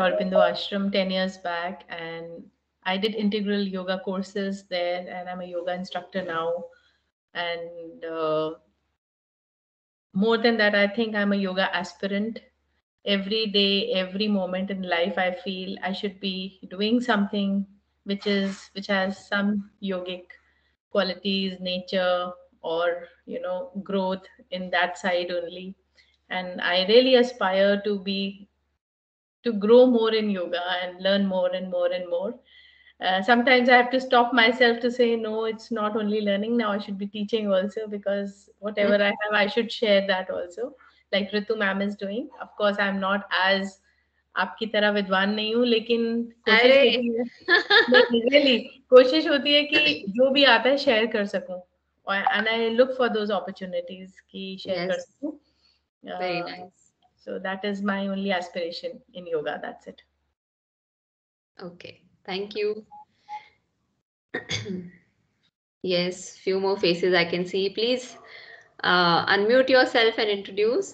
Aurobindo Ashram 10 years back, and I did integral yoga courses there, and I'm a yoga instructor now. And uh, more than that, I think I'm a yoga aspirant. Every day, every moment in life, I feel I should be doing something which is which has some yogic qualities, nature, or you know, growth in that side only. And I really aspire to be to grow more in yoga and learn more and more and more. Uh, sometimes I have to stop myself to say, no, it's not only learning. Now I should be teaching also because whatever I have, I should share that also. Like Ritu ma'am is doing. Of course, I'm not as आपकी तरह विद्वान नहीं हूँ लेकिन कोशिश होती है really, कोशिश होती है कि जो भी आता है शेयर कर सकूं and I look for those opportunities कि शेयर yes. कर सकूं very nice so that is my only aspiration in yoga. That's it. Okay. Thank you. yes, few more faces I can see. Please uh, unmute yourself and introduce.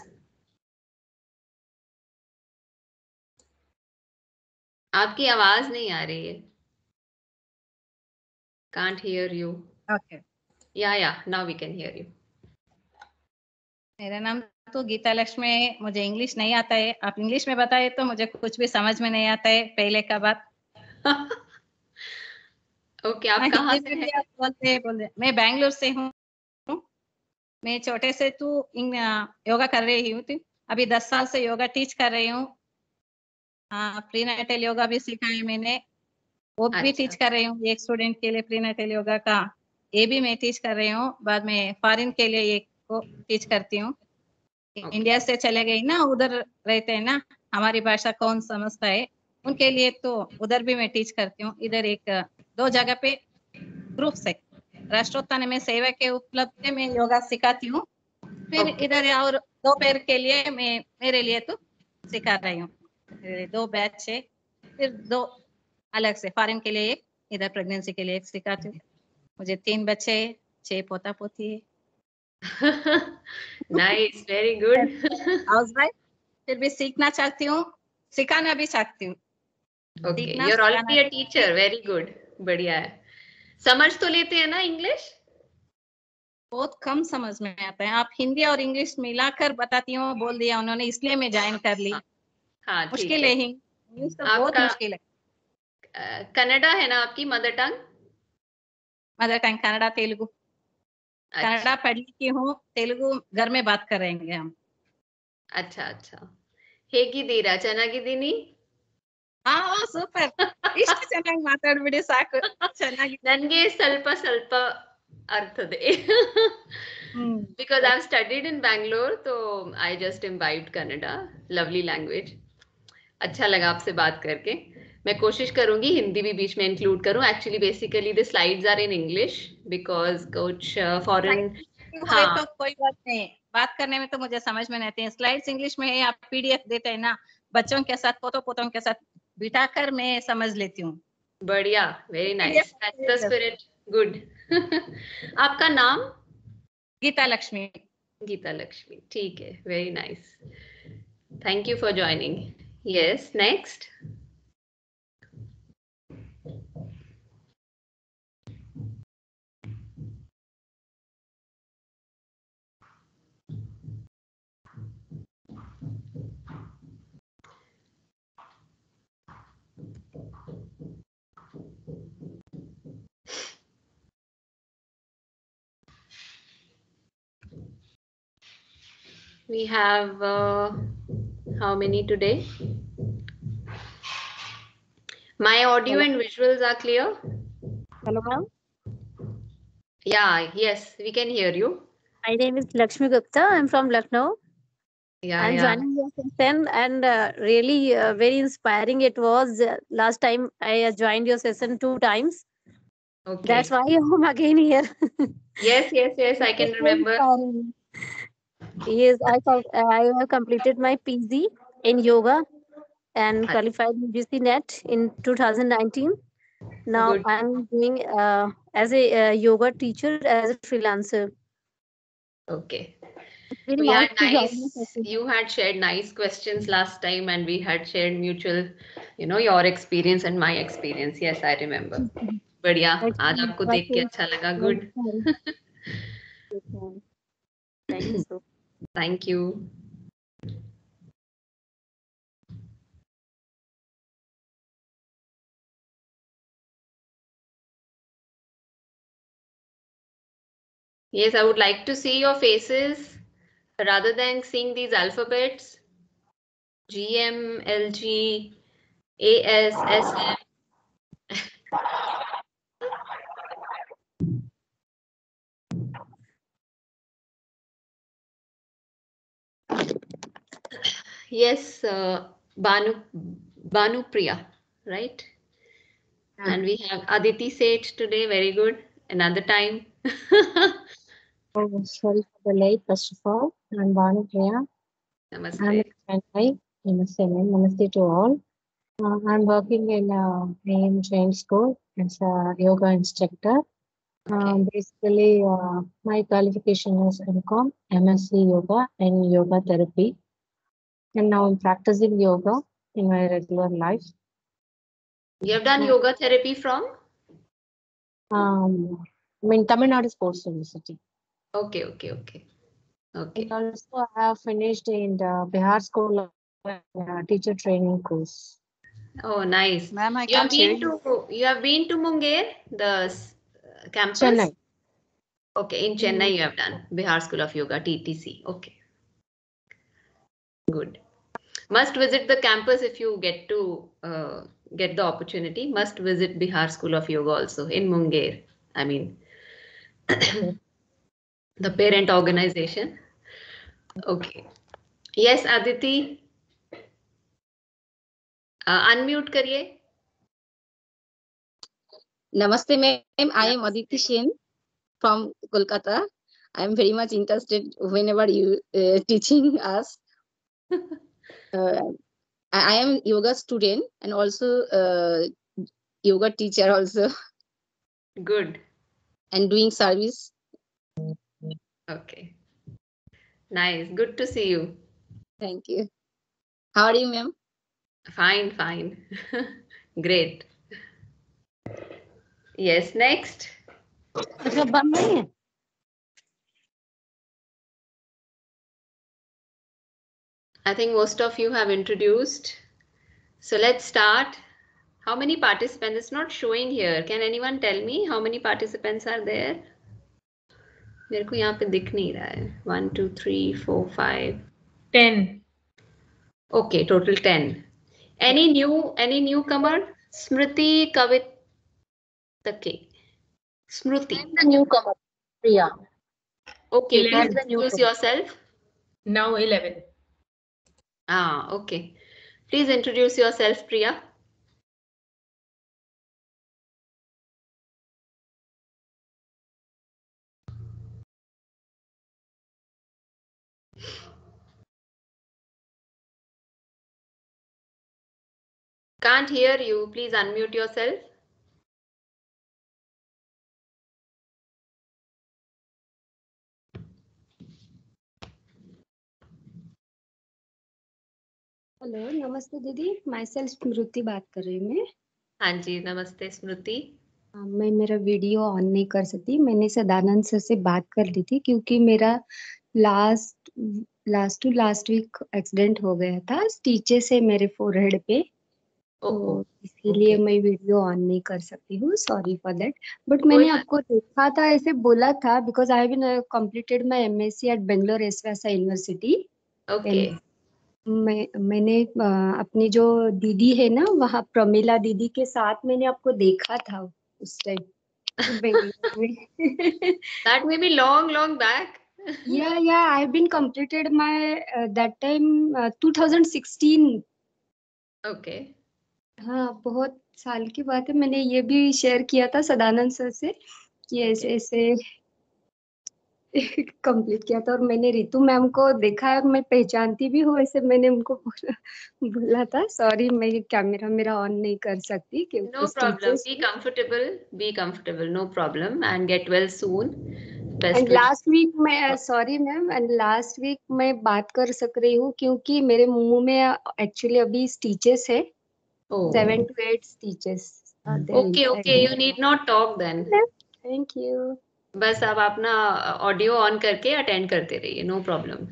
आपकी आवाज नहीं आ रही है can't hear you okay yeah yeah now we can hear you मेरा नाम तो गीता लक्ष्मी मुझे English नहीं आता है। आप इंग्लिश में बताए तो मुझे कुछ भी समझ में नहीं आता है पहले का बात। ओके आप कहाँ से हैं? बोलते बोलते मैं बैंगलोर से हूँ। मैं छोटे से तू योगा कर रही हूँ अभी दस साल से योगा टीच कर रही हूँ। हाँ प्रीनेटल योगा भी सीखा है मैंने। वो अच्छा। भी टीच कर रही हूँ एक स्टूडेंट के लिए प्री प्रीनेटल योगा का। ये भी मैं टीच कर रही हूँ। बाद में फॉरिन के लिए एक को टीच करती हूँ। इंडिया से चले गई ना उधर रहते हैं ना हमारी भाषा कौन समझता है? उनके लिए तो उधर भी मैं टीच करती हूँ इधर एक दो जगह पे ग्रुप से राष्ट्रोत्थान में सेवा के उपलब्ध में योगा सिखाती हूँ फिर okay. इधर और दो पैर के लिए मैं मेरे लिए तो सिखा रही हूँ दो बैच है फिर दो अलग से फॉरन के लिए एक इधर प्रेगनेंसी के लिए एक सिखाती हूँ मुझे तीन बच्चे छह पोता पोती है। नाइस वेरी गुड हाउसवाइफ फिर भी सीखना चाहती हूँ सिखाना भी चाहती हूँ। Okay you are already a teacher very good बढ़िया है। समझ तो लेते हैं ना इंग्लिश बहुत कम समझ में आता है। आप हिंदी और इंग्लिश मिलाकर बताती हूँ बोल दिया उन्होंने इसलिए मैं ज्वाइन कर ली। हाँ, हाँ मुश्किल है। इंग्लिश तो बहुत मुश्किल है। कनाडा है ना आपकी mother tongue? Mother tongue Kannada Telugu. Kannada पढ़ लिखी हूँ तेलुगु घर में बात करेंगे हम अच्छा अच्छा ಹೇಗಿದ್ದೀರಾ ಚೆನ್ನಾಗಿದ್ದೀನಿ ಹಾ ಸೂಪರ್ ಇಷ್ಟು ಚೆನ್ನಾಗಿ ಮಾತಾಡ್ಬಿಡಿ ಸಾಕು ಚೆನ್ನಾಗಿ ನನ್ಗೆ ಸ್ವಲ್ಪ ಸ್ವಲ್ಪ ಅರ್ಥದೆ because I've studied in Bangalore तो I just imbibed Kannada lovely language अच्छा लगा आपसे बात करके मैं कोशिश करूँगी हिंदी भी बीच में इंक्लूड करूँ. Actually basically the slides are in English because कुछ फॉरेन हाँ। तो कोई बात नहीं। बात करने में तो मुझे समझ में नहीं आती है। स्लाइड्स इंग्लिश में है आप पीडीएफ देते हैं ना बच्चों के साथ पोतों पोतों के साथ बिठाकर मैं समझ लेती हूँ। बढ़िया very nice the spirit good आपका नाम? गीता लक्ष्मी। गीता लक्ष्मी ठीक है very nice thank you for joining yes next We have uh, how many today? My audio Hello. and visuals are clear? Hello, ma'am. Yeah, yes, we can hear you. My name is Lakshmi Gupta. I'm from Lucknow. Yeah, I'm yeah. joining your session and uh, really uh, very inspiring it was. Uh, last time I joined your session two times. Okay. That's why I'm again here. yes, yes, yes, I can remember. Yes, I thought I have completed my PG in yoga and qualified UGC NET in 2019. Now Good. I'm doing uh, as a uh, yoga teacher as a freelancer. Okay. Very we nice had to join the nice session. you had shared nice questions last time and we had shared mutual you know your experience and my experience yes i remember बढ़िया That's आज fine. आपको That's देख के fine. अच्छा लगा That's good fine. That's fine. Thank you. Yes, I would like to see your faces rather than seeing these alphabets. G M L G A S S. Yes, uh, Banu, Banu Priya, right? And we have Aditi Seth today. Very good. Another time. Oh, sorry for the late, first of all. I'm Banu Priya. I'm Namaste. in Chennai. Namaste. Namaste to all. Uh, I'm working in uh, AM Train School as a yoga instructor. Um, basically, uh, my qualification is MCOM, MSc Yoga, and Yoga Therapy. And now I'm practicing yoga in my regular life. You have done yoga therapy from? Um, I'm in Tamil Nadu Sports University. Okay, okay, okay. Okay. And also, I have finished in the Bihar School of uh, Teacher Training course. Oh, nice. Ma'am, I You have can't hear been you. to you have been to Munger, the s- uh, campus? Chennai. Okay, in Chennai you have done Bihar School of Yoga, TTC. Okay. Good. Must visit the campus if you get to uh, get the opportunity. Must visit Bihar School of Yoga also in Munger. I mean, the parent organization. Okay. Yes, Aditi. Uh, unmute करिए. Namaste, ma'am. I am Aditi Shen from Kolkata. I am very much interested whenever you uh, teaching us. Uh, I I am yoga student and also uh, yoga teacher also Good. and doing service. Okay. Nice. Good to see you. Thank you. How are you, ma'am? Fine, fine. Great. Yes, next. I think most of you have introduced. So let's start. How many participants? It's not showing here. Can anyone tell me how many participants are there? मेरे को यहाँ पे दिख नहीं रहा है. One, two, three, four, five. 10. Okay, total 10. Any new, any newcomer? Smriti Kavitake. Smriti. the newcomer Priya Okay, Eleven. please introduce yourself. Now 11. Ah, okay. Please introduce yourself, Priya. Can't hear you. Please unmute yourself. Hello नमस्ते दीदी। My self स्मृति बात कर रही हूँ मैं। हाँ जी नमस्ते स्मृति। हाँ, मैं मेरा वीडियो ऑन नहीं कर सकती। मैंने सदानंद सर से बात कर ली थी क्योंकि मेरा last last to last week accident हो गया था। टीचे से मेरे फोरहेड पे। तो इसीलिए. मैं वीडियो ऑन नहीं कर सकती हूँ। सॉरी फॉर दैट बट मैंने आपको देखा था ऐसे बोला था because I have completed my MSc at Bangalore SVYASA university okay. मैं मैंने अपनी जो दीदी है ना वहाँ प्रमिला दीदी के साथ मैंने आपको देखा था उस time That may be long, long back. yeah yeah i've been completed my uh, that time uh, 2016 Okay. हाँ बहुत साल की बात है मैंने ये भी शेयर किया था सदानंद सर से कि ऐसे ऐसे कंप्लीट किया था और मैंने रितु मैम को देखा और मैं पहचानती भी हूँ ऐसे मैंने उनको बोला बोला था सॉरी मैं कैमरा मेरा ऑन नहीं कर सकती teachers Be comfortable. Be comfortable. No problem. And get well soon. Best and last week मैं sorry ma'am and last week मैं बात कर सक रही हूँ क्योंकि मेरे मुँह में एक्चुअली अभी स्टिचेस है. Seven to eight stitches Okay, okay. You need not talk then. Thank you बस आप अपना ऑडियो ऑन करके अटेंड करते रहिए no problem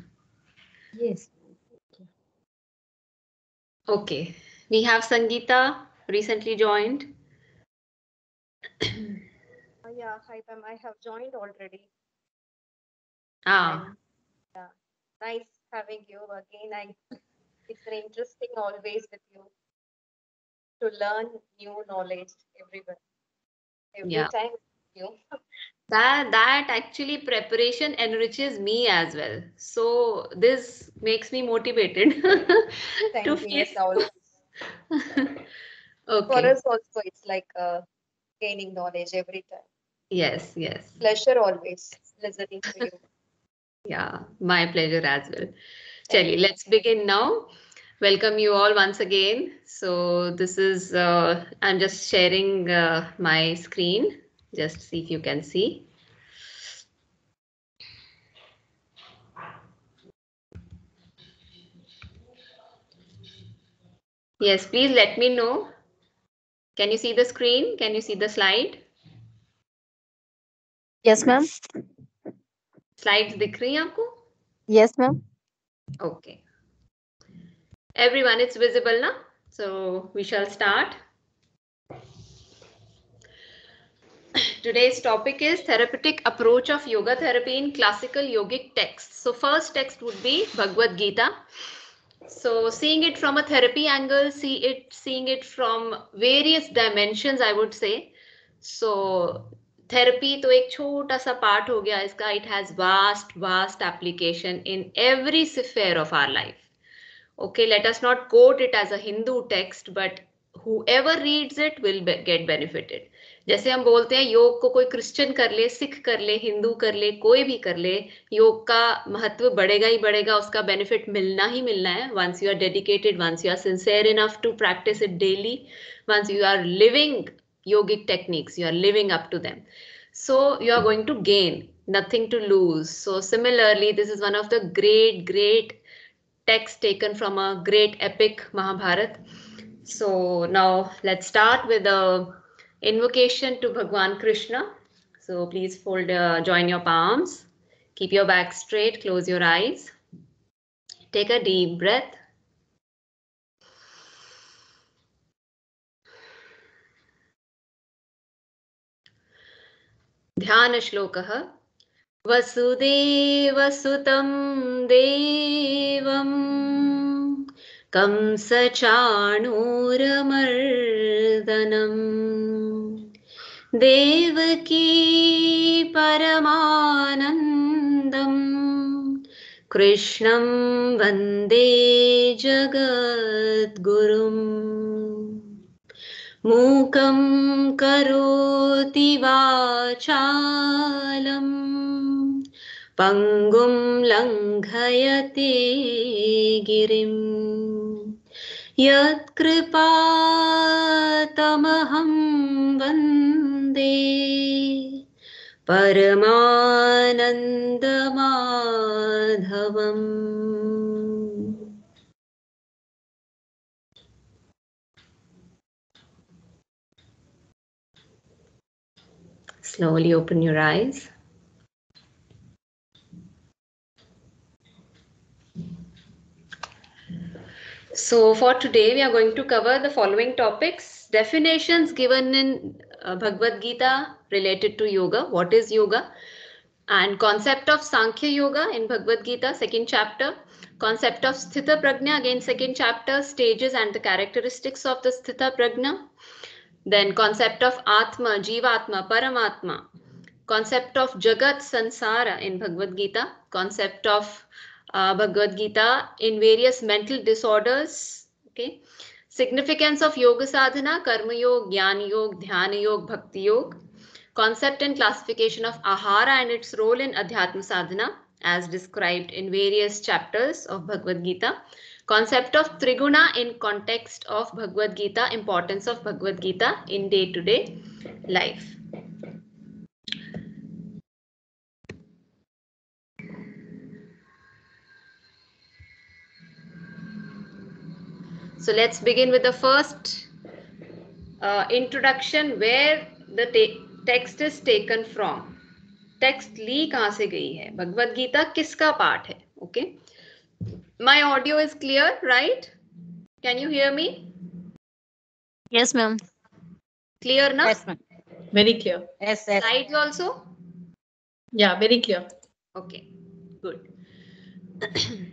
okay we have Sangeeta recently joined Yeah. That that actually preparation enriches me as well so this makes me motivated Thank to face always. For us also, it's like uh, gaining knowledge every time. yes yes Pleasure always listening to you. Yeah, my pleasure as well. Chali, let's begin now. Welcome you all once again. So this is, uh, I'm just sharing uh, my screen. Just see if you can see. Yes, please let me know. Can you see the screen? Can you see the slide? Yes, ma'am. Slides दिख रही हैं आपको? Yes, ma'am. Okay. Everyone, it's visible now. So we shall start. Today's topic is therapeutic approach of yoga therapy in classical yogic texts. So first text would be Bhagavad Gita. So seeing it from a therapy angle, see it seeing it from various dimensions, I would say. So therapy to ek chota sa part ho gaya iska. It has vast, vast application in every sphere of our life. Okay, let us not quote it as a Hindu text, but whoever reads it will be, get benefited. जैसे हम बोलते हैं, योग को कोई Christian कर ले सिख कर ले हिंदू कर ले, कोई भी कर ले, योग का महत्व बढ़ेगा ही बढ़ेगा, उसका बेनिफिट मिलना ही मिलना है once you are dedicated once you are sincere enough to practise it daily once you are living yogic techniques you are living up to them so you are going to gain nothing to lose so similarly this is one of the great great texts taken from a great epic Mahabharata so now let start with invocation to bhagwan krishna so please fold uh, join your palms keep your back straight close your eyes take a deep breath ध्यानश्लोकः वसुदेवसुतं देवं कंसचाणूरमर्दनम् देवकी परमानन्दम्। कृष्णं वन्दे जगद्गुरुम्। मूकं करोति वाचालम्। पङ्गुं लङ्घयते गिरिम् यत्कृपातमहं वन्दे परमानन्दमाधवम् Slowly open your eyes. So for today, we are going to cover the following topics. Definitions given in uh, Bhagavad Gita related to yoga. What is yoga? And concept of Sankhya Yoga in Bhagavad Gita, second chapter. Concept of Sthita Prajna, again second chapter, stages and the characteristics of the Sthita Prajna. Then concept of Atma, Jivatma, Paramatma. Concept of Jagat Sansara in Bhagavad Gita. Concept of uh, Bhagavad Gita in various mental disorders. Okay. Significance of Yoga Sadhana, Karma Yoga, Jnana Yoga, Dhyana Yoga, Bhakti Yoga. concept and classification of ahara and its role in adhyatma sadhana as described in various chapters of Bhagavad Gita. Concept of triguna in context of Bhagavad Gita, importance of Bhagavad Gita in day-to-day -day life. So let's begin with the first uh, introduction where the text is taken from. Text ली कहां से गई है भगवत गीता किसका पाठ है okay my audio is clear right can you hear me yes ma'am clear ना very clear yes yes slides also yeah very clear okay good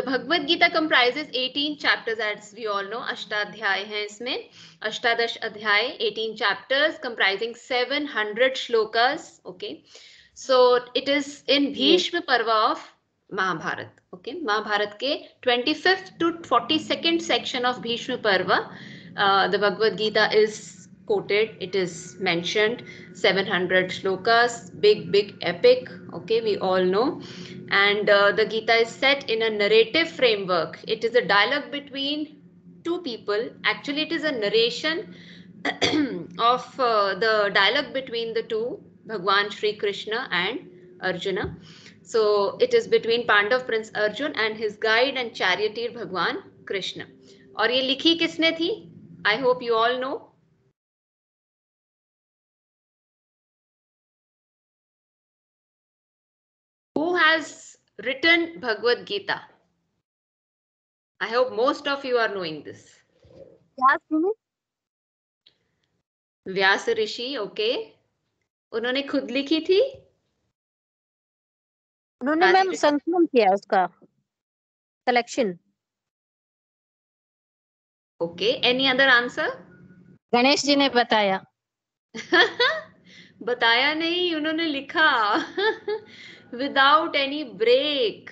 The Bhagavad Gita comprises 18 chapters as we all know. Ashtadhyay hai isme. Ashtadash adhyay, 18 chapters comprising 700 shlokas. Okay. So it is in Bhishma Parva of Mahabharat. Okay. Mahabharat ke 25th to 42nd section of Bhishma Parva. Uh, the Bhagavad Gita is quoted. It is mentioned. 700 shlokas. Big, big epic. Okay. We all know and uh, the Gita is set in a narrative framework. It is a dialogue between two people. Actually, it is a narration of uh, the dialogue between the two, Bhagwan Sri Krishna and Arjuna. So it is between Pandav Prince Arjun and his guide and charioteer Bhagwan Krishna. और ये लिखी किसने थी I hope you all know Who has written Bhagavad Gita? I hope most of you are knowing this. Vyasa rishi okay उन्होंने खुद लिखी थी? उन्होंने मैम संकलन किया उसका। Collection okay any other answer Ganesh ji ने बताया। बताया नहीं उन्होंने लिखा। without any break.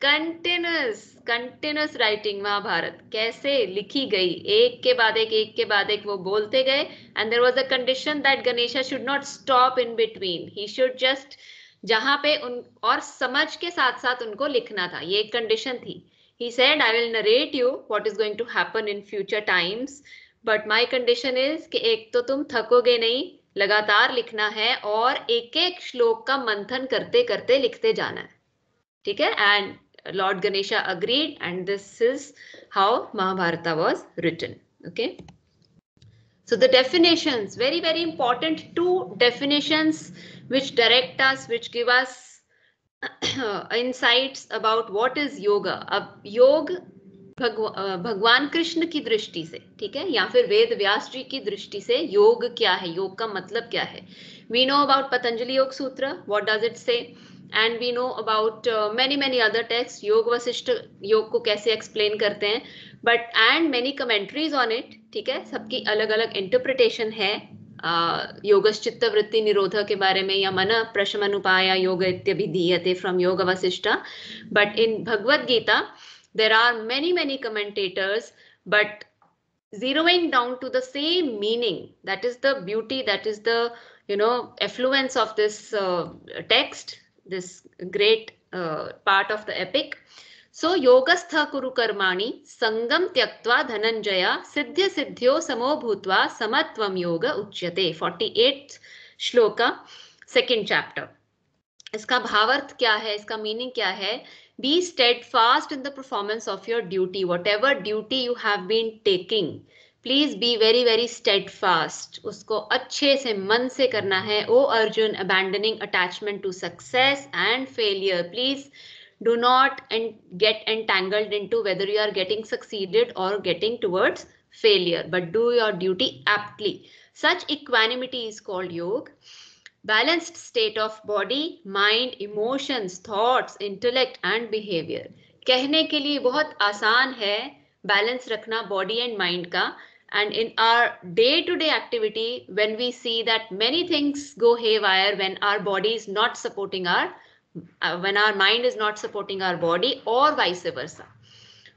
Continuous continuous writing Mahabharata कैसे लिखी गई? एक के बाद एक एक के बाद एक, वो बोलते गए and there was a condition that Ganesha should not stop in between he should just जहाँ पे उन, और समझ के साथ साथ उनको लिखना था। ये एक कंडीशन थी। He said I will narrate you what is going to happen in future times but my condition is कि एक तो तुम थकोगे नहीं लगातार लिखना है और एक एक श्लोक का मंथन करते करते लिखते जाना है। ठीक है? And lord Ganesha agreed and this is how Mahabharata was written okay so the definition very very important two definition which direct us which give us insights about what is yoga अब, योग योग भगवान कृष्ण की दृष्टि से, ठीक है? या फिर वेद व्यास जी की दृष्टि से योग क्या है? योग का मतलब क्या है? We know about Patanjali Yoga Sutra what does it say and we know about many many other text Yoga Vashishtha yoga को कैसे एक्सप्लेन करते हैं? But and many commentaries on it ठीक है? सबकी अलग अलग इंटरप्रिटेशन है योगश्चित्त वृत्ति निरोध के बारे में या मन प्रशमन उपाय योग इत्यभिधीयते from Yoga Vashishtha but in Bhagavad Gita There are many, many commentators, but zeroing down to the same meaning, that is the beauty, that is the, you know, affluence of this uh, text, this great uh, part of the epic. So yogastha kuru karmani sangam tyaktva dhananjaya siddhya siddhyo samo bhutva samatvam yoga uchyate 48th shloka second chapter इसका भावार्थ क्या है इसका meaning क्या है Be steadfast in the performance of your duty. Whatever duty you have been taking, please be very very steadfast. उसको अच्छे से मन से करना है. O Arjun, abandoning attachment to success and failure. Please do not and get entangled into whether you are getting succeeded or getting towards failure, but do your duty aptly. Such equanimity is called yoga. balanced state of body, mind, emotions, thoughts, intellect and behavior. कहने के लिए बहुत आसान है balance रखना body and mind का and in our day to day activity when we see that many things go haywire when our body is not supporting our uh, when our mind is not supporting our body or vice versa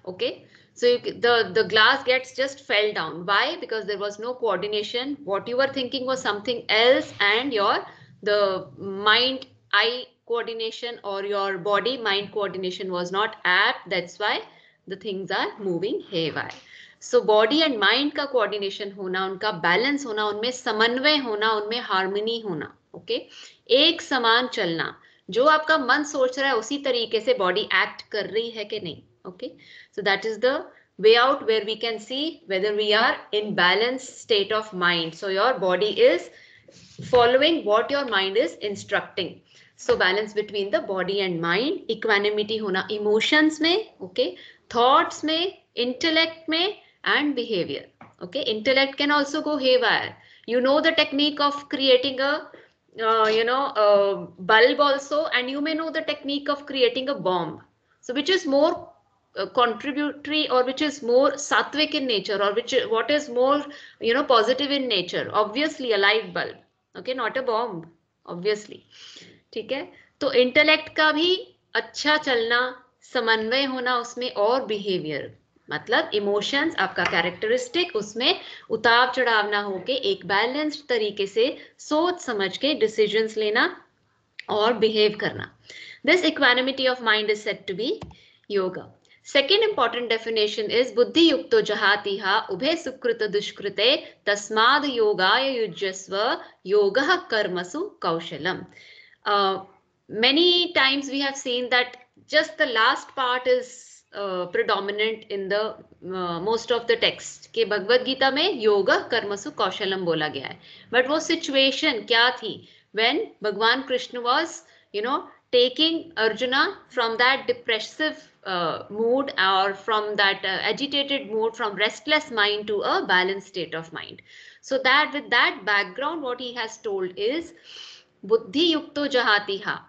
okay so you, the the glass gets just fell down why because there was no coordination what you were thinking was something else and your the mind eye coordination or your body mind coordination was not apt that's why the things are moving haywire body and mind का coordination होना उनका balance होना उनमें समन्वय होना उनमें harmony होना okay okay? एक समान चलना जो आपका मन सोच रहा है उसी तरीके से बॉडी एक्ट कर रही है कि नहीं okay so that is the way out where we can see whether we are in balanced state of mind so your body is following what your mind is instructing. So balance between the body and mind equanimity hona emotions mein okay thoughts mein intellect mein and behavior okay. Intellect can also go haywire. You know the technique of creating a uh, you know a bulb also and you may know the technique of creating a bomb. So which is more uh, contributory or which is more sattvic in nature or which what is more you know positive in nature. Obviously a light bulb okay, not a bomb, obviously. ठीक है? तो intellect का भी अच्छा चलना, समन्वय होना, उसमें और बिहेवियर मतलब इमोशंस आपका कैरेक्टरिस्टिक उसमें उतार चढ़ाव ना होके एक बैलेंस्ड तरीके से सोच समझ के डिसीजंस लेना और बिहेव करना। This equanimity of mind is said to be yoga second important definition is बुद्धि युक्तो जहातिहा उभे सुकृत दुष्कृते तस्माद योगाय युजस्व योग कर्मसु कौशलम many times we have seen that just the last part is predominant in the most of the text के भगवत गीता में योग कर्मसु कौशलम बोला गया है बट वो सिचुएशन क्या थी when Bhagwan Krishna was you know taking Arjuna from that depressive uh, mood or from that uh, agitated mood, from restless mind to a balanced state of mind. So that with that background, what he has told is, Buddhi yukto jahatiha.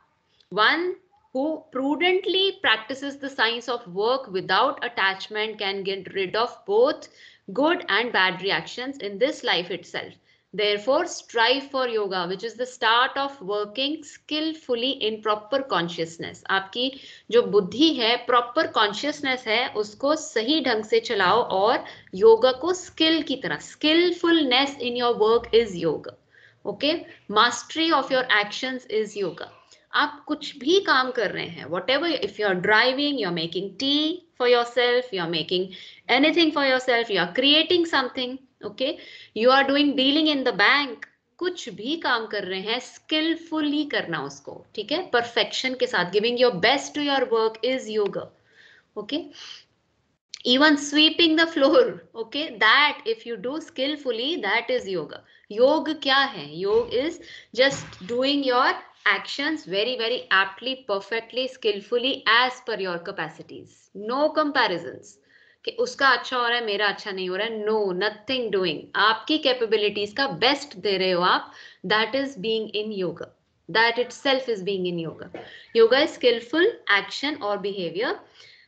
One who prudently practices the science of work without attachment can get rid of both good and bad reactions in this life itself. Therefore, strive for yoga, which is the start of working skillfully in proper consciousness. आपकी जो बुद्धि है proper consciousness है उसको सही ढंग से चलाओ और योगा को skill की तरह skillfulness in your work is yoga. Okay, mastery of your actions is yoga. आप कुछ भी काम कर रहे हैं whatever if you are driving you are making tea for yourself you are making anything for yourself you are creating something okay you are doing dealing in the bank कुछ भी काम कर रहे हैं स्किलफुली करना उसको, ठीक है? परफेक्शन के साथ giving your best to your work is yoga okay even sweeping the floor okay that if you do skilfully that is yoga yoga क्या है yoga is just doing your action very very aptly perfectly skilfully as per your capacities. No comparisons. कि उसका अच्छा हो रहा है, मेरा अच्छा नहीं हो रहा है। नो नथिंग डूइंग आपकी कैपेबिलिटीज का बेस्ट दे रहे हो आप। That is being in yoga that itself is being in yoga yoga is skilful action और behaviour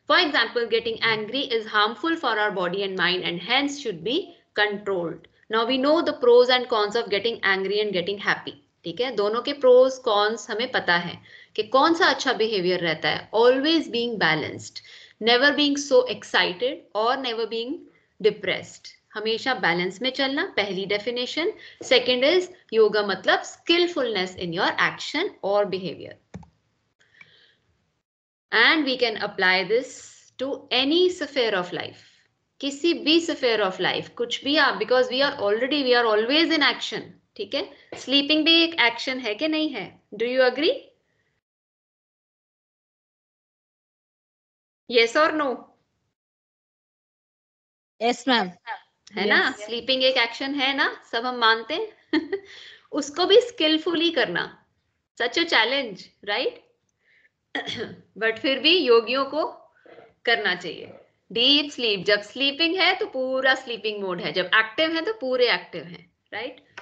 for example getting angry is harmful for our body and mind and hands should be controlled now we know the pros and cons of getting angry and getting happy ठीक है? दोनों के pros cons हमें पता है कि कौन सा अच्छा बिहेवियर रहता है? Always being balanced never being so excited और नेवर बींग डिप्रेस्ड हमेशा बैलेंस में चलना, पहली डेफिनेशन सेकेंड इज़ योगा मतलब स्किलफुलनेस इन योर एक्शन और behaviour and we can apply this to any sphere of life किसी भी सफेयर ऑफ़ लाइफ कुछ भी आप because we are already we are always in action ठीक है? Sleeping भी एक एक्शन है कि नहीं है? डू यू अग्री यस और नो यस मैम है ना? स्लीपिंग एक एक्शन है ना? सब हम मानते हैं। उसको भी स्किलफुली करना। Such a challenge right but फिर भी योगियों को करना चाहिए। डीप स्लीप जब स्लीपिंग है तो पूरा स्लीपिंग मोड है। जब एक्टिव है तो पूरे एक्टिव है right right?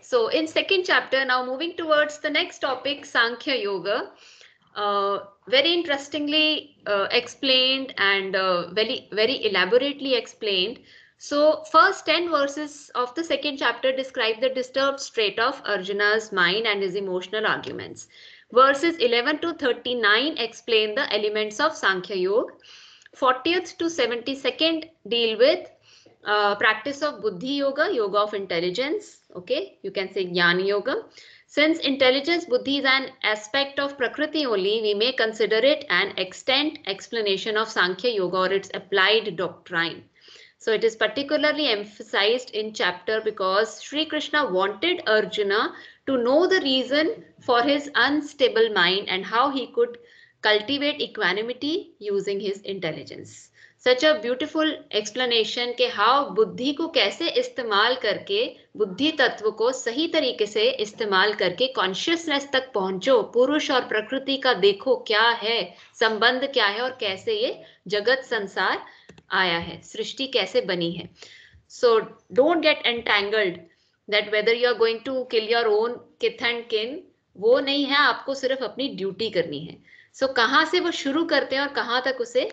So in second chapter, now moving towards the next topic, Sankhya Yoga. Uh, very interestingly uh, explained and uh, very, very elaborately explained. So first 10 verses of the second chapter describe the disturbed state of Arjuna's mind and his emotional arguments. Verses 11 to 39 explain the elements of Sankhya Yoga. 40th to 72nd deal with uh, practice of buddhi yoga yoga of intelligence okay you can say jnana yoga since intelligence buddhi is an aspect of prakriti only we may consider it an extent explanation of sankhya yoga or its applied doctrine so it is particularly emphasized in chapter because Sri Krishna wanted Arjuna to know the reason for his unstable mind and how he could cultivate equanimity using his intelligence. Such a beautiful explanation के how बुद्धि को कैसे इस्तेमाल करके बुद्धि तत्व को सही तरीके से इस्तेमाल करके कॉन्शियसनेस तक पहुंचो पुरुष और प्रकृति का देखो क्या है संबंध क्या है और कैसे ये जगत संसार आया है सृष्टि कैसे बनी है। So don't get entangled that whether you are going to kill your own kith and kin वो नहीं है आपको सिर्फ़ अपनी ड्यूटी करनी है। सो so, कहाँ से वो शुरू करते हैं और कहाँ तक उसे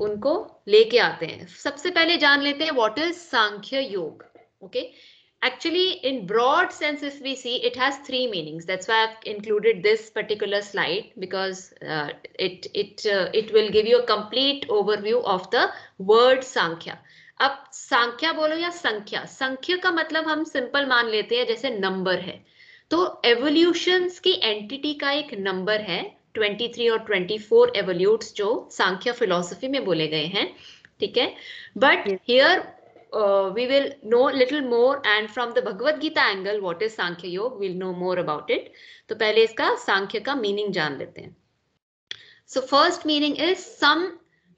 उनको लेके आते हैं। सबसे पहले जान लेते हैं what is Sankhya Yoga okay actually in broad sense if we see it has three meanings that's why I have included this particular slide because it it it will give you a complete overview of the word Sankhya. अब संख्या बोलो या संख्या? संख्या का मतलब हम simple मान लेते हैं जैसे नंबर है। तो एवोल्यूशंस की एंटिटी का एक नंबर है 23 और 24 एवोल्यूट्स जो सांख्य फिलोसफी में बोले गए हैं ठीक है? But here we will know little more and from the Bhagavad Gita angle what is Sankhya Yoga will know more about it तो पहले इसका सांख्य का मीनिंग जान लेते हैं। So first meaning is sum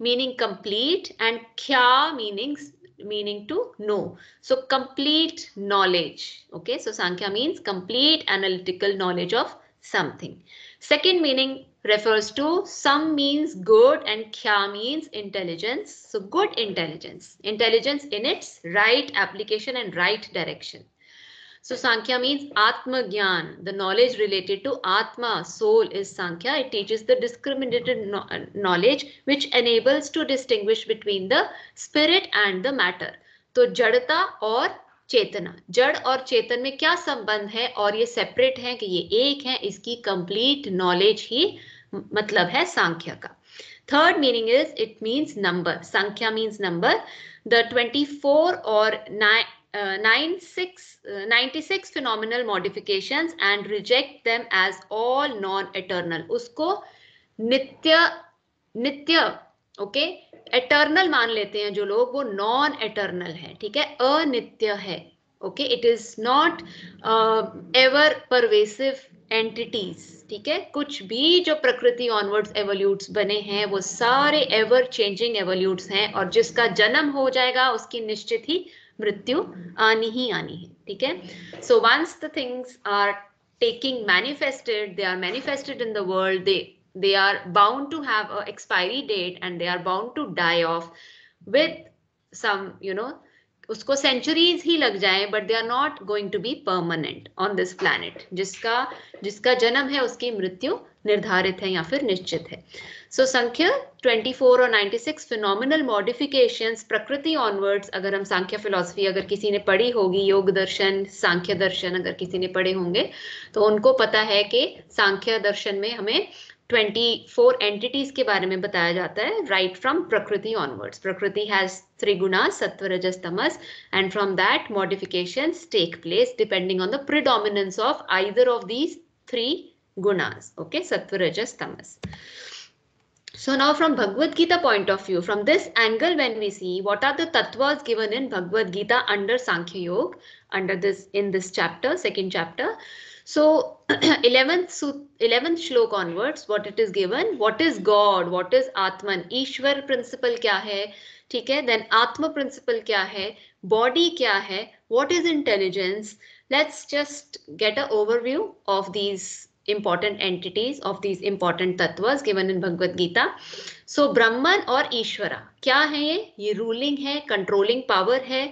meaning complete and क्या meaning meaning to know so complete knowledge okay so Sankhya means complete analytical knowledge of something Second meaning refers to some means good and kya means intelligence. So good intelligence, intelligence in its right application and right direction. So Sankhya means Atma Gyan, the knowledge related to Atma, soul is Sankhya. It teaches the discriminated knowledge which enables to distinguish between the spirit and the matter. So Jadata or चेतना। जड़ और चेतन में क्या संबंध है और ये separate है कि ये एक है इसकी कंप्लीट नॉलेज ही मतलब है सांख्य का। Third meaning is it means number संख्या मीन्स नंबर द 24 और 9 uh, 96, uh, 96 phenomenal modifications and reject them as all non-eternal. उसको नित्य नित्य ओके? एटर्नल मान लेते हैं जो लोग, वो नॉन एटर्नल है, ठीक है? अनित्य है, okay? It is not ever pervasive entities ठीक है? कुछ भी जो प्रकृति ऑनवर्ड्स एवोल्यूट्स बने हैं, वो सारे एवर चेंजिंग एवोल्यूट्स हैं, और जिसका जन्म हो जाएगा, उसकी निश्चित ही मृत्यु आनी ही आनी है, ठीक है? So once the things are taking manifested they are manifested in the world they they are bound to have a expiry date and they are bound to die off with some you know उसको centuries ही लग जाए but they are not going to be permanent on this planet जिसका जिसका जन्म है उसकी मृत्यु निर्धारित है या फिर निश्चित है सो so, संख्या 24 और 96 फिनोमिनल मॉडिफिकेशंस प्रकृति ऑनवर्ड्स अगर हम सांख्य फिलोसफी अगर किसी ने पढ़ी होगी योग दर्शन सांख्य दर्शन अगर किसी ने पढ़े होंगे तो उनको पता है कि सांख्य दर्शन में हमें 24 एंटिटीज के बारे में बताया जाता है right from Prakriti onwards Prakriti has three gunas sattva rajas tamas and from that modifications take place depending on the predominance of either of these three okay sattva rajas tamas so now from bhagavad gita point of view from this angle when we see what are the tattvas given in bhagavad gita under sankhya yoga under this in this chapter second chapter so 11th 11th shlok onwards what it is given what is god what is atman ishwar principle kya hai ठीक है then आत्म principal क्या है body क्या है what is intelligence let's just get a overview of these important entities of these important tattvas given in Bhagavad Gita. So Brahman और ईश्वरा क्या है ये ये रूलिंग है कंट्रोलिंग पावर है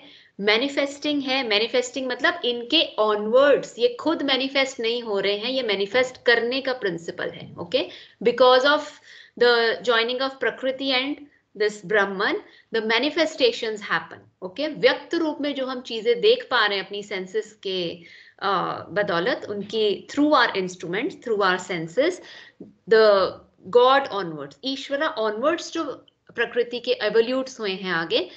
मैनिफेस्टिंग है मैनिफेस्टिंग मतलब इनके ऑनवर्ड्स ये खुद मैनिफेस्ट नहीं हो रहे हैं ये मैनिफेस्ट करने का प्रिंसिपल है okay because of the joining of Prakriti and this Brahman the manifestations happen okay व्यक्त रूप में जो हम चीज़ें देख पा रहे हैं अपनी सेंसेस के uh, बदौलत उनकी through our instrument through our senses the God onwards Ishwara onwards जो प्रकृति के एवोल्यूट्स हुए हैं आगे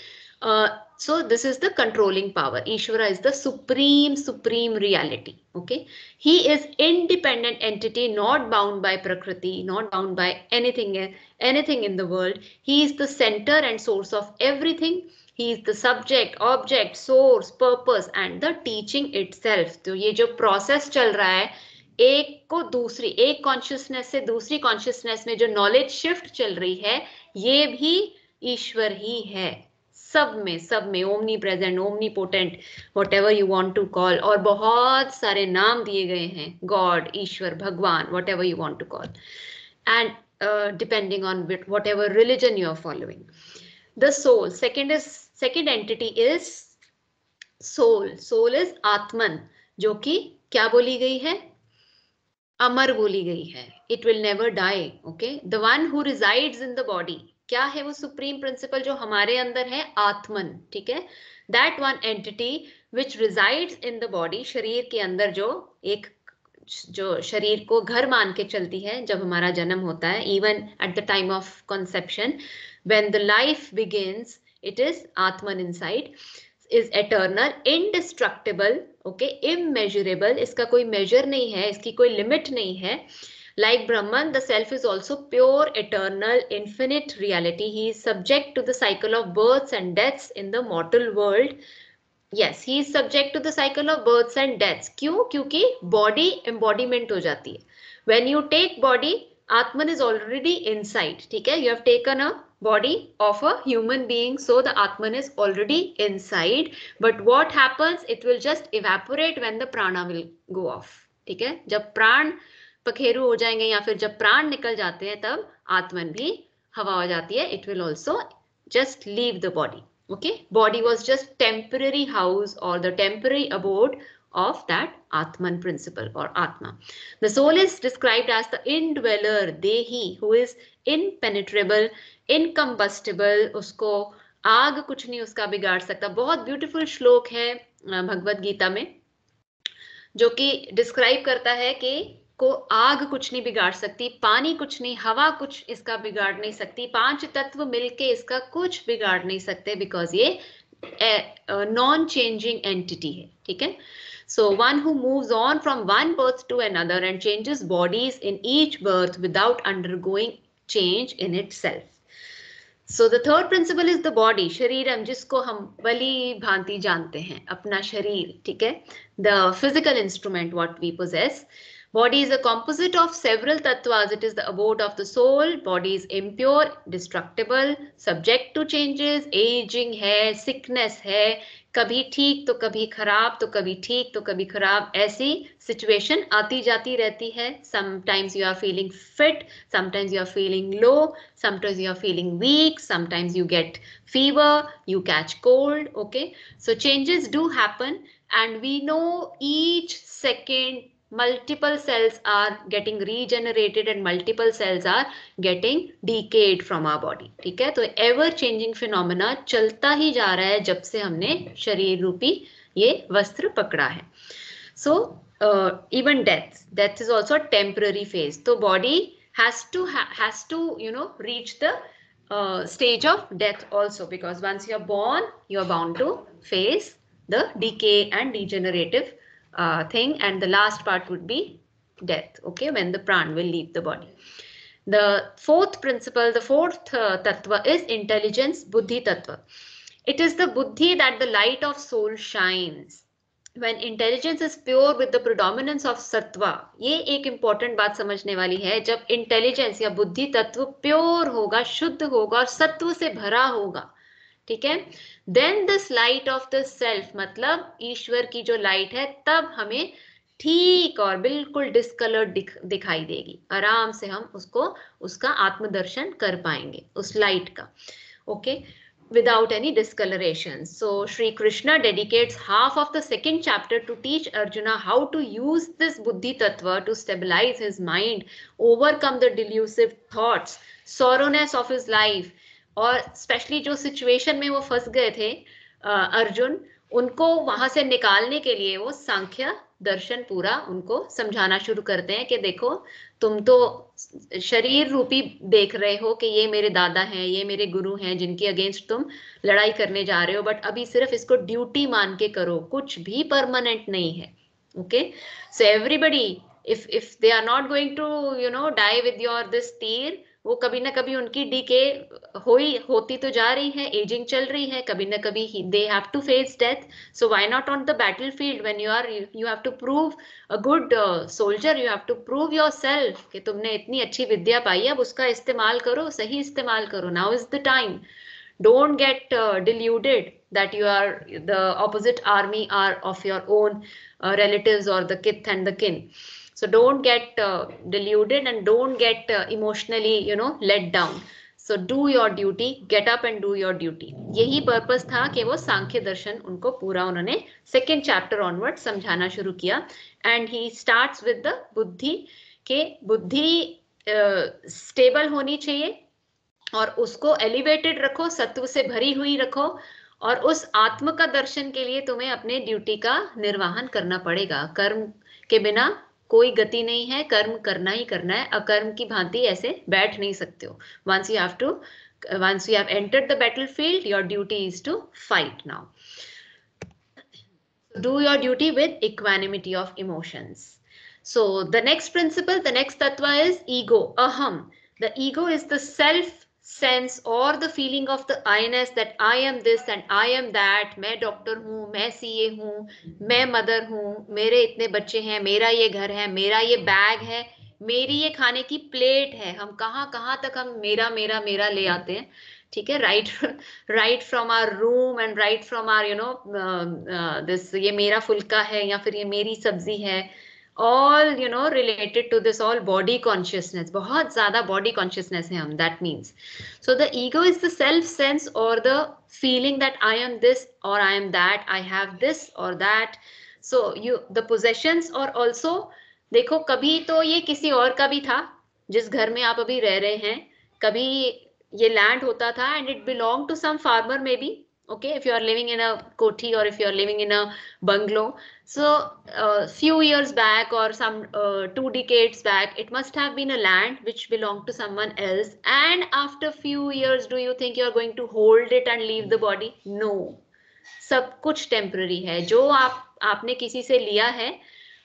so this is the controlling power ishvara is the supreme supreme reality okay he is independent entity not bound by prakriti not bound by anything anything in the world he is the center and source of everything he is the subject object source purpose and the teaching itself तो ये जो process चल रहा है एक को दूसरी एक कॉन्शियसनेस से दूसरी कॉन्शियसनेस में जो नॉलेज शिफ्ट चल रही है ये भी ईश्वर ही है सब में सब में omnipresent omnipotent whatever you want to call और बहुत सारे नाम दिए गए हैं God Ishwar, Bhagwan whatever you want to call and depending on whatever religion you are following the soul second is second entity is soul soul is Atman, जो कि क्या बोली गई है? अमर बोली गई है. It will never die okay the one who resides in the body क्या है वो सुप्रीम प्रिंसिपल जो हमारे अंदर है? आत्मन, ठीक है? That one entity which resides in the body शरीर के अंदर जो एक जो शरीर को घर मान के चलती है, जब हमारा जन्म होता है even at the time of conception when the life begins it is Atman inside is eternal indestructible okay immeasurable इसका कोई मेजर नहीं है, इसकी कोई लिमिट नहीं है। Like Brahman, the self is also pure, eternal, infinite reality. He is subject to the cycle of births and deaths in the mortal world. Yes, he is subject to the cycle of births and deaths. क्यों? क्योंकि body embodiment हो जाती है. When you take body, Atman is already inside. ठीक है? You have taken a body of a human being, so the Atman is already inside. But what happens? It will just evaporate when the prana will go off. ठीक है? जब प्राण पखेरु हो जाएँगे या फिर जब प्राण निकल जाते हैं तब आत्मन भी हवा हो जाती है। It will also just leave the body okay body was just temporary house और the temporary abode of that Atman principle और Atma the soul is described as the indweller they he who is impenetrable incombustible उसको आग कुछ नहीं, उसका बिगाड़ सकता। बहुत ब्यूटिफुल श्लोक है भगवद गीता में, जो कि डिस्क्राइब करता है कि को आग कुछ नहीं बिगाड़ सकती, पानी कुछ नहीं, हवा कुछ इसका बिगाड़ नहीं सकती, पाँच तत्व मिलके इसका कुछ बिगाड़ नहीं सकते बिकॉज़ ये नॉन चेंजिंग एंटिटी है, ठीक है? So one who moves on from one birth to another and changes bodies in each birth without undergoing change in itself so the third principle is the body शरीर हम जिसको हम बली भांति जानते हैं, अपना शरीर, ठीक है? The physical instrument what we possess Body is a composite of several tattvas. It is the abode of the soul. Body is impure, destructible, subject to changes, aging है, sickness है, कभी ठीक तो कभी खराब तो कभी ठीक तो कभी खराब ऐसी सिचुएशन आती जाती रहती है sometimes you are feeling fit sometimes you are feeling low sometimes you are feeling weak sometimes you get fever you catch cold okay so changes do happen and we know each second multiple cells are getting regenerated and multiple cells are getting decayed from our body ठीक है तो ever changing phenomena चलता ही जा रहा है जब से हमने शरीर रूपी ये वस्त्र पकड़ा है so uh, even death death is also a temporary phase तो body has to ha has to you know reach the uh, stage of death also because once you are born you are bound to face the decay and degenerative uh, thing and the last part would be death okay when the pran will leave the body the fourth principle the fourth uh, tattva is intelligence buddhi tattva it is the buddhi that the light of soul shines when intelligence is pure with the predominance of sattva ये एक important बात समझने वाली है जब intelligence या बुद्धि तत्व pure होगा शुद्ध होगा और सत्व से भरा होगा ठीक है? Then this light of the self मतलब ईश्वर की जो लाइट है तब हमें ठीक और बिल्कुल डिस्कलर्ड दिख, दिखाई देगी। आराम से हम उसको उसका आत्मदर्शन कर पाएँगे उस लाइट का। Okay without any discolouration so Shri Krishna dedicates half of the second chapter to teach Arjuna how to use this buddhi tattva to stabilise his mind overcome the delusive thought sorrowness of his life और specially जो situation में वो फंस गए थे अर्जुन, उनको वहाँ से निकालने के लिए वो सांख्य दर्शन पूरा उनको समझाना शुरू करते हैं कि देखो, तुम तो शरीर रूपी देख रहे हो कि ये मेरे दादा हैं, ये मेरे गुरु हैं जिनके अगेंस्ट तुम लड़ाई करने जा रहे हो बट अभी सिर्फ़ इसको ड्यूटी मान के करो, कुछ भी परमानेंट नहीं है okay so everybody if if they are not going to you know die with your this तीर वो कभी ना कभी उनकी डीके हो ही होती तो जा रही है एजिंग चल रही है कभी ना कभी they have to face death so why not on the battlefield when you are you have to prove a good soldier you have to prove yourself कि तुमने इतनी अच्छी विद्या पाई अब उसका इस्तेमाल करो सही इस्तेमाल करो now is the time uh, deluded that you are the opposite army are of your own uh, relatives or the kith and the kin. So don't get uh, deluded and don't get uh, emotionally you know let down. So do your duty get up and do your duty. यही purpose था कि वो सांख्य दर्शन उनको पूरा उन्होंने second chapter onward समझाना शुरू किया। And he starts with the buddhi के बुद्धि स्टेबल uh, होनी चाहिए और उसको एलिवेटेड रखो सत्व से भरी हुई रखो और उस आत्म का दर्शन के लिए तुम्हें अपने ड्यूटी का निर्वाहन करना पड़ेगा। कर्म के बिना कोई गति नहीं है, कर्म करना ही करना है, अकर्म की भांति ऐसे बैठ नहीं सकते हो। Once you have to once you have entered the battlefield your duty is to fight now do your duty with equanimity of emotions so the next principle the next tattva is ego aham the ego is the self sense or the feeling of the I-ness that I am this and I am that, मैं doctor हूँ, मैं CA हूँ, मैं mother हूँ, मेरे इतने बच्चे हैं, मेरा ये घर है, मेरा ये बैग है, मेरी ये खाने की प्लेट है, हम कहाँ कहाँ तक हम मेरा मेरा मेरा ले आते हैं? ठीक है right right from our room and right from our you know this ये मेरा फुल्का है या फिर ये मेरी सब्ज़ी है all you know related to this all body consciousness बहुत ज़्यादा body consciousness है हम that means so the ego is the self sense or the feeling that I am this or I am that I have this or that so you the possessions or also देखो कभी तो ये किसी और का भी था जिस घर में आप अभी रह रहे हैं कभी ये लैंड होता था and it belong to some farmer maybe okay if you are living in a koti or if you are living in a bungalow so a uh, few years back or some uh, two decades back it must have been a land which belonged to someone else and after few years do you think you are going to hold it and leave the body no सब कुछ temporary है जो आप आपने किसी से लिया है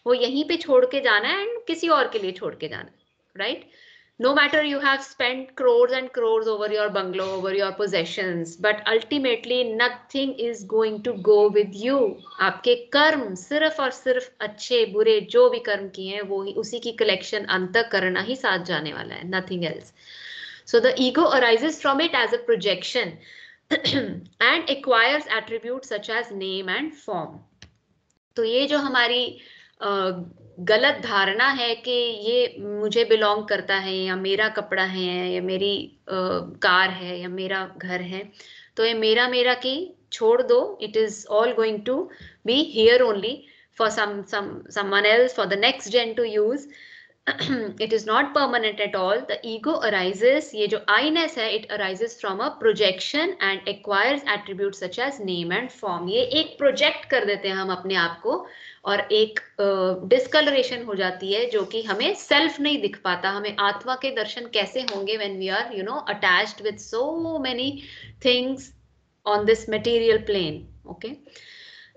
वो यहीं पे छोड़ के जाना है एंड किसी और के लिए छोड़ के जाना right right? No matter you have spent crores and crores over your bungalow over your possessions but ultimately nothing is going to go with you आपके कर्म सिर्फ़ और सिर्फ़ अच्छे बुरे जो भी कर्म किए हैं वो ही उसी की कलेक्शन अंत करना ही साथ जाने वाला है nothing else so the ego arises from it as a projection and acquires attributes such as name and form तो ये जो हमारी गलत धारणा है कि ये मुझे बिलोंग करता है या मेरा कपड़ा है या मेरी आ, कार है या मेरा घर है तो ये मेरा मेरा की छोड़ दो। It is all going to be here only for some some someone else for the next gen to use it is not permanent at all the ego arises ये जो आईनेस है it arises from a projection and acquires attribute such as name and form ये एक project कर देते हैं हम अपने आप को और एक डिस्कलरेशन uh, हो जाती है जो कि हमें सेल्फ नहीं दिख पाता। हमें आत्मा के दर्शन कैसे होंगे when we are you know attach with so many things on this material plane okay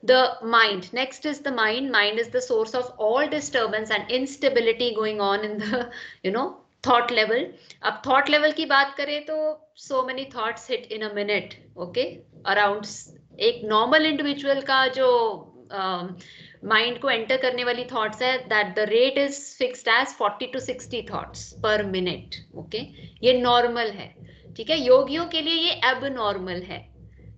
the mind next is the mind mind is the source of all disturbance and instability going on in the you know thought level अब thought level की बात करें तो so many thoughts hit in a minute okay around एक normal individual जो uh, mind को enter करने वाली थॉट्स है that the rate is fixed as 40 to 60 thoughts per minute okay ये नॉर्मल है ठीक है योगियों के लिए ये अब नॉर्मल है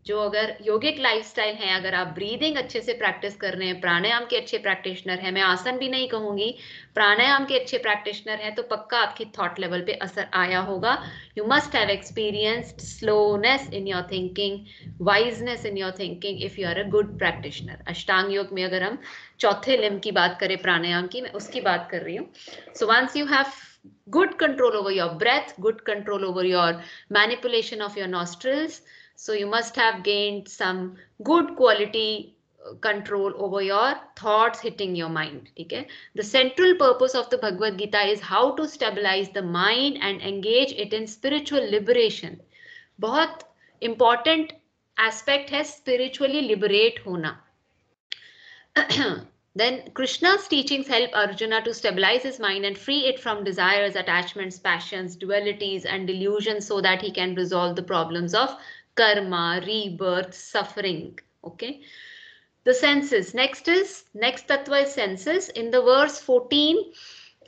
जो अगर योगिक लाइफस्टाइल है, अगर आप ब्रीदिंग अच्छे से प्रैक्टिस कर रहे हैं, प्राणायाम के अच्छे प्रैक्टिशनर हैं, मैं आसन भी नहीं कहूँगी, प्राणायाम के अच्छे प्रैक्टिशनर हैं तो पक्का आपकी थॉट लेवल पे असर आया होगा। You must have experienced slowness in your thinking wiseness in your thinking if you are a good practitioner Ashtanga Yoga में अगर हम चौथे लिम की बात करें, प्राणायाम की, मैं उसकी बात कर रही हूँ। So once you have good control over your breath, good control over your manipulation of your nostrils So you must have gained some good quality control over your thoughts hitting your mind okay the central purpose of the bhagavad gita is how to stabilize the mind and engage it in spiritual liberation बहुत important aspect है spiritually liberate होना then krishna's teachings help arjuna to stabilize his mind and free it from desires attachments passions dualities and delusions so that he can resolve the problems of karma rebirth suffering okay the senses. Next is, next tattva is senses. In the verse 14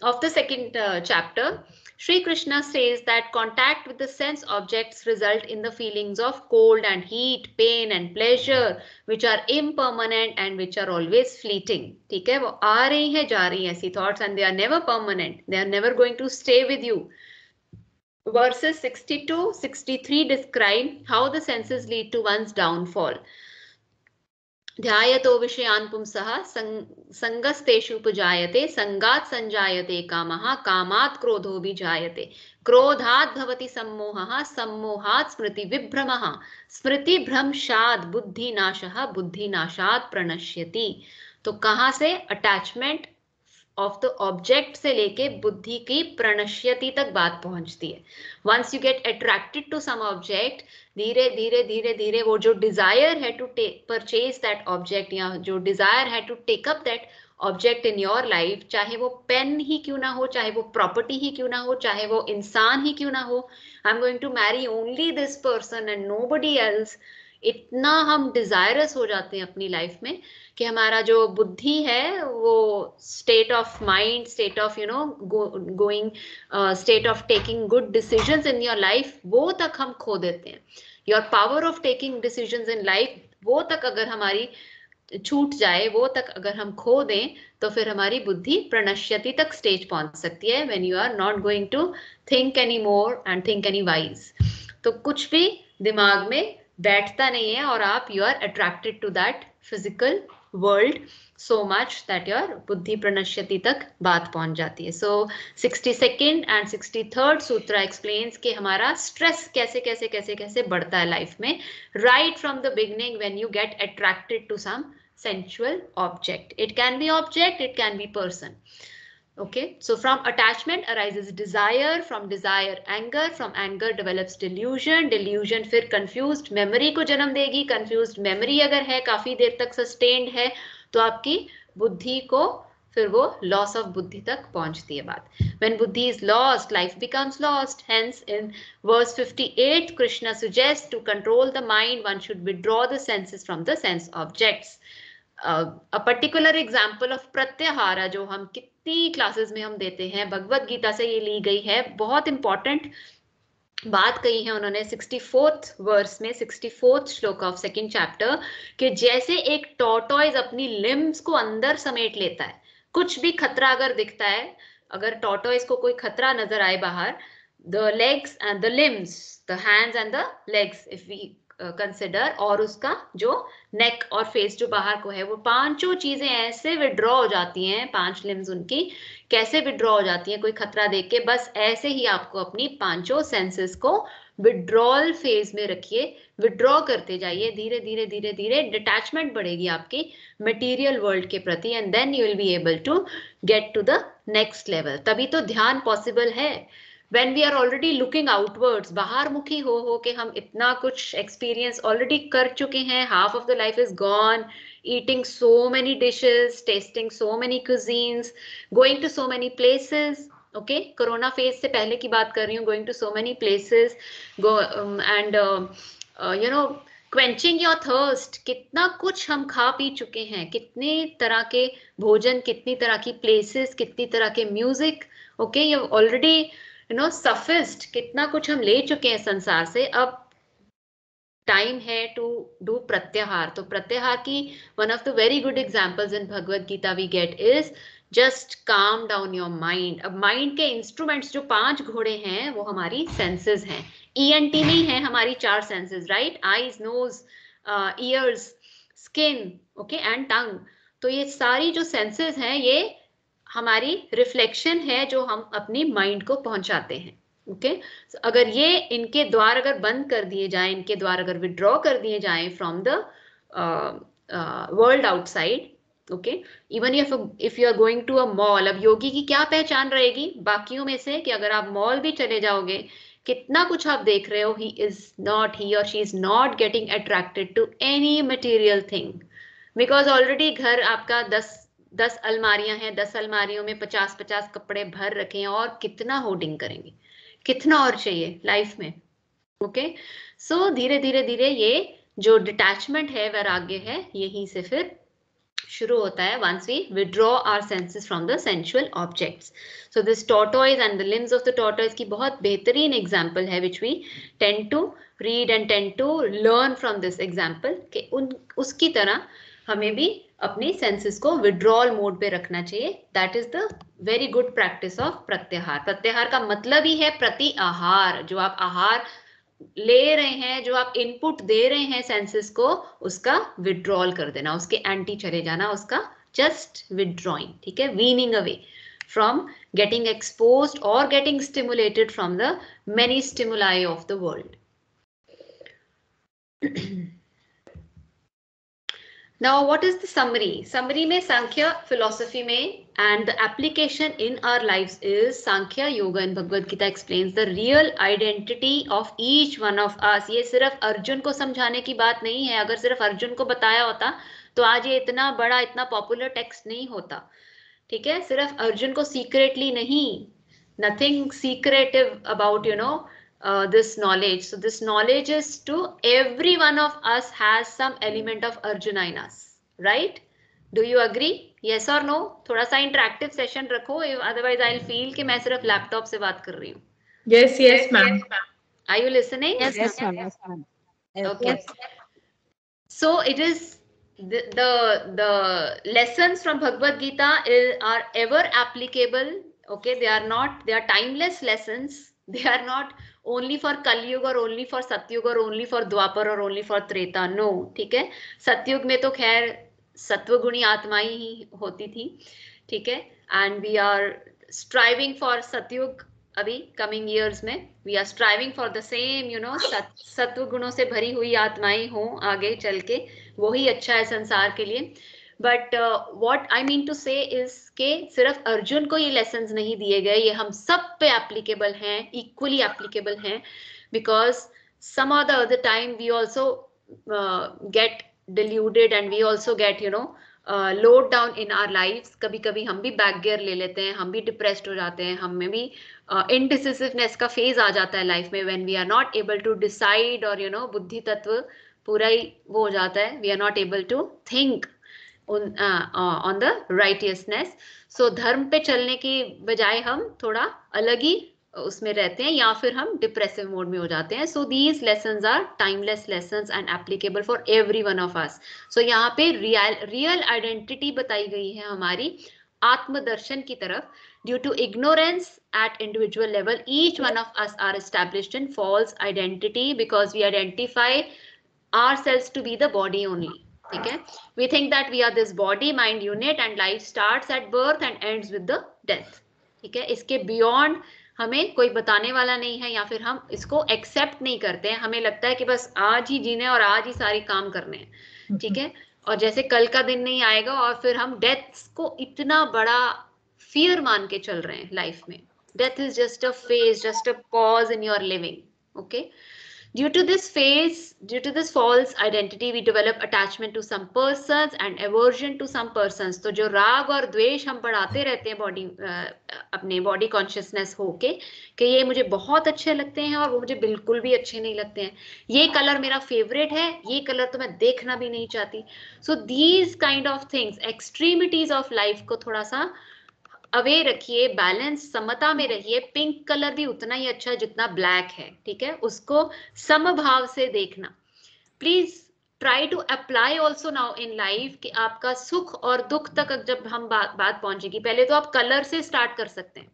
of the second uh, chapter, Sri Krishna says that contact with the sense objects result in the feelings of cold and heat, pain and pleasure, which are impermanent and which are always fleeting. ठीक है वो आ रही है जा रही ऐसी thoughts and they are never permanent. They are never going to stay with you. Verses 62, 63 describe how the senses lead to one's downfall. ध्यायतो विषयान् पुंसः सङ्गस्तेषुपजायते सङ्गात् सञ्जायते कामः कामात् क्रोधो विजायते क्रोधात् भवति सम्मोहः सम्मोहात् स्मृतिविभ्रमः। स्मृतिभ्रंशात् बुद्धिनाशः बुद्धिनाशात् प्रणश्यति। तो कहाँ से? अटैचमेंट ऑफ़ द ऑब्जेक्ट से लेके बुद्धि की प्रणश्यति तक बात पहुँचती है। Once you get attracted to some object धीरे धीरे धीरे धीरे वो जो डिज़ायर है टू परचेज दैट ऑब्जेक्ट या जो डिज़ायर है to take up that object in your life चाहे वो पेन ही क्यों ना हो, चाहे वो प्रॉपर्टी ही क्यों ना हो, चाहे वो इंसान ही क्यों ना हो I am going to marry only this person and nobody else इतना हम डिजायरस हो जाते हैं अपनी लाइफ में। कि हमारा जो बुद्धि है, वो state of mind state of you know going state of taking good decision in your life वो तक हम खो देते हैं। Your power of taking decision in life वो तक अगर हमारी छूट जाए, वो तक अगर हम खो दें तो फिर हमारी बुद्धि प्रणश्यति तक स्टेज पहुँच सकती है when you are not going to think any more and think any wise तो कुछ भी दिमाग में बैठता नहीं है और आप you are attracted to that physical much that your buddhi प्रणश्यति तक बात पहुँच जाती है so sixty second and sixty third sutra explain कि हमारा स्ट्रेस कैसे कैसे कैसे कैसे बढ़ता है लाइफ में right from the beginning when you get attracted to some sensual object. It can be object, it can be person. Okay so from attachment arises desire from desire anger from anger develops delusion delusion फिर confused memory को जन्म देगी confused memory अगर है काफ़ी देर तक sustained है तो आपकी बुद्धि को फिर वो loss of बुद्धि तक पहुँचती है बात when buddhi is lost life becomes lost hence in verse 58 krishna suggests to control the mind one should withdraw the senses from the sense objects a particular example of pratyahara जो हम कितनी classes में हम देते हैं, भगवत गीता से ये ली गई है, बहुत इंपॉर्टेंट बात कही है उन्होंने सिक्सटी फोर्थ वर्स में sixty fourth shloka of second chapter कि जैसे एक टॉटॉइज अपनी लिम्स को अंदर समेट लेता है, कुछ भी खतरा अगर दिखता है, अगर टॉटॉइज को कोई खतरा नज़र आए बाहर the legs and the limbs the hands and the legs if we consider uh, और उसका जो नेक और फेस जो बाहर को है वो पाँचों चीज़ें ऐसे विड्रॉ हो जाती हैं पाँच लिम्स उनकी कैसे विड्रॉ हो जाती हैं कोई खतरा देख के बस ऐसे ही आपको अपनी पाँचों सेंसेस को विड्रॉल फ़ेज़ में रखिए विड्रॉ करते जाइए धीरे धीरे धीरे धीरे डिटैचमेंट बढ़ेगी आपकी मटेरियल वर्ल्ड के प्रति and then you will be able to get to the next level तभी तो ध्यान पॉसिबल है। Already looking outwards bahar mukhi ho ho ke hum itna kuch experience already kar chuke hain half of the life is gone eating so many dishes tasting so many cuisines going to so many places okay corona phase se pehle ki baat kar rahi hu going to so many places go um, and uh, uh, you know quenching your thirst कितना कुछ हम खा P चुके हैं कितने तरह के भोजन कितनी तरह की प्लेसेस कितनी तरह के music okay you already you know sufficed कितना कुछ हम ले चुके हैं संसार से, अब टाइम है टू डू प्रत्याहार तो प्रत्याहार की one of the very good examples in Bhagavad Gita we get is just calm down your mind अब माइंड के इंस्ट्रूमेंट्स जो पाँच घोड़े हैं, वो हमारी सेंसेस हैं. ई एन टी नहीं है हमारी चार senses right eyes nose ears skin okay and tongue तो ये सारी जो सेंसेस हैं, ये हमारी रिफ्लेक्शन है जो हम अपनी माइंड को पहुंचाते हैं ओके okay? so, अगर ये इनके द्वार अगर बंद कर दिए जाए इनके द्वार अगर विड्रॉ कर दिए जाए from the uh, world outside okay? If if you are going to a mall अब योगी की क्या पहचान रहेगी? बाकियों में से कि अगर आप मॉल भी चले जाओगे कितना कुछ आप देख रहे हो ही इज़ नॉट ही और she is not getting attracted to any material thing because already घर आपका दस दस अलमारियाँ हैं, दस अलमारियों में पचास पचास कपड़े भर रखे हैं और कितना होर्डिंग करेंगे? कितना और चाहिए लाइफ में? ओके? सो धीरे धीरे धीरे ये जो डिटैचमेंट है वैराग्य है, यहीं से फिर शुरू होता है once we withdraw our senses from the sensual objects so this tortoise and the limbs of the tortoise की बहुत बेहतरीन एग्जांपल है which we tend to read and tend to learn from this example के उन, उसकी तरह हमें भी अपनी सेंसेस को विड्रॉल मोड पे रखना चाहिए. That is the very good practice of pratyahara प्रत्याहार का मतलब ही है प्रति आहार जो आप आहार ले रहे हैं, जो आप इनपुट दे रहे हैं सेंसेस को, उसका विड्रॉल कर देना. उसके एंटी चले जाना, उसका जस्ट विड्रॉइंग ठीक है? Weaning away from getting expose और getting stimulated from the many stimuli of the world Now, what is the summary? Summary में Sankhya philosophy में and the application in our lives is Sankhya Yoga and Bhagavad Gita explains the real identity of each one of us. ये सिर्फ़ अर्जुन को समझाने की बात नहीं है अगर सिर्फ़ अर्जुन को बताया होता तो आज ये इतना बड़ा इतना पॉपुलर टेक्स्ट नहीं होता ठीक है सिर्फ़ अर्जुन को सीक्रेटली नहीं nothing secretive about you know uh, this knowledge. So this knowledge is to every one of us has some element of Arjuna in us, right? Do you agree? Yes or no? थोड़ा सा interactive session रखो, otherwise I'll feel कि मैं सिर्फ laptop से बात कर रही हूँ. Yes, yes, ma'am. Are you listening? Yes, yes, ma'am. Yes, ma'am. Okay. Yes. So it is the, the the lessons from Bhagavad Gita is, are ever applicable. Okay, they are not. They are timeless lessons. They are not only for Kalyug और only for सतयुग और only for द्वापर और only for Treta no ठीक है? सतयुग में तो खैर सत्वगुणी आत्माएँ ही होती थी, ठीक है? And we are striving for Satyug अभी कमिंग ईयर्स में we are striving for the same you know सत्व गुणों से भरी हुई आत्माएँ हों आगे चल के, वही अच्छा है संसार के लिए। But what I mean to say सिर्फ़ अर्जुन को ये लेसन नहीं दिए गए ये हम सब पे एप्लीकेबल हैं इक्वली एप्लीकेबल हैं because some of the time we also get deluded and we also get you know load down in our life कभी कभी हम भी बैक गियर ले लेते हैं हम भी डिप्रेस्ड हो जाते हैं हम भी इनडिसिसिवनेस uh, का फ़ेज़ आ जाता है लाइफ में when we are not able to decide और यू नो बुद्धि तत्व पूरा ही वो हो जाता है we are not able to think on the righteousness so धर्म पे चलने की बजाय हम थोड़ा अलग ही उसमें रहते हैं या फिर हम डिप्रेसिव मोड में हो जाते हैं. So these lesson are timeless lesson and applicable for every one of us so यहाँ पे रियल रियल आइडेंटिटी बताई गई है हमारी आत्मदर्शन की तरफ़. Due to ignorance at individual level each one of us are established in false identity because we identify ourselves to be the body only ठीक है? We think that we are this body mind unit and life start at birth and ends with the death ठीक है? इसके beyond हमें कोई बताने वाला नहीं है, या फिर हम इसको एक्सेप्ट नहीं करते हैं। हमें लगता है कि बस आज ही जीने और आज ही सारे काम करने हैं। ठीक है? और जैसे कल का दिन नहीं आएगा और फिर हम डेथ को इतना बड़ा फियर मान के चल रहे हैं लाइफ में। Death is just a phase just a pause in your living okay Due to this phase, due to this false identity, we develop attachment to some persons and aversion to some persons. तो जो राग और द्वेष हम बढ़ाते रहते हैं body अपने बॉडी कॉन्शियसनेस होके कि ये मुझे बहुत अच्छे लगते हैं और वो मुझे बिल्कुल भी अच्छे नहीं लगते हैं ये कलर मेरा फेवरेट है ये कलर तो मैं देखना भी नहीं चाहती so these kind of things extremities of life को थोड़ा सा अवे रखिए बैलेंस समता में रहिए। पिंक कलर भी उतना ही अच्छा जितना ब्लैक है, ठीक है? उसको समभाव से देखना। Please try to apply also now in life कि आपका सुख और दुख तक जब हम बात बात पहुंचेगी। पहले तो आप कलर से स्टार्ट कर सकते हैं।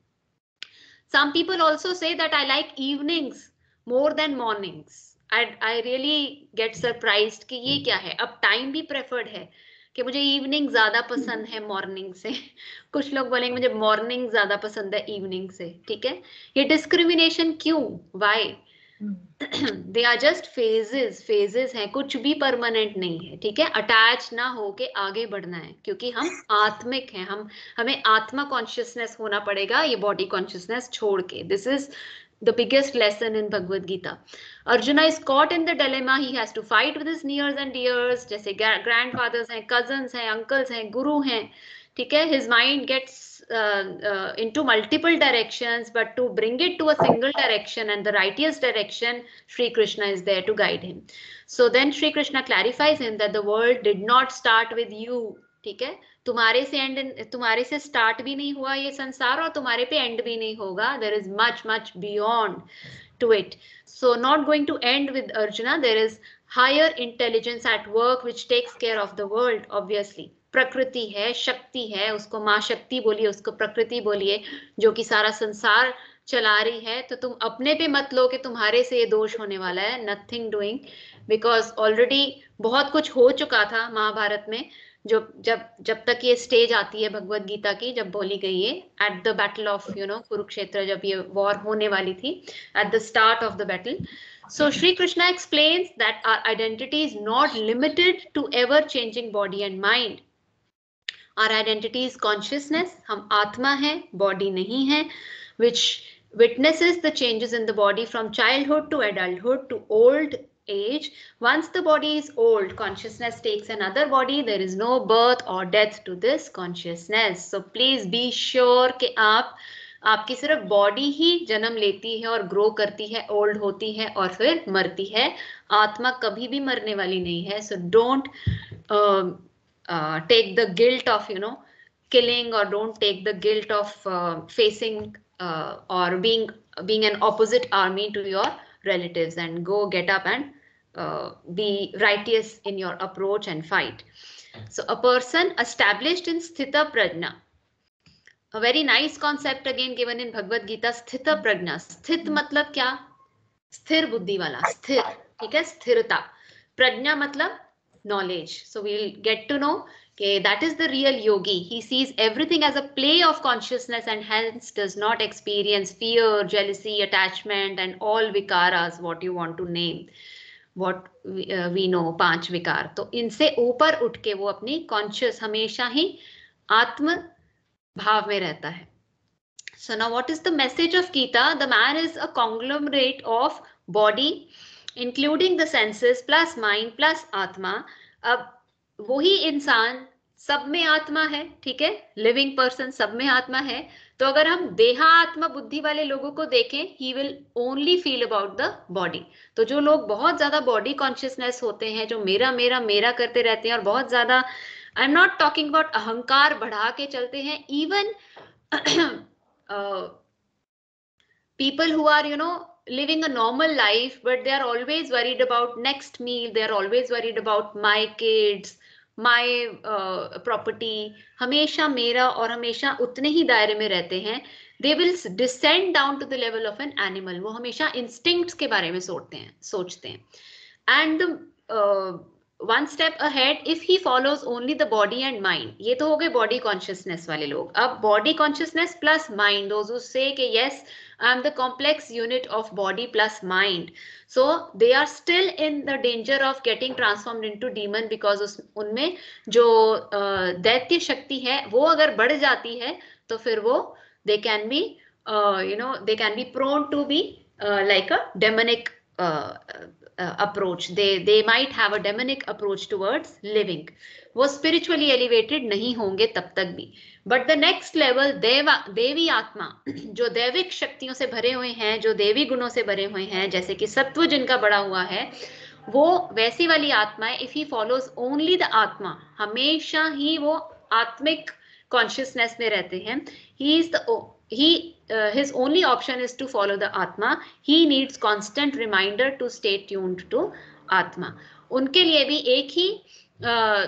Some people also say that I like evenings more than mornings I I really get surprise कि ये क्या है? अब टाइम भी प्रेफर्ड है। कि मुझे इवनिंग ज़्यादा पसंद है मॉर्निंग से। कुछ लोग बोलेंगे, मुझे मॉर्निंग ज़्यादा पसंद है इवनिंग से। ठीक है? ये डिस्क्रिमिनेशन क्यों? Why they are just phases phases हैं। कुछ भी परमानेंट नहीं है, ठीक है? अटैच ना होके आगे बढ़ना है, क्योंकि हम आत्मिक हैं। हम, हमें आत्मा कॉन्शियसनेस होना पड़ेगा, ये बॉडी कॉन्शियसनेस छोड़ के। This is the biggest lesson in Bhagavad Gita. Arjuna is caught in the dilemma. He has to fight with his nears and dears. जैसे grandfathers हैं, cousins हैं, uncles हैं, guru हैं. ठीक है? His mind gets uh, uh, into multiple directions, but to bring it to a single direction and the righteous direction, Sri Krishna is there to guide him. So then Sri Krishna clarifies him that the world did not start with you. ठीक है? तुम्हारे से and तुम्हारे से start भी नहीं हुआ ये संसार और तुम्हारे पे एंड भी नहीं होगा। There is much much beyond to it so not going to end with Arjuna there is higher intelligence at work which takes care of the world obviously प्रकृति है शक्ति है, उसको माँ शक्ति बोलिए, उसको प्रकृति बोलिए, जो कि सारा संसार चला रही है। तो तुम अपने पे मत लो कि तुम्हारे से ये दोष होने वाला है। नथिंग डूइंग बिकॉज़ ऑलरेडी बहुत कुछ हो चुका था महाभारत में। जो जब जब तक ये स्टेज आती है भगवत गीता की, जब बोली गई है at the battle of you know Kurukshetra जब ये वॉर होने वाली थी at the start of the battle so Shri Krishna explain that our identity is not limited to ever changing body and mind our identity is consciousness हम आत्मा है body नहीं है which witnesses the changes in the body from childhood to adulthood to old age. Once the body is old, consciousness takes another body. There is no birth or death to this consciousness. So please be sure that you. आपकी सिर्फ़ body ही जन्म लेती है और grow करती है old होती है और फिर मरती है आत्मा कभी भी मरने वाली नहीं है so don't take the guilt of you know killing और don't take the guilt of facing और being being an opposite army to your relatives and go get up and uh, be righteous in your approach and fight. So a person established in Sthita Prajna, a very nice concept again given in Bhagavad Gita, Sthita Prajna. Sthit matlab kya? स्थिर बुद्धि वाला स्थिर ठीक है स्थिरता प्रज्ञा मतलब knowledge. So we'll get to know Okay, that is the real yogi. He sees everything as a play of consciousness and hence does not experience fear, jealousy, attachment, and all vikaras, what you want to name. What we know पाँच विकार। तो इनसे ऊपर उठ के वो अपनी conscious हमेशा ही आत्म भाव में रहता है। सो ना what is the message of Gita the man is a conglomerate of body including the senses plus mind plus atma. अब वही इंसान सब में आत्मा है, ठीक है? लिविंग पर्सन सब में आत्मा है। तो अगर हम देहा आत्मा बुद्धि वाले लोगों को देखें he will only feel about the body तो जो लोग बहुत ज़्यादा बॉडी कॉन्शियसनेस होते हैं, जो मेरा मेरा मेरा करते रहते हैं और बहुत ज़्यादा I am not talking about अहंकार बढ़ा के चलते हैं even people who are you know living a normal life, but they are always worried about next meal, they are always worried about my kids my property uh, हमेशा मेरा और हमेशा उतने ही दायरे में रहते हैं they will descend down to the level of an animal वो हमेशा इंस्टिंक्ट्स के बारे में सोचते हैं सोचते हैं। And one step ahead if he follows only the body and mind ये तो हो गए बॉडी कॉन्शियसनेस वाले लोग। अब body consciousness plus mind those से yes I am the complex unit of body plus mind. So they are still in the danger of getting transformed into demon because उस उनमें जो दैत्य शक्ति है वो अगर बढ़ जाती है तो फिर वो they can be uh, you know they can be prone to be uh, like a demonic uh, uh, approach they they might have a demonic approach towards living वो spiritually elevated नहीं होंगे तब तक भी बट द नेक्स्ट लेवल देवा देवी आत्मा जो दैविक शक्तियों से भरे हुए हैं जो देवी गुणों से भरे हुए हैं जैसे कि सत्व जिनका बड़ा हुआ है वो वैसी वाली आत्माएँ if he follows only the atma हमेशा ही वो आत्मिक कॉन्शियसनेस में रहते हैं। He is the he uh, his only option is to follow the atma he needs constant reminder to stay tuned to उनके लिए भी एक ही uh,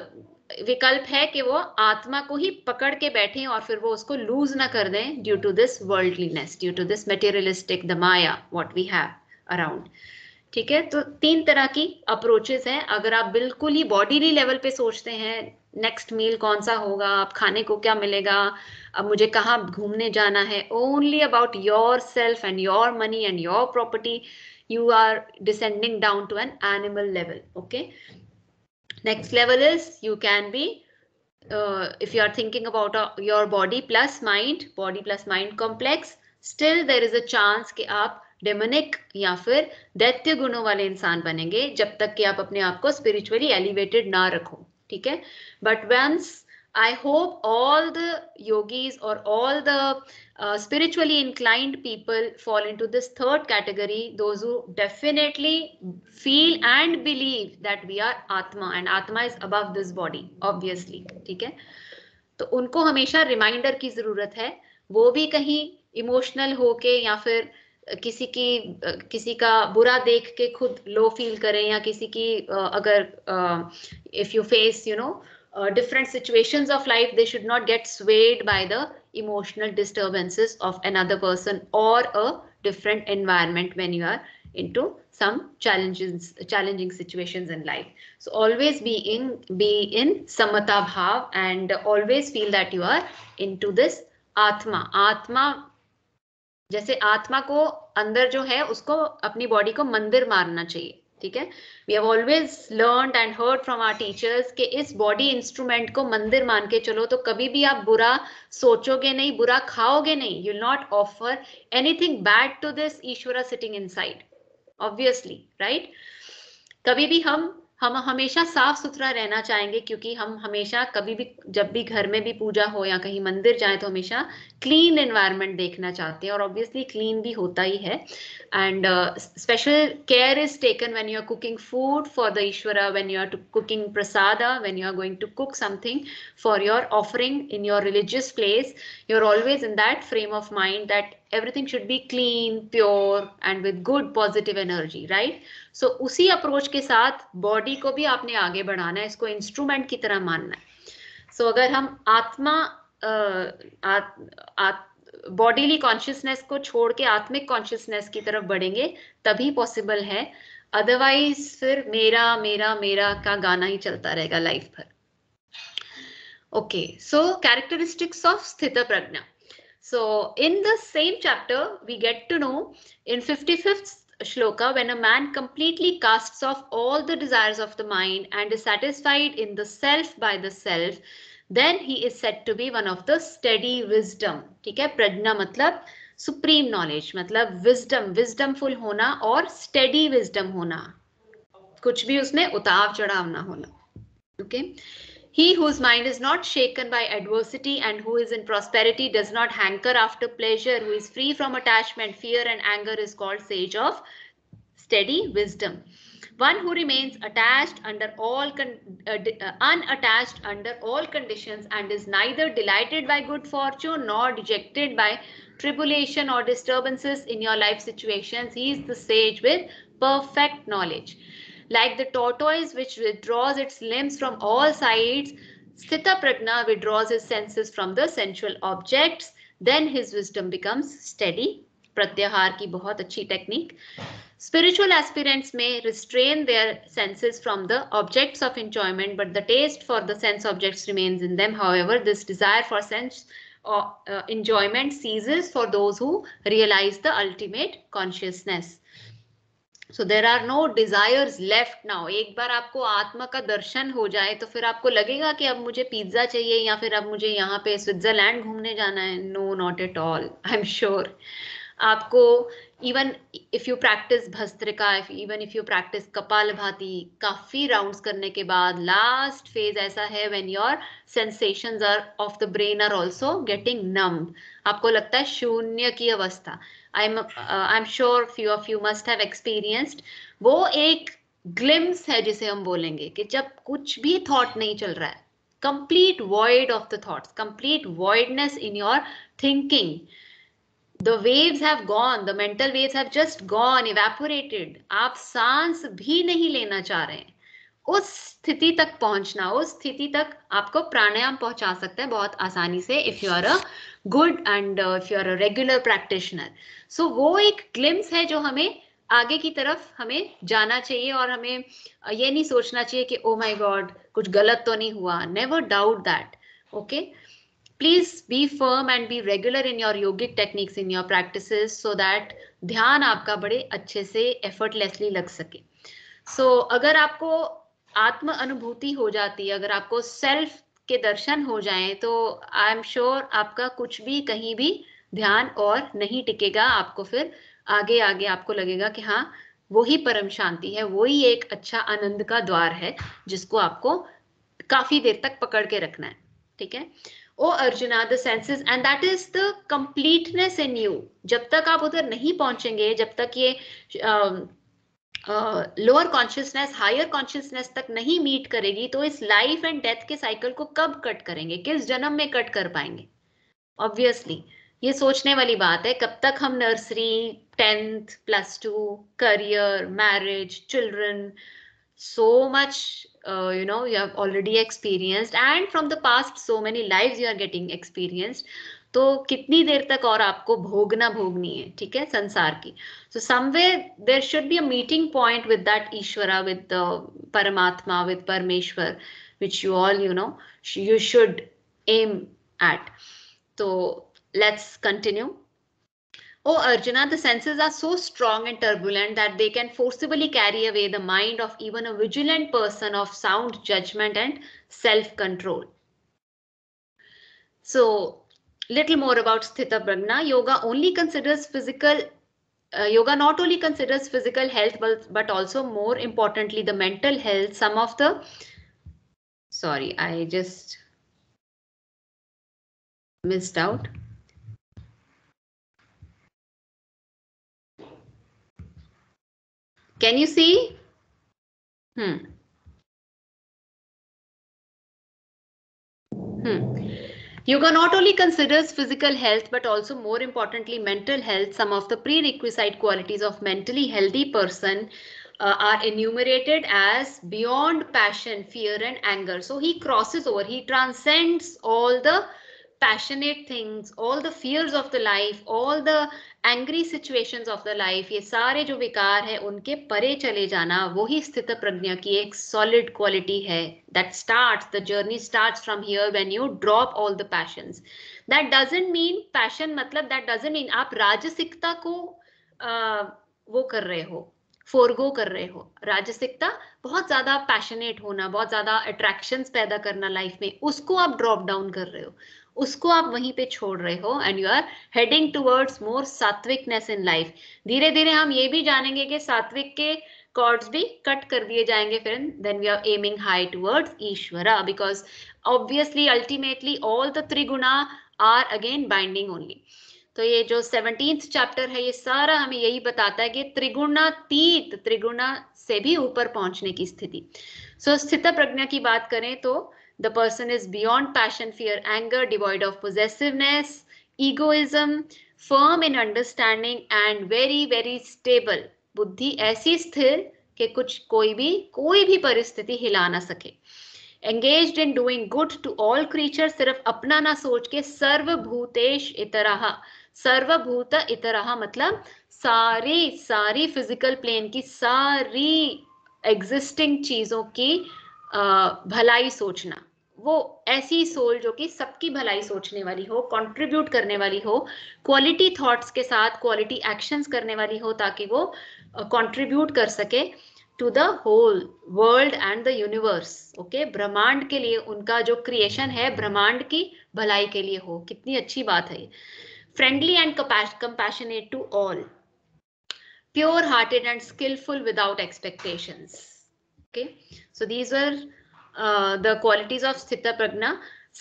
विकल्प है कि वो आत्मा को ही पकड़ के बैठे और फिर वो उसको लूज ना कर दें due to this worldliness due to this materialistic the maya what we have around ठीक है? तो तीन तरह की अप्रोचेस हैं। अगर आप बिल्कुल ही बॉडीली लेवल पे सोचते हैं नेक्स्ट मील कौन सा होगा, आप खाने को क्या मिलेगा, अब मुझे कहाँ घूमने जाना है only about yourself and your money and your property you are descending down to an animal level Okay. Next level is you can be uh, if you are thinking about uh, your body plus mind, body plus mind complex, still there is a chance कि आप demonic या फिर दैत्य गुणों वाले इंसान बनेंगे जब तक कि आप अपने आप को स्पिरिचुअली एलिवेटेड ना रखो ठीक है but once I hope all the yogis or all the uh, spiritually inclined people fall into this third category, those who definitely feel and believe that we are Atma and Atma is above this body, obviously. ठीक है तो उनको हमेशा reminder की ज़रूरत है वो भी कहीं इमोशनल होके या फिर किसी की किसी का बुरा देख के खुद लो फील करें या किसी की अगर if you face you know different situations of life they should not get swayed by the emotional disturbances of another person or a different environment when you are into some challenges challenging situations in life so always be in be in samata bhav and always feel that you are into this atma atma जैसे आत्मा को अंदर जो है उसको अपनी body को मंदिर मारना चाहिए ठीक है? We have always learn and heard from our teachers के इस बॉडी इंस्ट्रूमेंट को मंदिर मान के चलो तो कभी भी आप बुरा सोचोगे नहीं, बुरा खाओगे नहीं you not offer anything bad to this Ishwar sitting inside obviously right कभी भी हम हम हमेशा साफ़ सुथरा रहना चाहेंगे क्योंकि हम हमेशा कभी भी, जब भी घर में भी पूजा हो या कहीं मंदिर जाए तो हमेशा क्लीन एनवायरनमेंट देखना चाहते हैं और ऑब्वियसली क्लीन भी होता ही है। And special care is taken when you are cooking food for the Ishwara when you are cooking prasada when you are going to cook something for your offering in your religious place you are always in that frame of mind that everything should be clean, pure and with good positive energy, right? So उसी approach के साथ body को भी आपने आगे बढ़ाना है इसको इंस्ट्रूमेंट की तरह मानना है। सो so, अगर हम आत्मा बॉडीली कॉन्शियसनेस को छोड़ के आत्मिक कॉन्शियसनेस की तरफ़ बढ़ेंगे तभी पॉसिबल है। अदरवाइज़ फिर मेरा मेरा मेरा का गाना ही चलता रहेगा लाइफ भर ओके सो कैरेक्टरिस्टिक्स ऑफ़ स्थित प्रज्ञा So in the same chapter, we get to know in 55th shloka, when a man completely casts off all the desires of the mind and is satisfied in the self by the self, then he is said to be one of the steady wisdom. ठीक है प्रज्ञा मतलब supreme knowledge मतलब wisdom wisdomful होना और steady wisdom होना कुछ भी उसमें उताव चढ़ाव ना होना okay okay? He whose mind is not shaken by adversity and who is in prosperity does not hanker after pleasure, who is free from attachment, fear, and anger is called sage of steady wisdom. One who remains attached under all uh, uh, unattached under all conditions and is neither delighted by good fortune nor dejected by tribulation or disturbances in your life situations. He is the sage with perfect knowledge. Like the tortoise which withdraws its limbs from all sides, Sthita Prajna withdraws his senses from the sensual objects, then his wisdom becomes steady. Pratyahar ki bahut achhi technique. Spiritual aspirants may restrain their senses from the objects of enjoyment, but the taste for the sense objects remains in them. However, this desire for sense or uh, enjoyment ceases for those who realize the ultimate consciousness. So there are no desires left now एक बार आपको आत्मा का दर्शन हो जाए तो फिर आपको लगेगा कि अब मुझे पिज्जा चाहिए या फिर अब मुझे यहाँ पे स्विट्जरलैंड घूमने जाना है। No not at all I am sure आपको even if you practice bhastrika even if you practice kapalbhati काफ़ी राउंड्स करने के बाद लास्ट फ़ेज़ ऐसा है when your sensations are of the brain are also getting numb आपको लगता है शून्य की अवस्था। Am I am sure few of you must have experienced वो एक ग्लिम्स है जिसे हम बोलेंगे कि जब कुछ भी थॉट नहीं चल रहा है, complete void of the thoughts, complete voidness in your thinking. The waves have gone, the mental waves have just gone, evaporated. आप सांस भी नहीं लेना चाह रहे हैं। उस स्थिति तक पहुँचना, उस स्थिति तक आपको प्राणायाम पहुँचा सकता है बहुत आसानी से if you are a good and if you are a regular practitioner so वो एक ग्लिम्स है जो हमें आगे की तरफ़ हमें जाना चाहिए और हमें ये नहीं सोचना चाहिए कि ओ माई गॉड कुछ गलत तो नहीं हुआ. Never doubt that okay please be firm and be regular in your yogic techniques in your practice so that ध्यान आपका बड़े अच्छे से एफर्टलेसली लग सके। सो so, अगर आपको आत्म अनुभूति हो जाती है अगर आपको सेल्फ के दर्शन हो जाए तो आई एम श्योर आपका कुछ भी कहीं भी ध्यान और नहीं टिकेगा आपको फिर आगे आगे आपको लगेगा कि हाँ वही परम शांति है, वही एक अच्छा आनंद का द्वार है जिसको आपको काफ़ी देर तक पकड़ के रखना है, ठीक है? O Arjuna the senses and that is the completeness in you जब तक आप उधर नहीं पहुँचेंगे, जब तक ये लोअर कॉन्शियसनेस हायर कॉन्शियसनेस तक नहीं मीट करेगी तो इस लाइफ एंड डेथ के साइकिल को कब कट करेंगे? किस जन्म में कट कर पाएँगे? ऑब्वियसली ये सोचने वाली बात है कब तक हम nursery tenth plus two career marriage children much uh, you know you have already experienced and from the past so many lives you are getting experienced तो कितनी देर तक और आपको भोगना भोगनी है ठीक है संसार की। So someway there should be a meeting point with that Ishwara with Paramatma with Parameshwar which you all you know you should aim at तो Let's continue. Oh, Arjuna, the senses are so strong and turbulent that they can forcibly carry away the mind of even a vigilant person of sound judgment and self-control. So, little more about Sthita Pragna. Yoga only considers physical uh, yoga not only considers physical health, but, but also more importantly, the mental health. Some of the sorry, I just missed out. Can you see? Hmm. Hmm. Yoga not only considers physical health, but also more importantly, mental health. Some of the prerequisite qualities of mentally healthy person uh, are enumerated as beyond passion, fear and anger. So he crosses over, he transcends all the passionate things, all the fears of the life, all the angry situations of the life ये सारे जो विकार है उनके परे चले जाना वही स्थित प्रज्ञा की एक सॉलिड क्वालिटी है। That starts the journey starts from here when you drop all the passions that doesn't mean passion मतलब दैट डजंट मीन आप राजसिकता को uh, वो कर रहे हो फोरगो कर रहे हो। राजसिकता बहुत ज़्यादा पैशनेट होना बहुत ज़्यादा अट्रैक्शंस पैदा करना लाइफ में उसको आप ड्रॉप डाउन कर रहे हो। उसको आप वहीं पे छोड़ रहे हो and you are heading towards more सात्विकनेस in life धीरे धीरे हम ये भी जानेंगे कि सात्विक के कॉर्ड्स भी कट कर दिए जाएँगे फिर then we are aiming high towards Ishwara because obviously ultimately all the triguna are again binding only तो ये जो सेवनटींथ चैप्टर है ये सारा हमें यही बताता है कि त्रिगुणातीत त्रिगुणा से भी ऊपर पहुँचने की स्थिति। सो so, स्थित प्रज्ञा की बात करें तो The person is beyond passion, fear, anger, devoid of possessiveness, egoism, firm in understanding and very, very stable. बुद्धि ऐसी स्थिर कि कुछ कोई भी कोई भी परिस्थिति हिला ना सके engage in doing good to all creature सिर्फ़ अपना ना सोच के सर्वभूतेश इतरहा सर्वभूत इतरहा मतलब सारी सारी फ़िज़िकल प्लेन की सारी एग्जिस्टिंग चीज़ों की भलाई सोचना। वो ऐसी सोल जो कि सबकी भलाई सोचने वाली हो कंट्रीब्यूट करने वाली हो क्वालिटी थॉट्स के साथ क्वालिटी एक्शंस करने वाली हो ताकि वो कंट्रीब्यूट कर सके to the whole world and the universe okay ब्रह्मांड के लिए उनका जो क्रिएशन है, ब्रह्मांड की भलाई के लिए हो। कितनी अच्छी बात है friendly and compassionate to all pure hearted and skilful without expectations okay? So these were uh, the qualities of sthita pragna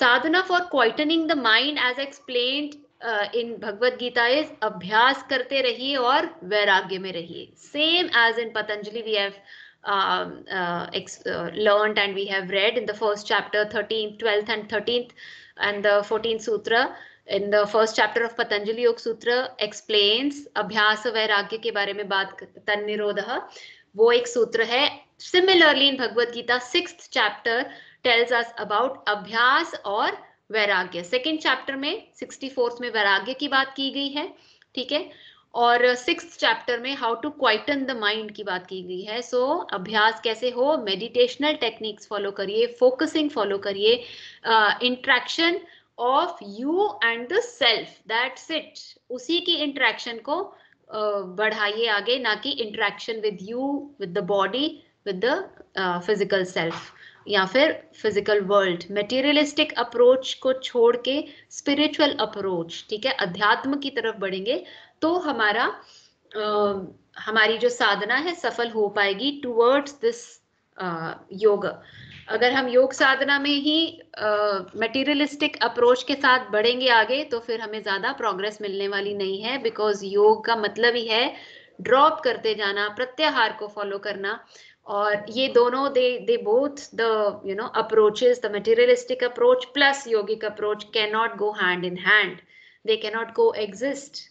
sadhana for quietening the mind as explained uh, in bhagavad gita is abhyas karte rahiye aur vairagya mein rahiye same as in patanjali we have um, uh, uh, learned and we have read in the first chapter 13th 12th and 13th and the 14th sutra in the first chapter of patanjali yoga sutra explains abhyas vairagya ke bare mein baat tan nirodha वो एक सूत्र है similarly in Bhagavad Gita six chapter tells us about abhyasa और वैराग्य। Second chapter में sixty fourth में वैराग्य की बात की गई है ठीक है? और सिक्स चैप्टर में how to quieten the mind की बात की गई है। सो so, अभ्यास कैसे हो? मेडिटेशनल टेक्निक्स फॉलो करिए फोकसिंग फॉलो करिए interaction of you and the self that's it उसी की इंट्रैक्शन को uh, बढ़ाइए आगे ना कि interaction with you with the body with the physical self या फिर फ़िज़िकल वर्ल्ड मेटीरियलिस्टिक अप्रोच को छोड़ के स्पिरिचुअल अप्रोच ठीक है अध्यात्म की तरफ़ बढ़ेंगे तो हमारा uh, हमारी जो साधना है सफल हो पाएगी टूवर्ड्स दिस योग। अगर हम योग साधना में ही मटेरियलिस्टिक अप्रोच के साथ बढ़ेंगे आगे तो फिर हमें ज़्यादा प्रोग्रेस मिलने वाली नहीं है बिकॉज़ योग का मतलब ही है ड्रॉप करते जाना प्रत्याहार को फॉलो करना। और ये दोनों they they both the you know approaches the materialistic approach plus yogic approach can not go hand in hand they can not go exist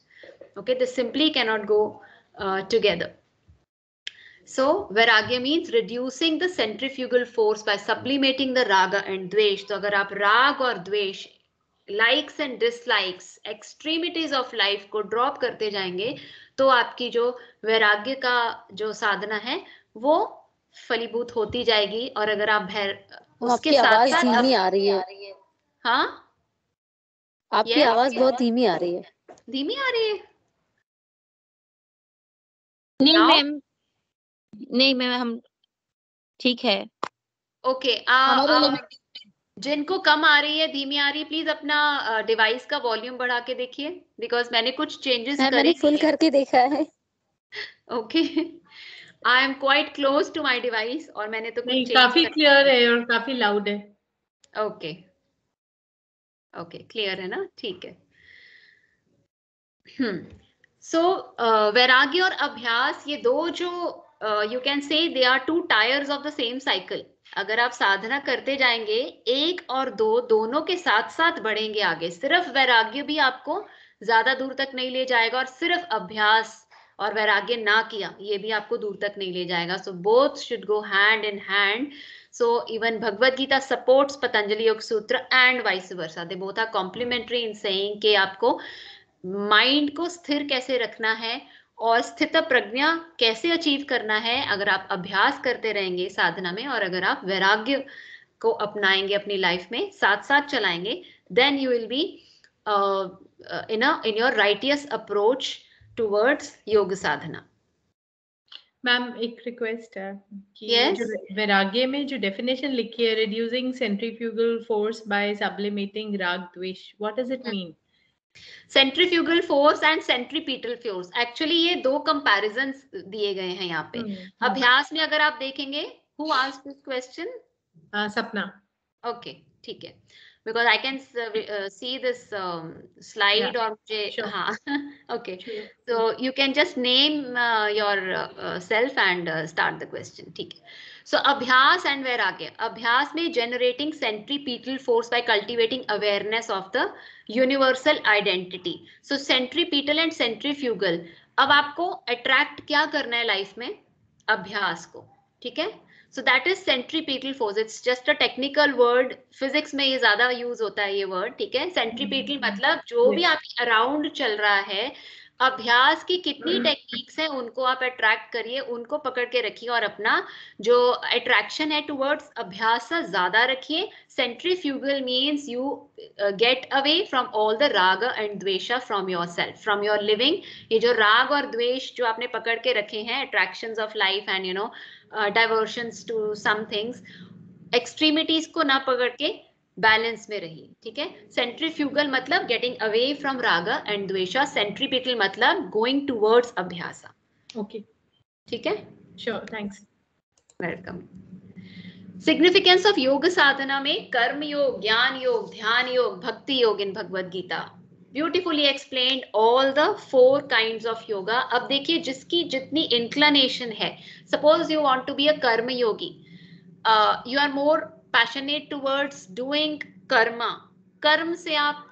okay they simply cannot go uh, together. So vairagya means reducing the centrifugal force by sublimating the raga and dvesh. तो अगर आप राग और द्वेष likes and dislikes extremities of life को drop करते जाएँगे तो आपकी जो वैराग्य का जो साधना है वो फलीभूत होती जाएगी और अगर आप भैर उसके साथ साथ धीमी आ रही है। हाँ? आपकी आवाज़ बहुत धीमी आ रही है। धीमी आ रही है? नहीं मैम नहीं मैम हम ठीक है। ओके okay, जिनको कम आ रही है धीमी आ रही है प्लीज़ अपना डिवाइस का वॉल्यूम बढ़ा के देखिए बिकॉज़ मैंने कुछ चेंजेस करे मैंने फुल करके देखा है। Okay I am quite close to my device और मैंने तो नहीं काफ़ी क्लियर है और काफ़ी लाउड है। ओके ओके क्लियर है ना? ठीक है। सो so, वैराग्य uh, और अभ्यास ये दो जो you can say they are two tyres of the same cycle अगर आप साधना करते जाएँगे एक और दो दोनों के साथ साथ बढ़ेंगे आगे। सिर्फ़ वैराग्य भी आपको ज़्यादा दूर तक नहीं ले जाएगा और सिर्फ़ अभ्यास और वैराग्य ना किया, ये भी आपको दूर तक नहीं ले जाएगा। So both should go hand in hand so even Gita supports Patanjali Yoga Sutra and vice versa they both are complementary in saying कि आपको माइंड को स्थिर कैसे रखना है और स्थित प्रज्ञा कैसे अचीव करना है, अगर आप अभ्यास करते रहेंगे साधना में और अगर आप वैराग्य को अपनाएँगे अपनी लाइफ में साथ साथ चलाएँगे then you will be in in your righteous approach towards yoga sadhana ma'am एक रिक्वेस्ट है कि yes? जो वैराग्य में जो डेफिनेशन लिखी है reducing centrifugal force by sublimating raga dvesha what does it mean centrifugal force and centripetal force actually ये दो कंपैरिजन दिए गए हैं यहाँ पे। Hmm. अभ्यास में अगर आप देखेंगे who asked this question Sapna. Okay ठीक है। Because I can see this slide और मुझे हाँ okay so you can just name yourself and start the question ठीक है सो अभ्यास एंड वैराग्य अभ्यास में generating centripetal force by cultivating awareness of the universal identity so centripetal and centrifugal अब आपको attract क्या करना है लाइफ में? अभ्यास को ठीक है? So that is centripetal force it's just a technical word physics में ये ज़्यादा यूज़ होता है ये वर्ड ठीक है? सेंट्रीपीटल मतलब जो भी आपके अराउंड चल रहा है अभ्यास की कितनी टेक्निक्स हैं उनको आप अट्रैक्ट करिए उनको पकड़ के रखिए और अपना जो अट्रैक्शन है टुवर्ड्स अभ्यास से ज़्यादा रखिए। Centrifugal means you get away from all the raga and dvesha from yourself from your living ये जो राग और द्वेष जो आपने पकड़ के रखे हैं attraction of life and you know diversions to some things extremities को ना पकड़ के बैलेंस में रही ठीक है? सेंट्रीफ्यूगल मतलब getting away from raga and dvesha centripetal मतलब गोइंग टूवर्ड्स अभ्यासा ओके ठीक है? Sure thanks welcome significance of yoga sadhana में कर्म योग ज्ञान योग dhyana yoga bhakti yoga in Bhagavad Gita beautifully explain all the four kind of yoga अब देखिए जिसकी जितनी इंक्लनेशन है suppose you want to be a karma yogi you are more passionate towards doing karma कर्म से आप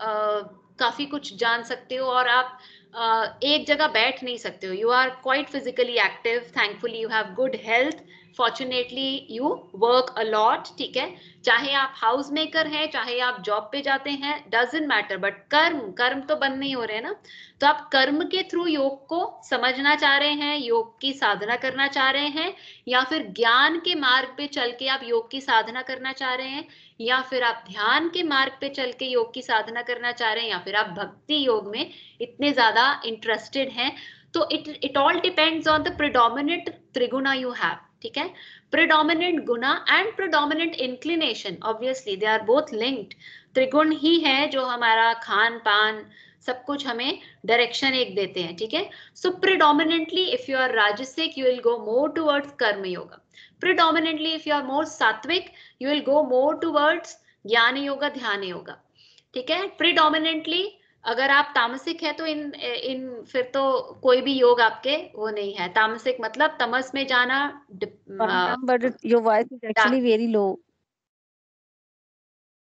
uh, काफ़ी कुछ जान सकते हो और आप uh, एक जगह बैठ नहीं सकते हो। You are quite physically active thankfully you have good health fortunately you work a lot ठीक है? चाहे आप हाउस मेकर हैं, चाहे आप जॉब पे जाते हैं डजेंट मैटर बट कर्म कर्म तो बंद नहीं हो रहे ना? तो आप कर्म के थ्रू योग को समझना चाह रहे हैं, योग की साधना करना चाह रहे हैं, या फिर ज्ञान के मार्ग पे चल के आप योग की साधना करना चाह रहे हैं, या फिर आप ध्यान के मार्ग पे चल के योग की साधना करना चाह रहे हैं, या फिर आप भक्ति योग में इतने ज़्यादा इंटरेस्टेड हैं तो it it all depends on the predominant triguna you have ठीक है? Predominant guna and predominant inclination obviously they are both linked त्रिगुण ही है जो हमारा खान पान सब कुछ हमें डायरेक्शन एक देते हैं, ठीक है? So predominantly if you are rajasic you will go more towards karma yoga predominantly if you are more sattvic you will go more towards jnana yoga dhyana yoga ठीक है? प्रिडोमिनेंटली अगर आप तामसिक है तो इन इन फिर तो कोई भी योग आपके वो नहीं है। तामसिक मतलब तमस में जाना it- your voice is actually very low.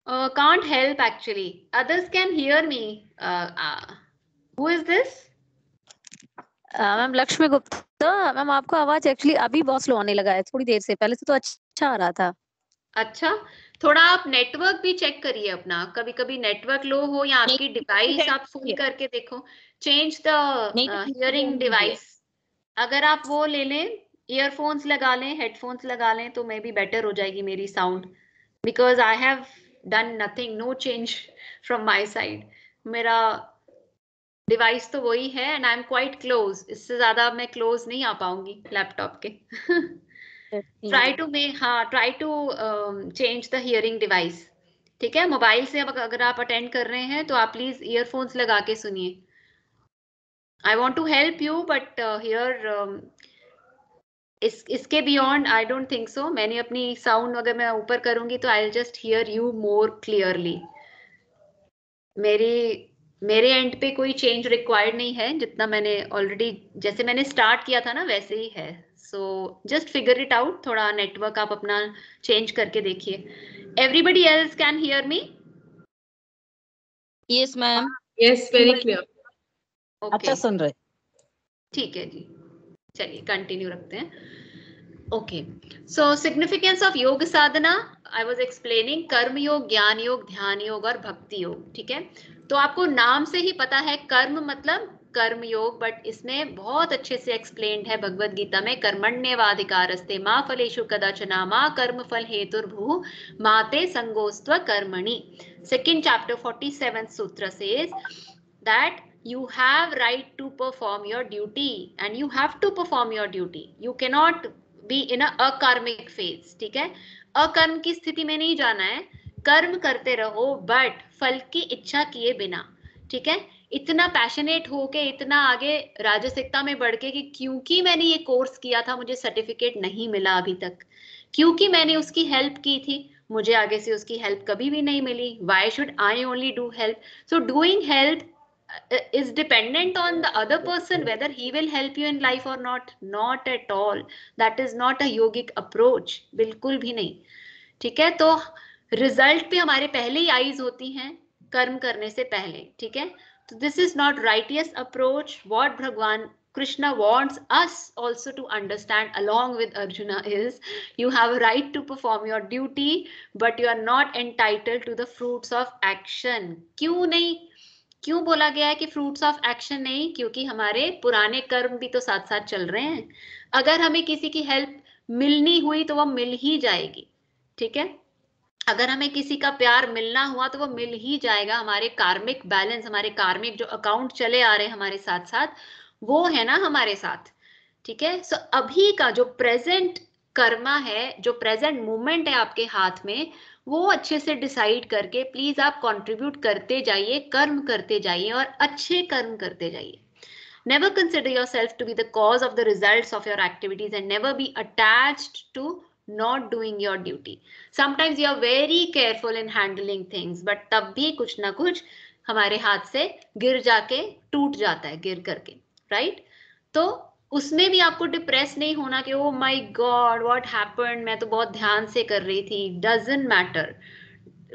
Can't help actually others can hear me who is this? Ma'am Lakshmi Gupta ma'am आपको आवाज़ एक्चुअली अभी बहुत स्लो आने लगा है थोड़ी देर से पहले से तो अच्छा आ रहा था। अच्छा? थोड़ा आप नेटवर्क भी चेक करिए अपना। कभी कभी नेटवर्क लो हो या आपकी डिवाइस आप फुल करके देखो। चेंज द हियरिंग डिवाइस अगर आप वो ले लें ईयरफोन्स लगा लें हेडफोन्स लगा लें तो मे बी बेटर हो जाएगी मेरी sound because I have done nothing no change from my side मेरा डिवाइस तो वही है and I am quite close इससे ज़्यादा मैं क्लोज नहीं आ पाऊँगी लैपटॉप के। ट्राई टू मेक हाँ try to change the hearing device ठीक है? मोबाइल से अब अगर आप अटेंड कर रहे हैं तो आप प्लीज़ ईयरफोन्स लगा के सुनिए। I want to help you but here इस इसके beyond I don't think so मैंने अपनी साउंड अगर मैं ऊपर करूँगी तो I just hear you more clearly मेरी मेरे एंड पे कोई चेंज रिक्वायर्ड नहीं है जितना मैंने ऑलरेडी जैसे मैंने स्टार्ट किया था ना वैसे ही है। So just figure it out थोड़ा नेटवर्क आप अपना चेंज करके देखिए. Everybody else can hear me yes ma'am Yes, very clear. Okay सुन रहे। ठीक है जी। चलिए कंटिन्यू रखते हैं। Okay so significance of yoga Sadhana I was explaining कर्म योग ज्ञान योग ध्यान योग और भक्ति योग ठीक है? तो आपको नाम से ही पता है कर्म मतलब कर्म योग बट इसमें बहुत अच्छे से एक्सप्लेन है भगवत गीता में, कर्मण्यवाधिकारस्ते, माँ फलेशु कदाचना, माँ कर्म फल हेतुर्भु, माते संगोस्त्व कर्मणि। Second chapter 47th sutra says that you have right to perform your duty and you have to perform your duty. You cannot be in a akarmic phase, ठीक है? अकर्म की स्थिति में नहीं जाना है। कर्म करते रहो बट फल की इच्छा किए बिना, ठीक है? इतना पैशनेट होके, इतना आगे राजसिकता में बढ़ के कि क्योंकि मैंने ये कोर्स किया था, मुझे सर्टिफिकेट नहीं मिला अभी तक। क्योंकि मैंने उसकी हेल्प की थी, मुझे आगे से उसकी हेल्प कभी भी नहीं मिली। Why should I only do help so doing help is dependent on the other person, whether he will help you in life or not. Not at all. That is not a yogic approach. बिल्कुल भी नहीं। ठीक है? तो result पे हमारे पहले ही eyes होती हैं कर्म करने से पहले। ठीक है? तो this is not righteous approach what Bhagwan Krishna wants us also to understand along with Arjuna is you have a right to perform your duty but you are not entitled to the fruits of action. क्यों नहीं क्यों बोला गया है कि fruits of action नहीं क्योंकि हमारे पुराने कर्म भी तो साथ साथ चल रहे हैं अगर हमें किसी की हेल्प मिलनी हुई तो वो मिल ही जाएगी ठीक है अगर हमें किसी का प्यार मिलना हुआ तो वो मिल ही जाएगा। हमारे कार्मिक बैलेंस हमारे कार्मिक जो अकाउंट चले आ रहे हैं हमारे साथ साथ वो है ना हमारे साथ। ठीक है? सो अभी का जो प्रेजेंट कर्मा है, जो प्रेजेंट मूवमेंट है आपके हाथ में, वो अच्छे से डिसाइड करके प्लीज़ आप कंट्रीब्यूट करते जाइए, कर्म करते जाइए और अच्छे कर्म करते जाइए। Never consider yourself to be the cause of the results of your activities and never be attached to not doing your duty. Sometimes you are very careful in handling things, but तब भी कुछ ना कुछ हमारे हाथ से गिर जाके, टूट जाता है, गिर करके राइट right? तो उसमें भी आपको डिप्रेस नहीं होना कि oh my god what happened मैं तो बहुत ध्यान से कर रही थी. डजंट मैटर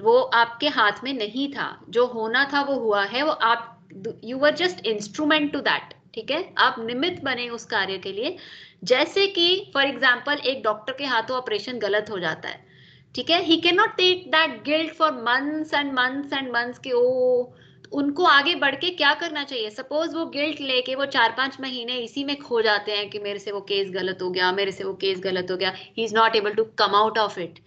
वो आपके हाथ में नहीं था। जो होना था, वो हुआ है। वो आप you were just instrument to that ठीक है? आप निमित्त बने उस कार्य के लिए जैसे कि फॉर एग्ज़ाम्पल एक डॉक्टर के हाथों ऑपरेशन गलत हो जाता है, ठीक है? He can not take that guilt for months and months and months के, ओ, उनको आगे बढ़ के क्या करना चाहिए? सपोज़ वो गिल्ट लेके वो चार पाँच महीने इसी में खो जाते हैं कि मेरे से वो केस गलत हो गया, मेरे से वो केस गलत हो गया he is not able to come out of it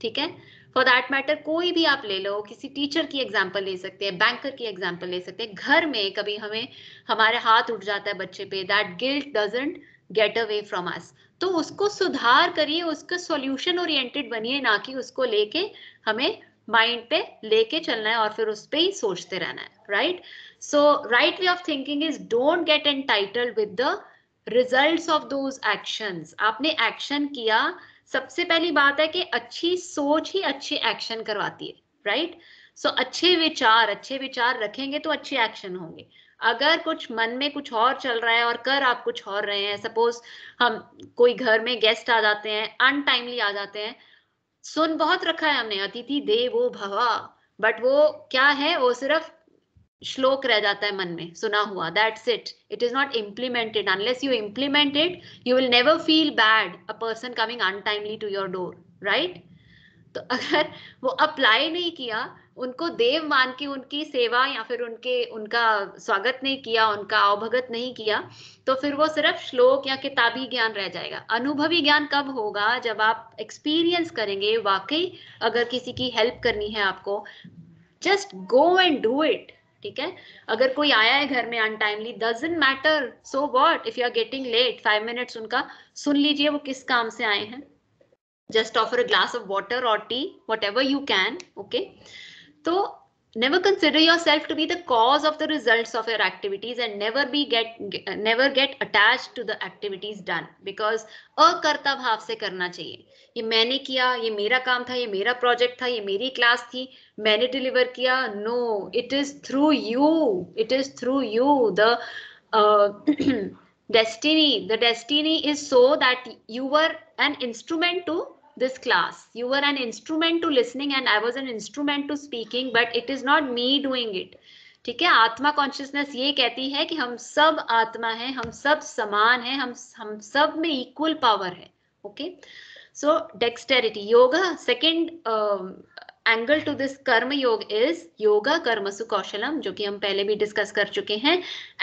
ठीक है? फॉर दैट मैटर कोई भी आप ले लो, किसी टीचर की एग्ज़ाम्पल ले सकते हैं बैंकर की एग्ज़ाम्पल ले सकते हैं। घर में कभी हमें, हमारे हाथ उठ जाता है बच्चे पे that guilt doesn't get away from us तो उसको सुधार करिए उसका सॉल्यूशन ओरिएंटेड बनिए ना कि उसको लेके हमें माइंड पे लेके चलना है और फिर उस पर ही सोचते रहना है right so right way of thinking is don't get entitled with the result of those actions आपने एक्शन किया सबसे पहली बात है कि अच्छी सोच ही अच्छे एक्शन करवाती है राइट right? सो so, अच्छे विचार अच्छे विचार रखेंगे तो अच्छे एक्शन होंगे। अगर कुछ मन में कुछ और चल रहा है और कर आप कुछ और रहे हैं सपोज़ हम कोई घर में गेस्ट आ जाते हैं अनटाइमली आ जाते हैं, सुन बहुत रखा है हमने, अतिथि देवो भवा बट वो क्या है, वो सिर्फ़ श्लोक रह जाता है मन में, सुना हुआ that's it it is not implemented unless you implement it you will never feel bad a person coming untimely to your door right तो अगर वो अप्लाई नहीं किया, उनको देव मान के उनकी सेवा या फिर उनके, उनका स्वागत नहीं किया, उनका अवभगत नहीं किया तो फिर वो सिर्फ़ श्लोक या किताबी ज्ञान रह जाएगा। अनुभवी ज्ञान कब होगा? जब आप एक्सपीरियंस करेंगे, वाकई अगर किसी की हेल्प करनी है आपको just go and do it ठीक है? अगर कोई आया है घर में untimely doesn't matter so what if you are getting late five minutes उनका, सुन लीजिए वो किस काम से आए हैं। Offer a glass of water और tea whatever you can okay तो never consider yourself to be the cause of the results of your activities and never be get, never get attached to the activities done because अकर्ता भाव से करना चाहिए ये मैंने किया ये मेरा काम था ये मेरा प्रोजेक्ट था ये मेरी क्लास थी मैंने डिलीवर किया no it is through you it is through you the destiny the destiny is so that you were an instrument to this class. You were an instrument to listening and i was an instrument to speaking, but it is not me doing it. ठीक है? आत्मा consciousness ये कहती है कि हम सब आत्मा है, हम सब समान है, हम हम सब में इक्वल पावर है। Okay so dexterity yoga second angle to this karma yoga is yoga कर्मसु कौशलम जो कि हम पहले भी डिस्कस कर चुके हैं।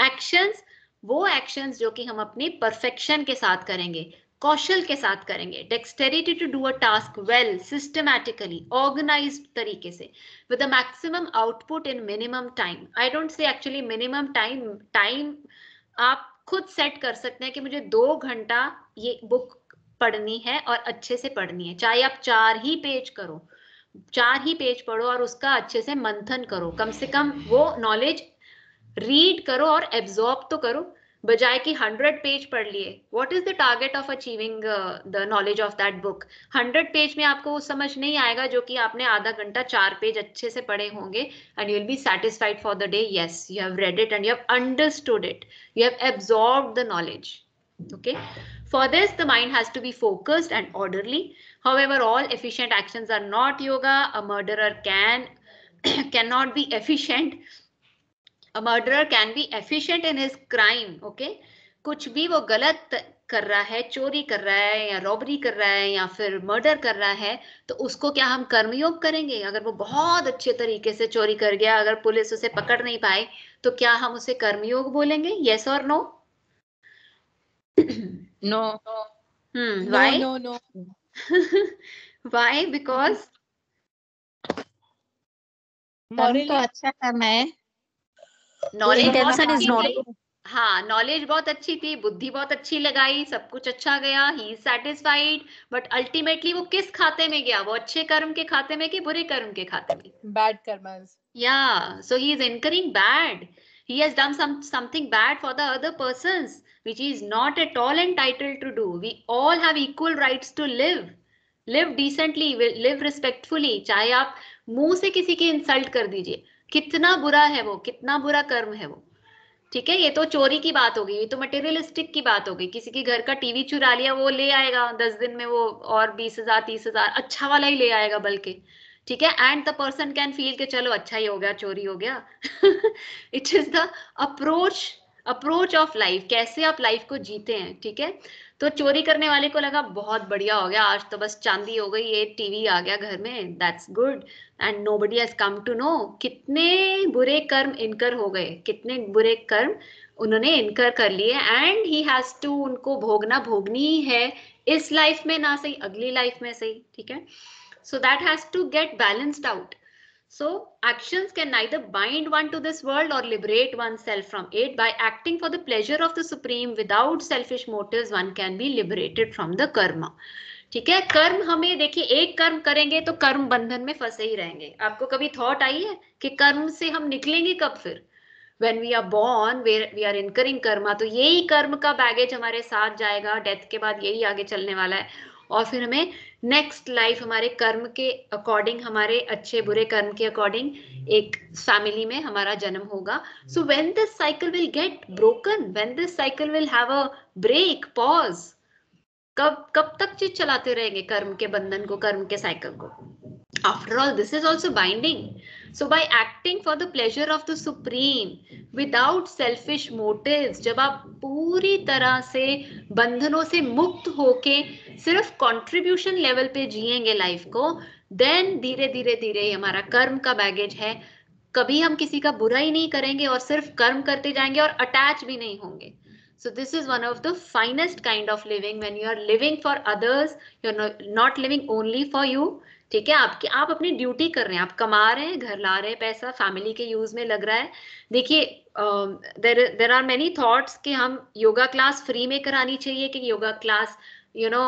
एक्शंस वो एक्शंस जो कि हम अपनी परफेक्शन के साथ करेंगे। कौशल के साथ करेंगे। Dexterity to do a task well systematically organise तरीके से with the maximum output in minimum time I don't say actually minimum time time आप खुद सेट कर सकते हैं कि मुझे दो घंटा ये बुक पढ़नी है और अच्छे से पढ़नी है। चाहे आप चार ही पेज करो, चार ही पेज पढ़ो और उसका अच्छे से मंथन करो। कम से कम वो नॉलेज रीड करो और एब्जॉर्ब तो करो। बजाय कि हंड्रेड पेज पढ़ लिए what is the target of achieving the knowledge of that book hundred page में आपको वो समझ नहीं आएगा जो कि आपने आधा घंटा चार पेज अच्छे से पढ़े होंगे and you will be satisfied for the day yes you have read it and you have understood it you have absorb the knowledge okay? For this, the mind has to be focused and orderly. However, all efficient actions are not yoga. A murderer can, cannot be efficient. A murderer can be efficient in his crime okay? कुछ भी वो गलत कर रहा है चोरी कर रहा है या रॉबरी कर रहा है या फिर मर्डर कर रहा है तो उसको क्या हम कर्मयोग करेंगे? अगर वो बहुत अच्छे तरीके से चोरी कर गया अगर पुलिस उसे पकड़ नहीं पाए तो क्या हम उसे कर्मयोग बोलेंगे? यस और no hmm why? no, no. why? Because कर्म तो अच्छा करना है। नॉलेज बहुत अच्छी थी हाँ नॉलेज बहुत अच्छी थी बुद्धि बहुत अच्छी लगाई सब कुछ अच्छा गया he is satisfied but ultimately वो किस खाते में गया वो अच्छे कर्म के खाते में कि बुरे कर्म के खाते में bad karmas. Yeah, so he is incurring bad. He has done some something bad for the other persons, which he is not at all entitled to do. We all have equal rights to live. Live decently, live respectfully. चाहे आप मुँह से किसी की insult कर दीजिए कितना बुरा है वो, कितना बुरा कर्म है वो। ठीक है, ये तो चोरी की बात हो गई ये तो मटेरियलिस्टिक की बात हो गई किसी के घर का टीवी चुरा लिया, वो ले आएगा, दस दिन में वो और बीस हज़ार, तीस हज़ार अच्छा वाला ही ले आएगा बल्कि। ठीक है and the person can feel के चलो अच्छा ही हो गया, चोरी हो गया। It is the approach approach of life कैसे आप लाइफ को जीते हैं, ठीक है? तो चोरी करने वाले को लगा, बहुत बढ़िया हो गया, आज तो बस चांदी हो गई, ये टीवी आ गया घर में that's good and nobody has come to know कितने बुरे कर्म इनकर हो गए, कितने बुरे कर्म उन्होंने इनकर कर लिए। एंड ही हैज़ टू उनको भोगना भोगनी है, इस लाइफ में ना सही, अगली लाइफ में सही, ठीक है? So that has to get balanced out so actions can neither bind one to this world और liberate oneself from it by acting for the pleasure of the supreme without selfish motives one can be liberated from the karma ठीक है? कर्म हमें, देखिए, एक कर्म करेंगे तो कर्म बंधन में फंसे ही रहेंगे। आपको कभी थॉट आई है कि कर्म से हम निकलेंगे कब फिर? When we are born where we are incurring karma तो यही कर्म का बैगेज हमारे साथ जाएगा डेथ के बाद यही आगे चलने वाला है। और फिर हमें नेक्स्ट लाइफ हमारे कर्म के अकॉर्डिंग हमारे अच्छे बुरे कर्म के अकॉर्डिंग एक फैमिली में हमारा जन्म होगा। So when this cycle will get broken when this cycle will have a break pause कब कब तक चीज़ चलाते रहेंगे कर्म के बंधन को, कर्म के साइकिल को? After all this is also binding so by acting for the pleasure of the supreme without selfish motives जब आप पूरी तरह से बंधनों से मुक्त होके सिर्फ़ कंट्रीब्यूशन लेवल पे जिएँगे लाइफ को देन धीरे धीरे धीरे हमारा कर्म का बैगेज है। कभी हम किसी का बुरा ही नहीं करेंगे और सिर्फ़ कर्म करते जाएँगे और अटैच भी नहीं होंगे। So this is one of the finest kind of living. When you are living for others you're not, not living only for you. ठीक है? आपकी आप अपनी ड्यूटी कर रहे हैं। आप कमा रहे हैं घर ला रहे हैं पैसा फैमिली के यूज़ में लग रहा है। देखिए there there are many thoughts कि हम योगा क्लास फ्री में करानी चाहिए कि yoga class you know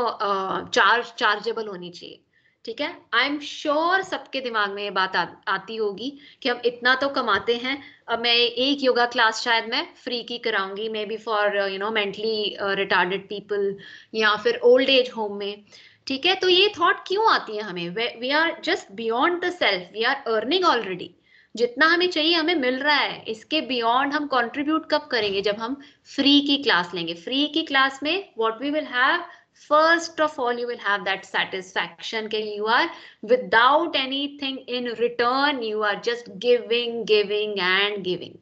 charge chargeable होनी चाहिए। ठीक है? आई एम श्योर सबके दिमाग में ये बात आ, आती होगी कि हम इतना तो कमाते हैं। अब मैं एक योगा क्लास शायद मैं फ्री की कराऊँगी maybe for you know mentally retarded people या फिर ओल्ड एज होम में। ठीक है? तो ये थॉट क्यों आती है हमें? We are just beyond the self we are earning already जितना हमें चाहिए हमें मिल रहा है। इसके बियॉन्ड हम कंट्रीब्यूट कब करेंगे? जब हम फ्री की क्लास लेंगे। फ्री की क्लास में what we will have first of all you will have that satisfaction. That you are without anything in return you are just giving giving and giving.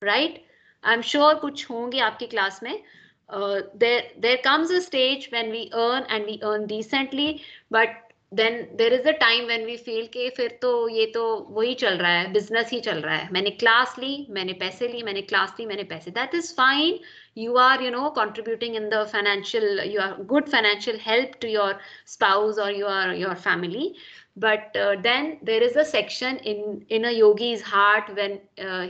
Right? I'm sure kuch honge aapki class mein uh, there there comes a stage when we earn and we earn decently but then there is a time when we feel के फिर तो ये तो वही चल रहा है business ही चल रहा है। मैंने क्लास ली, मैंने पैसे ली मैंने क्लास ली, मैंने पैसे। That is fine you are you know contributing in the financial you are good financial help to your spouse और you are your family but then there is a section in in a yogi is heart when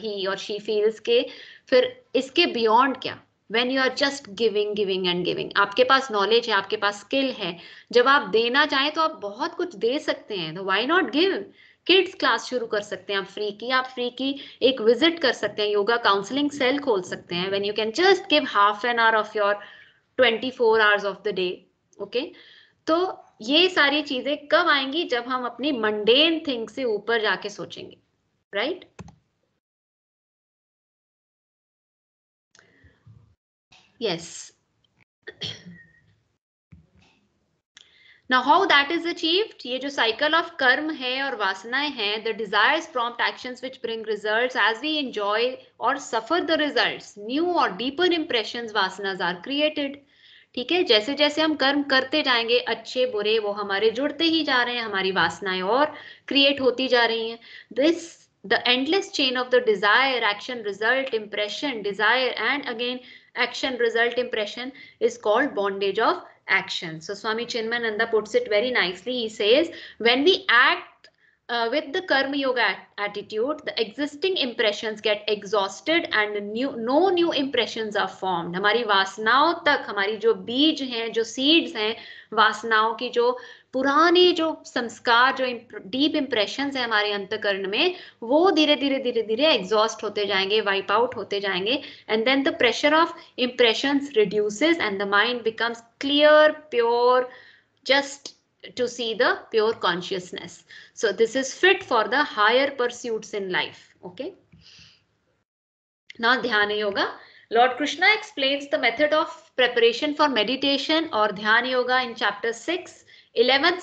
he और she feels के फिर इसके beyond क्या? When you are just giving giving and giving आपके पास knowledge है, आपके पास स्किल है। जब आप देना चाहें तो आप बहुत कुछ दे सकते हैं। तो why not give kids class शुरू कर सकते हैं। आप फ्री की, आप फ्री की एक विज़िट कर सकते हैं। योगा काउंसलिंग सेल खोल सकते हैं। When you can just give half an hour of your twenty four hours of the day okay तो ये सारी चीज़ें कब आएँगी? जब हम अपनी मंडेन थिंग से ऊपर जाके सोचेंगे right right? Yes. Now how that is achieved? ये जो cycle of कर्म है और वासनाएँ हैं the desires prompt actions which bring results as we enjoy or suffer the results new or deeper impressions vasanas are created ठीक है जैसे जैसे हम कर्म करते जाएँगे अच्छे बुरे वो हमारे जुड़ते ही जा रहे हैं हमारी वासनाएँ और क्रिएट होती जा रही हैं this the endless chain of the desire action result impression desire and again action result impression is called bondage of action. So Swami Chinmayananda puts it very nicely. He says, when we act uh, with the karma yoga attitude, the existing impressions get exhausted and new, no new impressions are formed. हमारी वासनाओं तक हमारी जो बीज हैं जो seeds हैं वासनाओं की जो पुराने जो संस्कार, जो डीप इंप्रेशन है हमारे अंतकरण में, वो धीरे धीरे धीरे धीरे एग्जॉस्ट होते जाएँगे वाइप आउट होते जाएँगे and then the pressure of impression reduces and the mind becomes clear pure just to see the pure consciousness so this is fit for the higher pursuit in life okay ना ध्यान होगा Lord Krishna explains the method of preparation for meditation और ध्यान Yoga in chapter six 11th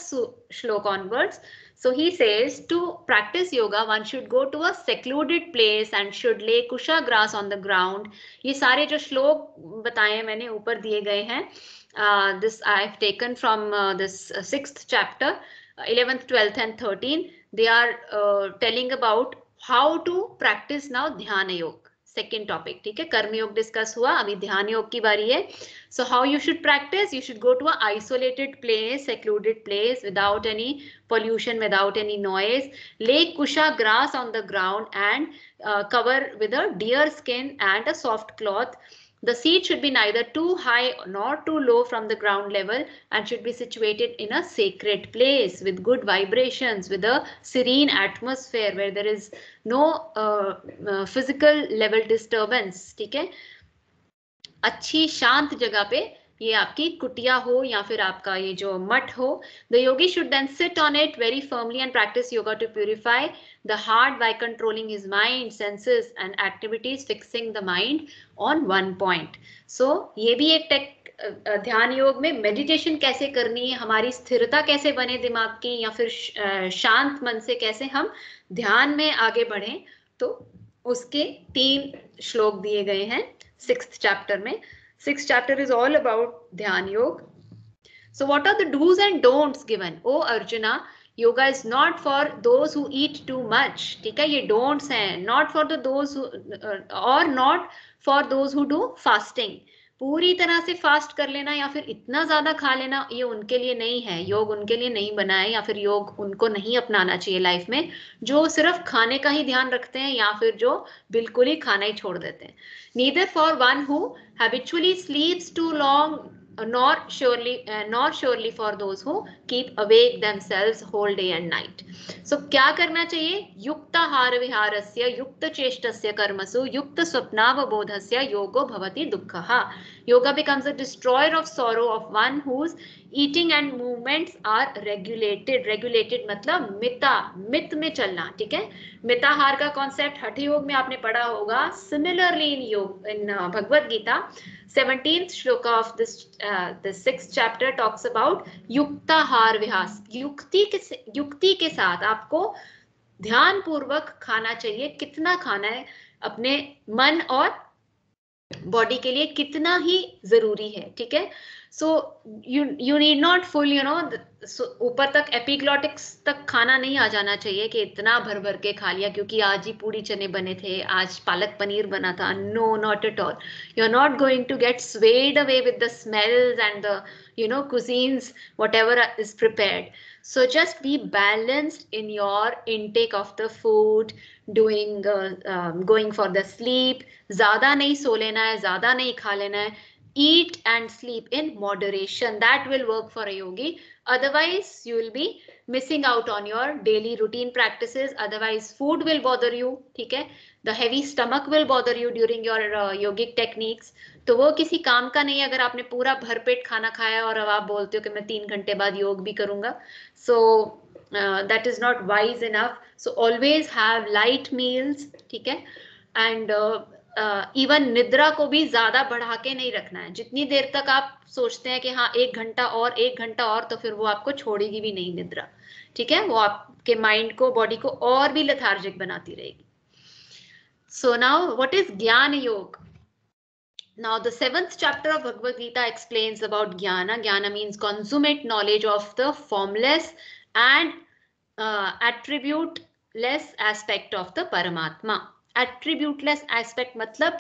shlok onwards. So he says to practice yoga, one should go to a secluded place and should lay kusha grass on the ground. ये सारे जो श्लोक बताए मैंने हैं uh, this I have taken from uh, this uh, sixth chapter, uh, 11th, 12th, and 13th. They are uh, telling about how second topic ठीक है? कर्मयोग डिस्कस हुआ, अभी ध्यान योग की बारी है। So how you should practise you should go to isolated place secluded place without any pollution without any noise lake kusha grass on the ground and cover with a deer skin and a soft cloth the seat should be neither too high nor too low from the ground level and should be situated in a sacred place with good vibrations, with a serene atmosphere where there is no uh, uh, physical level disturbance. ठीक है अच्छी शांत जगह पे ये आपकी कुटिया हो या फिर आपका ये जो मठ हो the yogi should then sit on it very firmly and practise yoga to purify the heart by controlling his mind senses and activities fixing the mind on one point so ये भी एक टेक ध्यान योग में meditation कैसे करनी है, हमारी स्थिरता कैसे बने दिमाग की या फिर शांत मन से कैसे हम ध्यान में आगे बढ़े तो उसके तीन श्लोक दिए गए हैं सिक्स चैप्टर में। Sixth chapter is all about Dhyan Yoga. So what are the do's and don'ts given? Oh Arjuna, yoga is not for those who eat too much. ठीक है ये don'ts हैं. Not for the those who uh, or not for those who do fasting. पूरी तरह से fast कर लेना या फिर इतना ज़्यादा खा लेना ये उनके लिए नहीं है योग उनके लिए नहीं बना है या फिर योग उनको नहीं अपनाना चाहिए लाइफ में जो सिर्फ़ खाने का ही ध्यान रखते हैं या फिर जो बिल्कुल ही खाना ही छोड़ देते हैं neither for one who habitually sleeps too long nor surely uh, nor surely for those who keep awake themselves whole day and night so क्या करना चाहिए युक्त हार विहारस्य युक्त चेष्टस्य कर्मसु युक्त स्वप्नावबोधस्य योगो भवति दुःखः yoga becomes a destroyer of sorrow of one whose eating and movements are regulated regulated मतलब मिता मित में चलना ठीक है मिताहार का कॉन्सेप्ट हठ योग में आपने पढ़ा होगा सिमिलरली इन योग in Bhagavad Gita 17th shloka of this uh, the sixth chapter talks about युक्ताहार विहास युक्ति के युक्ति के साथ आपको ध्यान पूर्वक खाना चाहिए कितना खाना है अपने मन और बॉडी के लिए कितना ही ज़रूरी है, ठीक है? So you you need not full you know ऊपर तक एपिग्लॉटिक्स तक खाना नहीं आ जाना चाहिए कि इतना भर भर के खा लिया, क्योंकि आज ही पूरी चने बने थे, आज पालक पनीर बना था। No not at all you are not going to get swayed away with the smells and the you know, cuisines, whatever is prepared. So, just be balanced in your intake of the food uh, um, going for the sleep zyada nahi so lena hai zyada nahi kha lena hai eat and sleep in moderation that will work for a yogi otherwise you will be missing out on your daily routine practices otherwise food will bother you okay the heavy stomach will bother you during your uh, yogic techniques तो वो किसी काम का नहीं अगर आपने पूरा भरपेट खाना खाया और अब आप बोलते हो कि मैं तीन घंटे बाद योग भी करूँगा so that is not wise enough so always have light meals ठीक है? एंड इवन uh, निद्रा को भी ज़्यादा बढ़ा के नहीं रखना है। जितनी देर तक आप सोचते हैं कि हाँ एक घंटा और एक घंटा और तो फिर वो आपको छोड़ेगी भी नहीं निद्रा ठीक है? वो आपके माइंड को बॉडी को और भी लथार्जिक बनाती रहेगी। सो नाउ व्हाट इज़ ज्ञान योग? Now, the seventh chapter of Bhagavad Gita explains about jnana. Jnana means consummate knowledge of the formless and uh, attribute-less aspect of the Paramatma. Attributeless aspect मतलब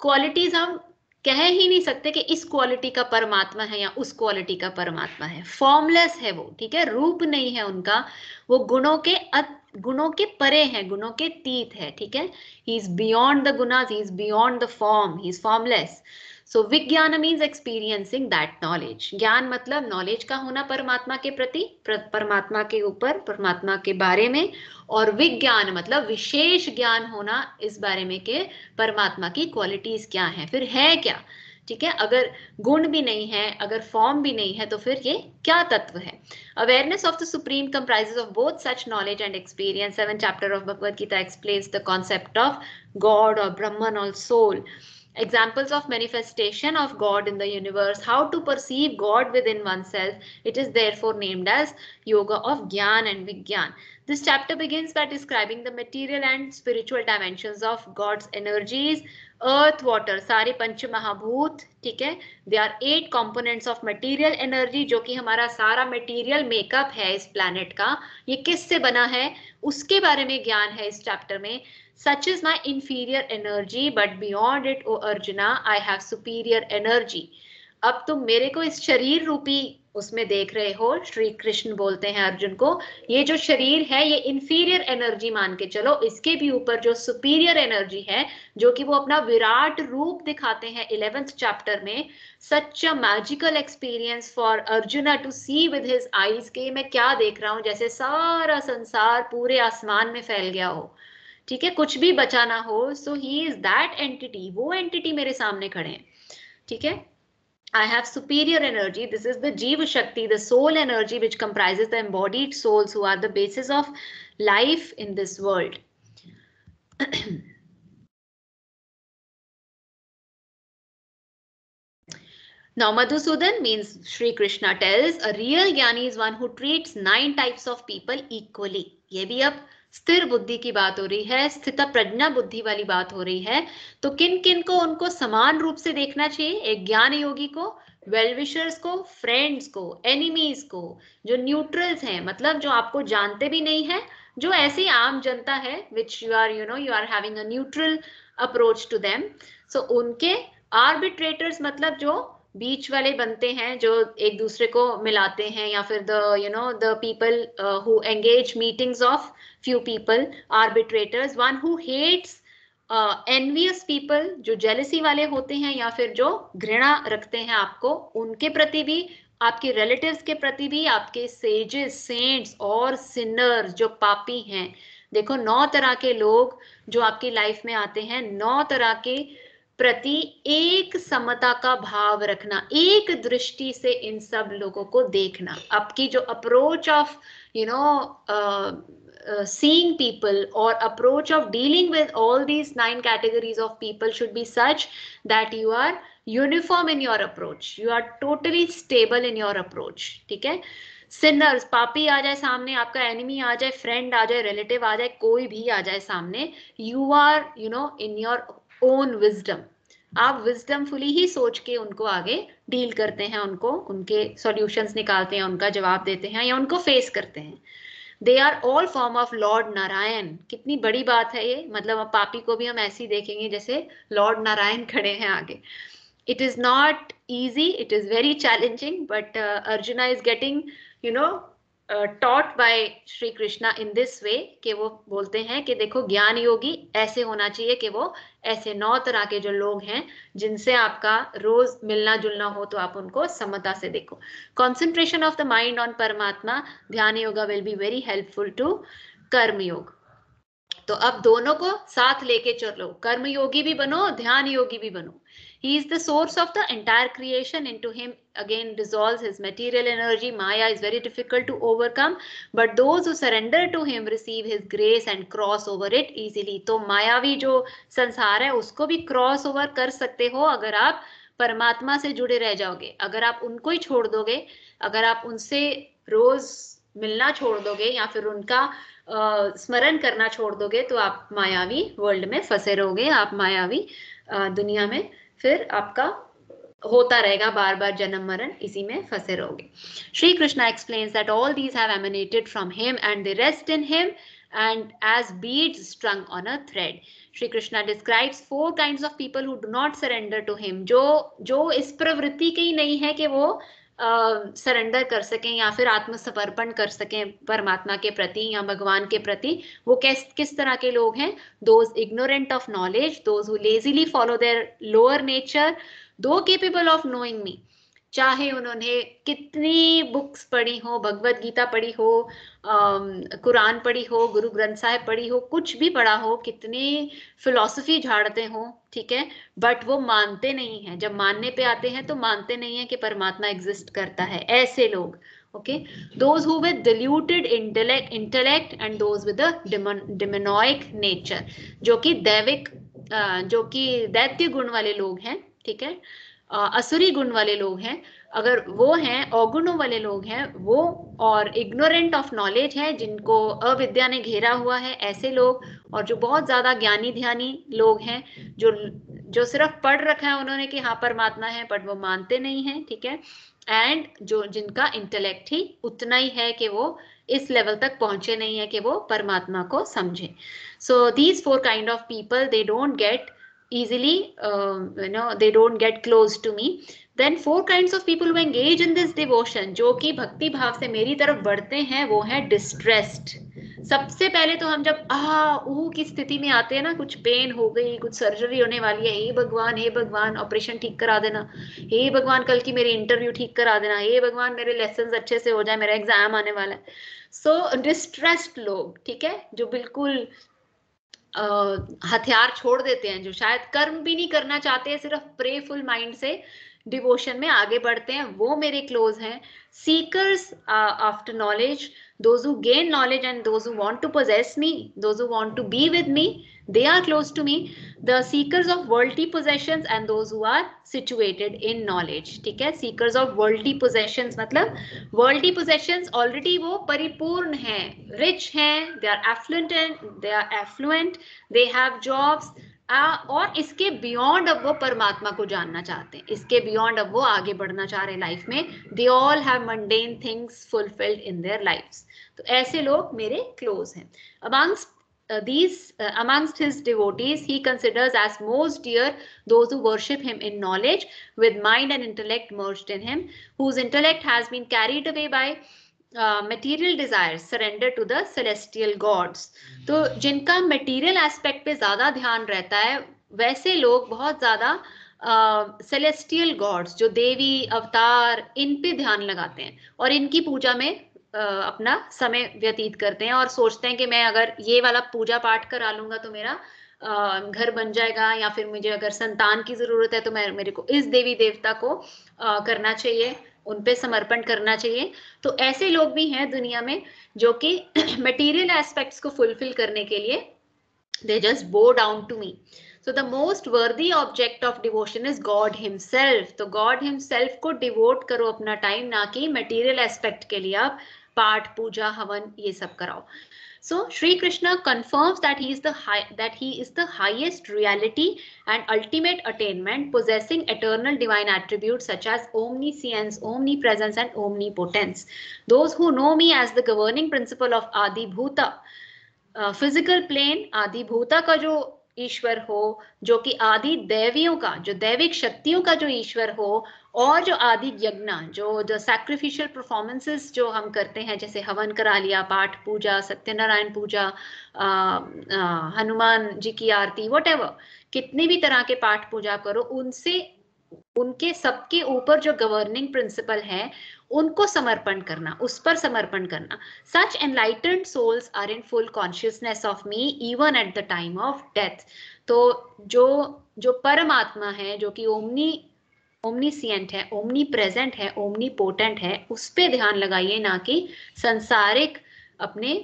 qualities हम कह ही नहीं सकते कि इस quality का परमात्मा है या उस क्वालिटी का परमात्मा है। फॉर्मलेस है वो ठीक है? रूप नहीं है उनका। वो गुणों के गुणों के परे हैं गुणों के तीत है ठीक है? He is beyond the gunas he is beyond the form he is formless so vigyan means experiencing that knowledge ज्ञान मतलब नॉलेज का होना परमात्मा के प्रति परमात्मा के ऊपर परमात्मा के बारे में और विज्ञान मतलब विशेष ज्ञान होना इस बारे में के परमात्मा की क्वालिटीज क्या है फिर है क्या ठीक है अगर गुण भी नहीं है अगर फॉर्म भी नहीं है तो फिर ये क्या तत्व है awareness of the supreme comprises of both such knowledge and experience seven chapter of Bhagavad Gita explains the concept of God और ब्रह्मन और soul examples of manifestation of god in the universe how to perceive god within oneself it is therefore named as yoga of gyan and vigyan this chapter begins by describing the material and spiritual dimensions of god's energies earth water सारे पंच महाभूत ठीक है they are eight components of material energy जो कि हमारा सारा material makeup है इस प्लैनेट का ये किससे बना है उसके बारे में ज्ञान है इस चैप्टर में such is my inferior energy, but beyond it, o arjuna, i have superior energy. अब तुम मेरे को इस शरीर रूपी उसमें देख रहे हो? श्री कृष्ण बोलते हैं अर्जुन को, ये जो शरीर है, ये इंफीरियर एनर्जी मान के चलो। इसके भी ऊपर जो सुपीरियर एनर्जी है, जो कि वो अपना विराट रूप दिखाते हैं इलेवेंथ चैप्टर में such a magical experience for Arjuna to see with his eyes के मैं क्या देख रहा हूँ? जैसे सारा संसार पूरे आसमान में फैल गया हो। ठीक है, कुछ भी बचाना हो so he is that entity वो एंटिटी मेरे सामने खड़े हैं, ठीक है I have superior energy this is the jiva shakti the soul energy which comprises the embodied souls who are the basis of life in this world Now, Madhusudan means Shri Krishna tells, a real gyani is one who treats nine types of people equally. ये भी अब स्थिर बुद्धि की बात हो रही है स्थित प्रज्ञा बुद्धि वाली बात हो रही है तो किन किन को उनको समान रूप से देखना चाहिए? एक ज्ञान योगी को वेल विशर्स को फ्रेंड्स को एनिमीज को, जो न्यूट्रल्स हैं मतलब जो आपको जानते भी नहीं है, जो ऐसी आम जनता है which you are you know you are having a neutral approach to them so उनके आर्बिट्रेटर्स मतलब जो बीच वाले बनते हैं जो एक दूसरे को मिलाते हैं या फिर the you know the people who engage meetings of people arbitrators one who hates uh, envious people जो jealousy वाले होते हैं या फिर जो घृणा रखते हैं आपको उनके प्रति भी आपके रिलेटिव्स के प्रति भी आपके सेजेस सेंट्स और सिनर्स जो पापी हैं। देखो नौ तरह के लोग जो आपकी लाइफ में आते हैं नौ तरह के प्रति एक समता का भाव रखना, एक दृष्टि से इन सब लोगों को देखना। आपकी जो approach of you know seeing people और approach of dealing with all these nine categories of people should be such that you are uniform in your approach you are totally stable in your approach ठीक है? Sinners पापी आ जाए सामने, आपका enemy आ जाए friend आ जाए relative आ जाए, कोई भी आ जाए सामने you are you know in your own wisdom आप विजडमफुली ही सोच के उनको आगे डील करते हैं, उनको, उनके सॉल्यूशंस निकालते हैं, उनका जवाब देते हैं या उनको फेस करते हैं। They are all form of Lord Narayan कितनी बड़ी बात है ये। मतलब अब पापी को भी हम ऐसे ही देखेंगे जैसे लॉर्ड नारायण खड़े हैं आगे। It is not easy it is very challenging but Arjuna is getting you you know by Shri Krishna in this way कि वो बोलते हैं कि देखो, ज्ञान योगी ऐसे होना चाहिए कि वो ऐसे नौ तरह के जो लोग हैं, जिनसे आपका रोज मिलना जुलना हो तो आप उनको समता से देखो। Concentration of the mind on Paramatma dhyan yoga will be very helpful to karma yoga. तो अब दोनों को साथ लेके चलो। कर्म योगी भी बनो, ध्यान योगी भी बनो। He is the source of the entire creation into him again dissolves his material energy. Maya is very difficult to overcome. But those who surrender to him receive his grace and cross over it easily. तो मायावी जो संसार है, उसको भी cross over कर सकते हो अगर आप परमात्मा से जुड़े रह जाओगे अगर आप उनको ही छोड़ दोगे, अगर आप उनसे रोज मिलना छोड़ दोगे या फिर उनका स्मरण करना छोड़ दोगे तो आप मायावी वर्ल्ड में फंसे रहोगे आप मायावी दुनिया में फिर आपका होता रहेगा बार बार जन्म मरण इसी में फंसे रहोगे Shri Krishna explains that all these have emanated from him and they rest in him and as beads strung on a thread. Shri Krishna describes four kinds of people who do not surrender to him. जो जो इस प्रवृत्ति के ही नहीं है कि वो surrender uh, कर सकें या फिर आत्मसमर्पण कर सकें परमात्मा के प्रति या भगवान के प्रति वो किस किस तरह के लोग हैं those ignorant of knowledge those who lazily follow their lower nature though capable of knowing me चाहे उन्होंने कितनी बुक्स पढ़ी हो, भगवत गीता पढ़ी हो कुरान पढ़ी हो, गुरु ग्रंथ साहिब पढ़ी हो, कुछ भी पढ़ा हो, कितनी फिलॉसफी झाड़ते हो, ठीक है? बट वो मानते नहीं है। जब मानने पे आते हैं तो मानते नहीं है कि परमात्मा एग्जिस्ट करता है। ऐसे लोग okay those who with diluted intellect and those with demoniac nature जो कि दैविक जो कि दैत्य गुण वाले लोग हैं ठीक है? असुरी गुण वाले लोग हैं। अगर वो हैं अवगुणों वाले लोग हैं, वो और इग्नोरेंट ऑफ़ नॉलेज है, जिनको अविद्या ने घेरा हुआ है, ऐसे लोग और जो बहुत ज़्यादा ज्ञानी ध्यानी लोग हैं, जो जो सिर्फ़ पढ़ रखा है उन्होंने कि हाँ परमात्मा है बट वो मानते नहीं है, ठीक है? एंड जो, जिनका इंटेलेक्ट ही उतना ही है कि वो इस लेवल तक पहुँचे नहीं है कि वो परमात्मा को समझे। So these four kind of people they don't get easily uh, you know they don't get close to me. Then four kinds of people who engage in this devotion जो कि भक्ति भाव से मेरी तरफ़ बढ़ते हैं वो है distressed. सबसे पहले तो हम जब आ ऊ की स्थिति में आते हैं ना कुछ पेन हो गई कुछ सर्जरी होने वाली है हे भगवान हे भगवान ऑपरेशन ठीक करा देना। हे भगवान कल की मेरी इंटरव्यू ठीक करा देना। हे भगवान मेरे लेसन अच्छे से हो जाए मेरा एग्ज़ाम आने वाला है। सो so, डिस्ट्रेस्ड लोग ठीक है जो बिल्कुल हथियार छोड़ देते हैं जो शायद कर्म भी नहीं करना चाहते, सिर्फ़ प्रेफुल माइंड से डिवोशन में आगे बढ़ते हैं। वो मेरे क्लोज हैं। Seekers after knowledge those who gain knowledge and those who want to possess me, those who want to be with me, they are close to me. The seekers of worldly possessions and those who are situated in knowledge. ठीक है seekers of worldly possessions मतलब worldly possessions already वो परिपूर्ण हैं, rich हैं, they are affluent, they are affluent, they have jobs, आ, आ, और इसके beyond अब वो परमात्मा को जानना चाहते हैं। इसके बियॉन्ड अब वो आगे बढ़ना चाह रहे हैं लाइफ में। They all have mundane things fulfilled in their lifes तो ऐसे लोग मेरे क्लोज हैं। Amongst these amongst his devotees he considers as most dear those who worship him in knowledge with mind and intellect merge in him whose intellect has been carried away by material desire surrender to the celestial gods. तो जिनका material aspect पे ज़्यादा ध्यान रहता है वैसे लोग बहुत ज़्यादा सेलेस्टियल uh, गॉड्स जो देवी अवतार इन पे ध्यान लगाते हैं और इनकी पूजा में uh, अपना समय व्यतीत करते हैं और सोचते हैं कि मैं अगर ये वाला पूजा पाठ करा लूँगा तो मेरा घर बन जाएगा या फिर मुझे अगर संतान की ज़रूरत है तो मैं मेरे को इस देवी देवता को करना चाहिए। उन पे समर्पण करना चाहिए। तो ऐसे लोग भी हैं दुनिया में जो कि मटेरियल एस्पेक्ट्स को फुलफिल करने के लिए they just bow down to me so the most worthy object of devotion is God himself तो गॉड हिमसेल्फ को डिवोट करो अपना टाइम ना कि मटेरियल एस्पेक्ट के लिए आप पाठ, पूजा, हवन ये सब कराओ। So Sri Krishna confirms that he is the high, that he is the highest reality and ultimate attainment, possessing eternal divine attributes such as omniscience, omnipresence, and omnipotence. Those who know me as the governing principle of Adi Bhuta, uh, physical plane Adi Bhuta का जो ईश्वर हो जो कि आदि देवियों का जो दैविक शक्तियों का जो ईश्वर हो और जो आदि यज्ञ, जो जो सैक्रिफिशियल परफॉर्मेंसेस जो हम करते हैं, जैसे हवन करा लिया, पाठ पूजा, सत्यनारायण पूजा हनुमान जी की आरती वट कितने भी तरह के पाठ पूजा करो, उनसे, उनके सबके ऊपर जो गवर्निंग प्रिंसिपल है, उनको समर्पण करना, उस पर समर्पण करना। Such enlightened souls are in full consciousness of me even at the time of death तो जो जो परमात्मा है, जो कि ओमनी ओमनीसियंट है ओमनी प्रेजेंट है ओमनी पोटेंट है, उस पर ध्यान लगाइए ना कि संसारिक अपने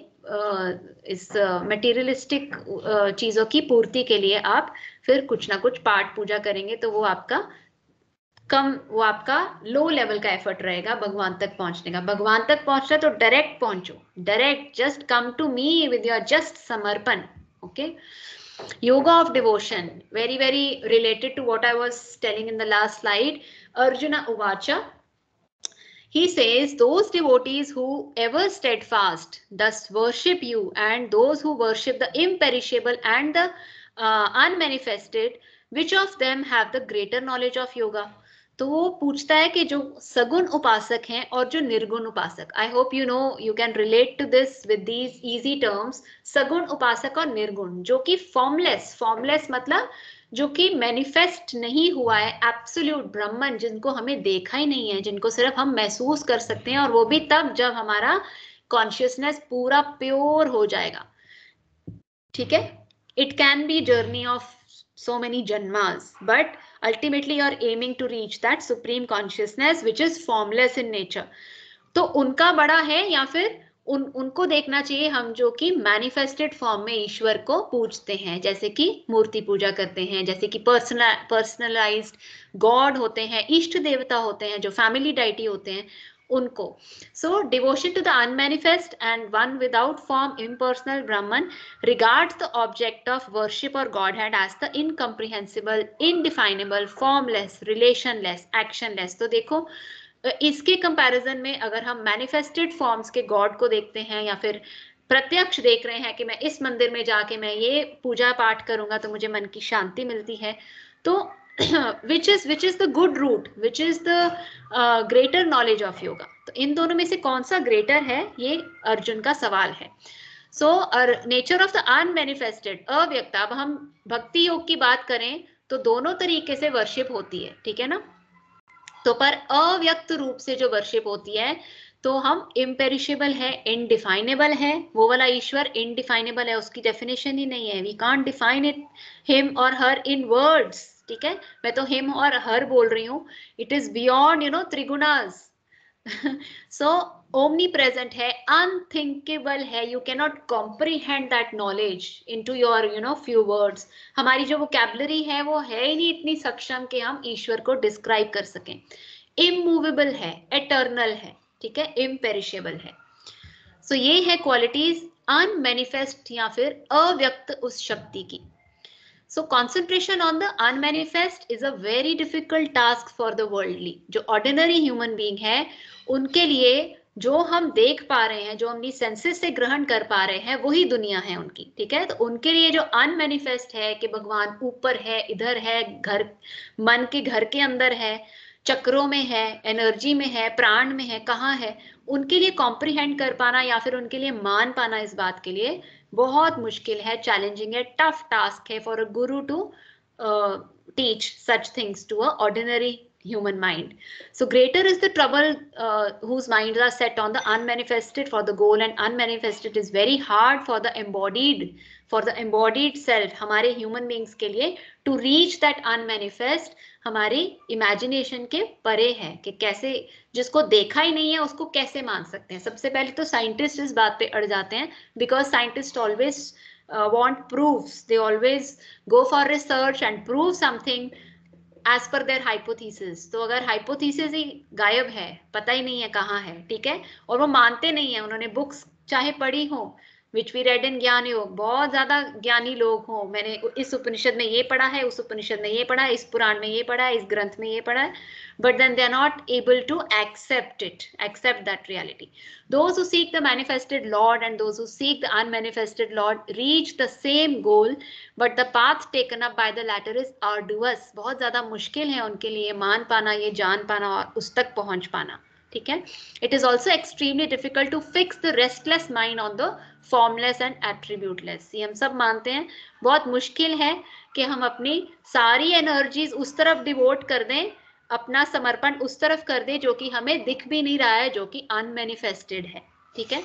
इस मटेरियलिस्टिक चीज़ों की पूर्ति के लिए आप फिर कुछ ना कुछ पाठ पूजा करेंगे तो वो आपका कम, वो आपका लो लेवल का एफर्ट रहेगा भगवान तक पहुँचने का। भगवान तक पहुँचना तो डायरेक्ट पहुंचो। Direct just come to me with your just समर्पण okay yoga of devotion. Very very related to what i was telling in the last slide. Arjuna uvacha. He says those devotees who ever steadfast thus worship you and those who worship the imperishable and the uh, unmanifested which of them have the greater knowledge of yoga तो वो पूछता है कि जो सगुण उपासक हैं और जो निर्गुण उपासक I hope you know you can relate to this with these easy terms सगुण उपासक और निर्गुण, जो कि फॉर्मलेस फॉर्मलेस मतलब जो कि मैनिफेस्ट नहीं हुआ है एब्सोल्यूट ब्रह्मन, जिनको हमें देखा ही नहीं है, जिनको सिर्फ़ हम महसूस कर सकते हैं, और वो भी तब जब हमारा कॉन्शियसनेस पूरा प्योर हो जाएगा। ठीक है? It can be journey of so many janmas, but ultimately you are aiming to reach that supreme consciousness which is formless in nature तो उनका बड़ा है या फिर उन, उनको देखना चाहिए हम जो कि मैनिफेस्टेड फॉर्म में ईश्वर को पूजते हैं, जैसे कि मूर्ति पूजा करते हैं, जैसे कि पर्सनल पर्सनलाइज्ड गॉड होते हैं, इष्ट देवता होते हैं, जो फैमिली डाइटी होते हैं उनको। So devotion to the unmanifest and one without form impersonal Brahman regards the object of worship और God had as the incomprehensible indefinable formless relationless actionless तो देखो, इसके कंपैरिजन में अगर हम मैनिफेस्टेड फॉर्म्स के गॉड को देखते हैं या फिर प्रत्यक्ष देख रहे हैं कि मैं इस मंदिर में जाके मैं ये पूजा पाठ करूँगा तो मुझे मन की शांति मिलती है तो which is which is the good route which is the greater knowledge of yoga तो इन दोनों में से कौन सा ग्रेटर है? ये अर्जुन का सवाल है। So nature of the unmanifested अव्यक्त, अब हम भक्ति योग की बात करें तो दोनों तरीके से वर्शिप होती है, ठीक है ना? तो पर अव्यक्त रूप से जो वर्शिप होती है तो हम इम्पेरिशेबल है इनडिफाइनेबल है, वो वाला ईश्वर इनडिफाइनेबल है, उसकी डेफिनेशन ही नहीं है। We can't define it him और हर इन वर्ड्स ठीक है? मैं तो हिम और हर बोल रही हूँ। It is beyond you know trigunas. So omnipresent है अनथिंकेबल है। You cannot comprehend that knowledge into your you know few words हमारी जो वो कैबलरी है वो है ही नहीं इतनी सक्षम कि हम ईश्वर को डिस्क्राइब कर सकें। इमूवेबल है एटर्नल है ठीक है? इम्पेरिशेबल है। सो so, ये है क्वालिटीज अनमेनिफेस्ट या फिर अव्यक्त उस शक्ति की। So concentration on the unmanifest is a very difficult task for the worldly जो ऑर्डिनरी ह्यूमन बींग है, उनके लिए जो हम देख पा रहे हैं, जो अपनी सेंसेस से ग्रहण कर पा रहे हैं, वही दुनिया है उनकी, ठीक है? तो उनके लिए जो अनमेनिफेस्ट है कि भगवान ऊपर है, इधर है, घर, मन के घर के अंदर है, चक्रों में है एनर्जी में है, प्राण में है, कहाँ है, उनके लिए कॉम्प्रिहेंड कर पाना या फिर उनके लिए मान पाना इस बात के लिए बहुत मुश्किल है चैलेंजिंग है टफ टास्क है for a guru to teach such things to a ordinary human mind so greater is the trouble whose mind are set on the unmanifested for the goal and unmanifested is very hard for the embodied for the embodied self हमारे human beings के लिए to reach that unmanifest हमारी imagination के परे है कि कैसे, जिसको देखा ही नहीं है, उसको कैसे मान सकते हैं? सबसे पहले तो साइंटिस्ट इस बात पे अड़ जाते हैं because scientist always want proofs they always go for research and prove something as per their hypothesis तो अगर हाइपोथीसिस ही गायब है, पता ही नहीं है कहाँ है, ठीक है? और वो मानते नहीं है, उन्होंने बुक्स चाहे पढ़ी हो विच वी रेड इन ज्ञान योग बहुत ज़्यादा ज्ञानी लोग हो। मैंने इस उपनिषद में ये पढ़ा है, उस उपनिषद में ये पढ़ा है, इस पुराण में ये पढ़ा है, इस ग्रंथ में ये पढ़ा है but then they are not able to accept it accept that reality those who seek the manifested lord and those who seek the unmanifested lord reach the same goal but the path taken up by the latter is arduous बहुत ज़्यादा मुश्किल है उनके लिए मान पाना, ये जान पाना और उस तक पहुँच पाना। ठीक है? It is also extremely difficult to fix the restless mind on the formless and attributeless ये हम सब मानते हैं। बहुत मुश्किल है कि हम अपनी सारी एनर्जीज उस तरफ़ डिवोट कर दें, अपना समर्पण उस तरफ़ कर दें, जो कि हमें दिख भी नहीं रहा है, जो कि अनमेनिफेस्टेड है। ठीक है?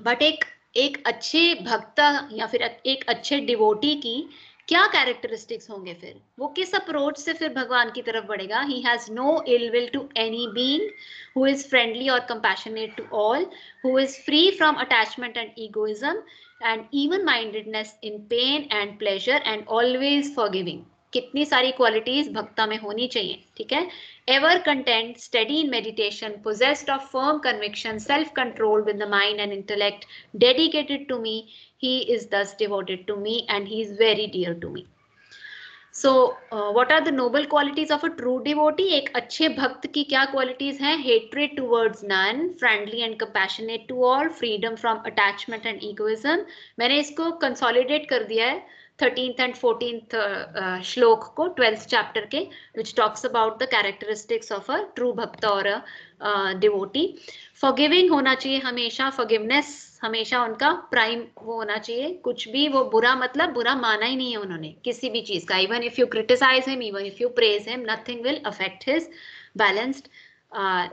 बट एक एक अच्छे भक्ता या फिर एक अच्छे डिवोटी की क्या कैरेक्टरिस्टिक्स होंगे फिर? वो किस अप्रोच से फिर भगवान की तरफ़ बढ़ेगा? He has no ill will to any being who is friendly और compassionate to all who is free from attachment and egoism and even mindedness in pain and pleasure and always forgiving कितनी सारी qualities भक्ता में होनी चाहिए, ठीक है? Ever content steady in meditation possessed of firm conviction self control with the mind and intellect dedicated to me he is thus devoted to me and he is very dear to me so uh, what are the noble qualities of a true devotee एक अच्छे भक्त की क्या qualities हैं hatred towards none friendly and compassionate to all freedom from attachment and egoism मैंने इसको consolidate कर दिया है 13th and 14th uh, श्लोक को 12th chapter के which talks about the characteristics of a true bhakta or devotee. Forgiving होना चाहिए हमेशा, forgiveness हमेशा उनका प्राइम वो होना चाहिए। कुछ भी वो बुरा मतलब बुरा माना ही नहीं है उन्होंने, किसी भी चीज़ का। Even if you criticise him even if you praise him nothing will affect his balanced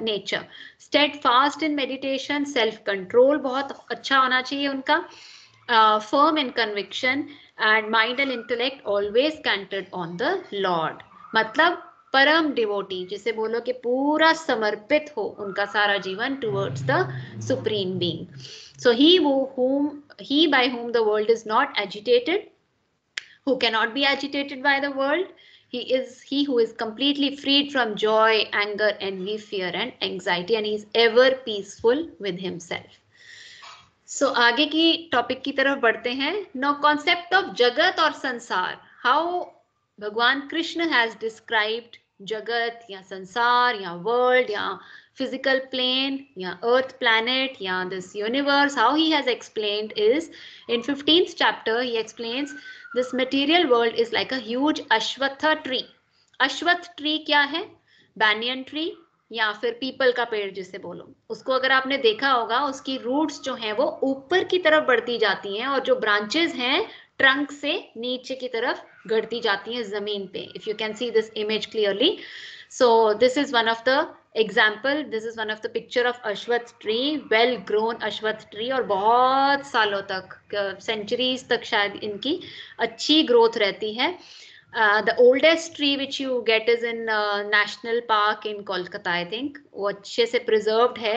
nature steadfast in meditation self control बहुत अच्छा होना चाहिए उनका। Firm in conviction and mind and intellect always canted on the Lord मतलब परम devotee जिसे बोलो कि पूरा समर्पित हो उनका सारा जीवन towards the supreme being so he वो whom he by whom the world is not agitated who cannot be agitated by the world he is he who is completely freed from joy anger envy fear and anxiety and he is ever peaceful with himself so, आगे की topic की तरफ़ बढ़ते हैं no concept of जगत और संसार how भगवान कृष्ण हैज़ डिस्क्राइब्ड जगत, या संसार, या वर्ल्ड या फ़िज़िकल प्लेन या अर्थ प्लैनेट या this universe how he has explain is in fifteenth chapter he explains this material world is like as ashvattha tree ashvattha tree क्या है? बैनियन ट्री या फिर पीपल का पेड़ जिसे बोलो। उसको अगर आपने देखा होगा, उसकी रूट्स जो हैं वो ऊपर की तरफ़ बढ़ती जाती हैं और जो ब्रांचेस हैं ट्रंक से नीचे की तरफ़ गढ़ती जाती हैं ज़मीन पे if you can see this image clearly so this is one of the example this is one of the picture of ashwattha tree well grown ashwattha tree और बहुत सालों तक सेंचुरीज तक शायद इनकी अच्छी ग्रोथ रहती है। The oldest tree which you get is in uh, national park in kolkata i think. वो अच्छे से preserved है।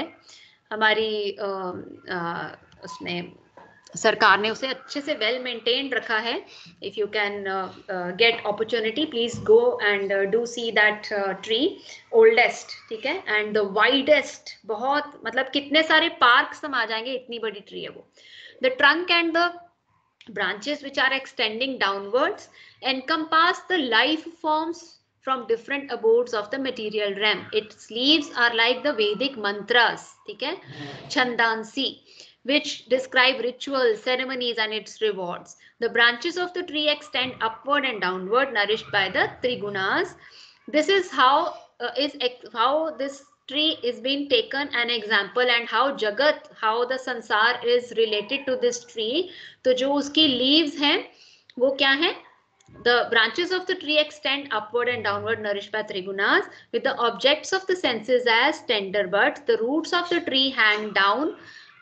हमारी uh, uh, उसमें सरकार ने उसे अच्छे से वेल मेंटेन रखा है। If you can get opportunity please go and do see that tree oldest ठीक है? एंड द वाइडेस्ट बहुत मतलब कितने सारे पार्क हम आ जाएँगे, इतनी बड़ी ट्री है वो। The trunk and the branches which are extending downwards and compass the life forms from different abodes of the material realm its leaves are like the Vedic mantras ठीक है? छंदांसी. Which describe rituals, ceremonies, and its rewards. The branches of the tree extend upward and downward, nourished by the trigunas. This is how uh, is how this tree is being taken an example and how jagat how the sansar is related to this tree to jo uski leaves hain wo kya hai the branches of the tree extend upward and downward nourished by trigunas with the objects of the senses as tender buds the roots of the tree hang down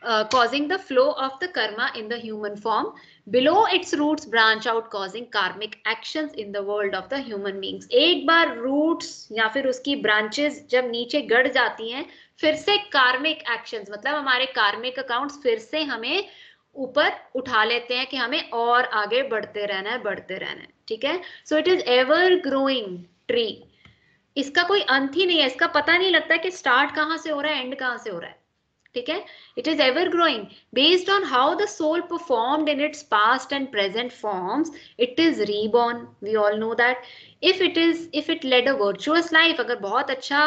uh, causing the flow of the karma in the human form. Below its roots branch out causing karmic actions in the world of the human beings. एक बार roots या फिर उसकी branches जब नीचे गड़ जाती हैं फिर से karmic actions मतलब हमारे karmic accounts फिर से हमें ऊपर उठा लेते हैं कि हमें और आगे बढ़ते रहना है बढ़ते रहना है ठीक है so it is ever growing tree इसका कोई अंत ही नहीं है इसका पता नहीं लगता कि स्टार्ट कहाँ से हो रहा है एंड कहाँ से हो रहा है ठीक है? It is ever growing. Based on how the soul performed in its past and present forms, it is reborn. We all know that. If it is, if it led a virtuous life, अगर बहुत अच्छा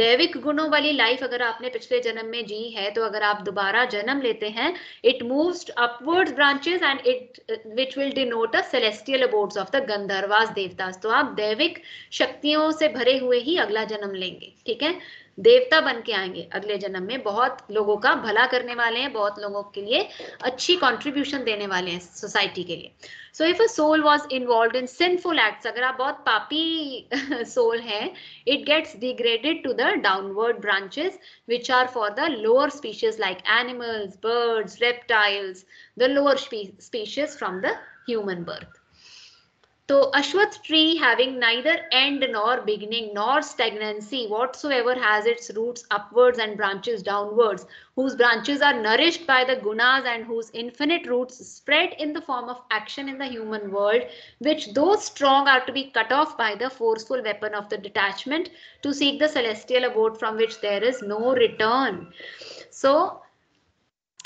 दैविक गुणों वाली life अगर आपने पिछले जन्म में जी है तो अगर आप दोबारा जन्म लेते हैं it moves upwards branches and it which will denote a celestial abodes of the gandharvas devatas तो आप दैविक शक्तियों से भरे हुए ही अगला जन्म लेंगे, ठीक है? देवता बन के आएँगे अगले जन्म में। बहुत लोगों का भला करने वाले हैं, बहुत लोगों के लिए अच्छी कंट्रीब्यूशन देने वाले हैं सोसाइटी के लिए। So if a soul was involve in sinful acts अगर आप बहुत पापी सोल हैं it gets degraded to the downward branches which are for the lower species like animals birds reptiles the lower species from the human birth So Ashwath tree having neither end nor beginning nor stagnancy whatsoever has its roots upwards and branches downwards, whose branches are nourished by the gunas and whose infinite roots spread in the form of action in the human world, which though strong are to be cut off by the forceful weapon of the detachment to seek the celestial abode from which there is no return. So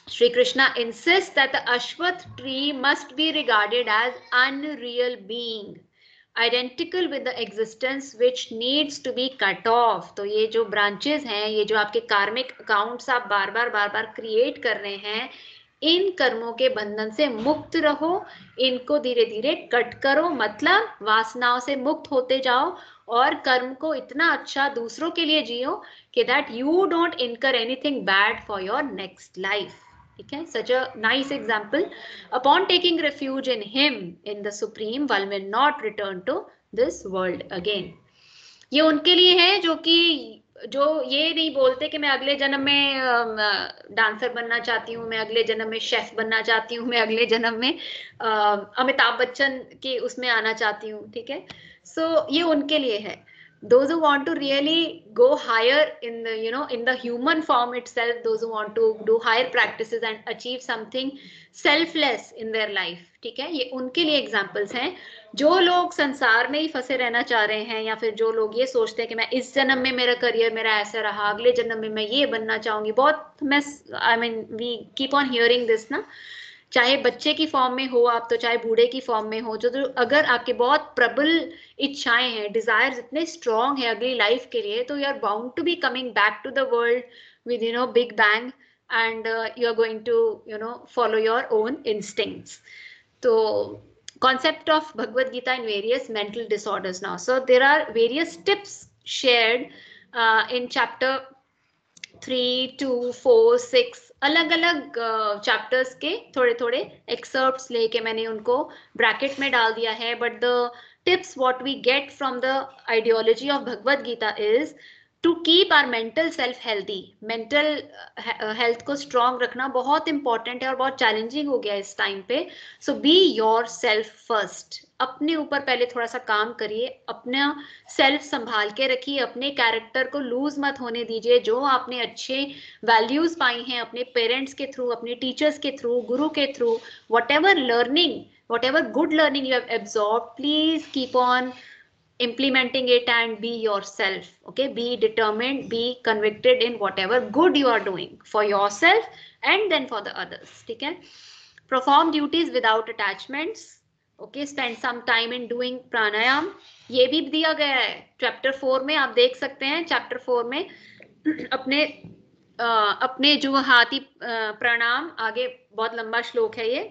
Sri Krishna insists that the Ashwath tree must be regarded as unreal being, identical with the existence which needs to be cut off. तो ये जो branches हैं ये जो आपके karmic accounts आप बार बार बार बार create कर रहे हैं इन कर्मों के बंधन से मुक्त रहो इनको धीरे धीरे कट करो मतलब वासनाओं से मुक्त होते जाओ और कर्म को इतना अच्छा दूसरों के लिए जियो कि that you don't incur anything bad for your next life Okay, such a nice example. Upon taking refuge in Him, in the Supreme, one will not return to this world again. ये उनके लिए है जो कि जो ये नहीं बोलते कि मैं अगले जन्म में डांसर बनना चाहती हूँ मैं अगले जन्म में शेफ बनना चाहती हूँ मैं अगले जन्म में अमिताभ बच्चन के उसमें आना चाहती हूँ ठीक है सो so, ये उनके लिए है those who want to really go higher in the you know in the human form itself those who want to do higher practices and achieve something selfless in their life ठीक है ये उनके लिए examples हैं जो लोग संसार में ही फंसे रहना चाह रहे हैं या फिर जो लोग ये सोचते हैं कि मैं इस जन्म में मेरा करियर मेरा ऐसा रहा अगले जन्म में मैं ये बनना चाहूँगी बहुत मैं I mean we keep on hearing this ना चाहे बच्चे की फॉर्म में हो आप तो चाहे बूढ़े की फॉर्म में हो जो तो अगर आपके बहुत प्रबल इच्छाएँ हैं डिज़ायर इतने स्ट्रांग है अगली लाइफ के लिए तो you are bound to be coming back to the world with you know big bang and you are going to you know follow your own instincts तो concept of bhagavad gita in various mental disorders now. So there are various tips shared uh, in chapter three two four six अलग अलग chapters के थोड़े थोड़े excerpt लेके मैंने उनको bracket में डाल दिया है। But the tips what we get from the ideology of Bhagavad Gita is to keep our mental self healthy mental health को स्ट्रॉन्ग रखना बहुत इंपॉर्टेंट है और बहुत चैलेंजिंग हो गया इस टाइम पे। So be yourself first अपने ऊपर पहले थोड़ा सा काम करिए, अपना सेल्फ संभाल के रखिए, अपने कैरेक्टर को लूज मत होने दीजिए। जो आपने अच्छे वैल्यूज़ पाई हैं अपने पेरेंट्स के थ्रू अपने टीचर्स के थ्रू गुरु के through whatever learning whatever good learning you have absorb please keep on implementing it and be yourself okay be determined be convicted in whatever good you are doing for yourself and then for the others okay perform duties without attachments okay spend some time in doing pranayam ये भी दिया गया है chapter four में आप देख सकते हैं चैप्टर फोर में अपने आ, अपने जो हाथी प्रणाम आगे बहुत लंबा श्लोक है ये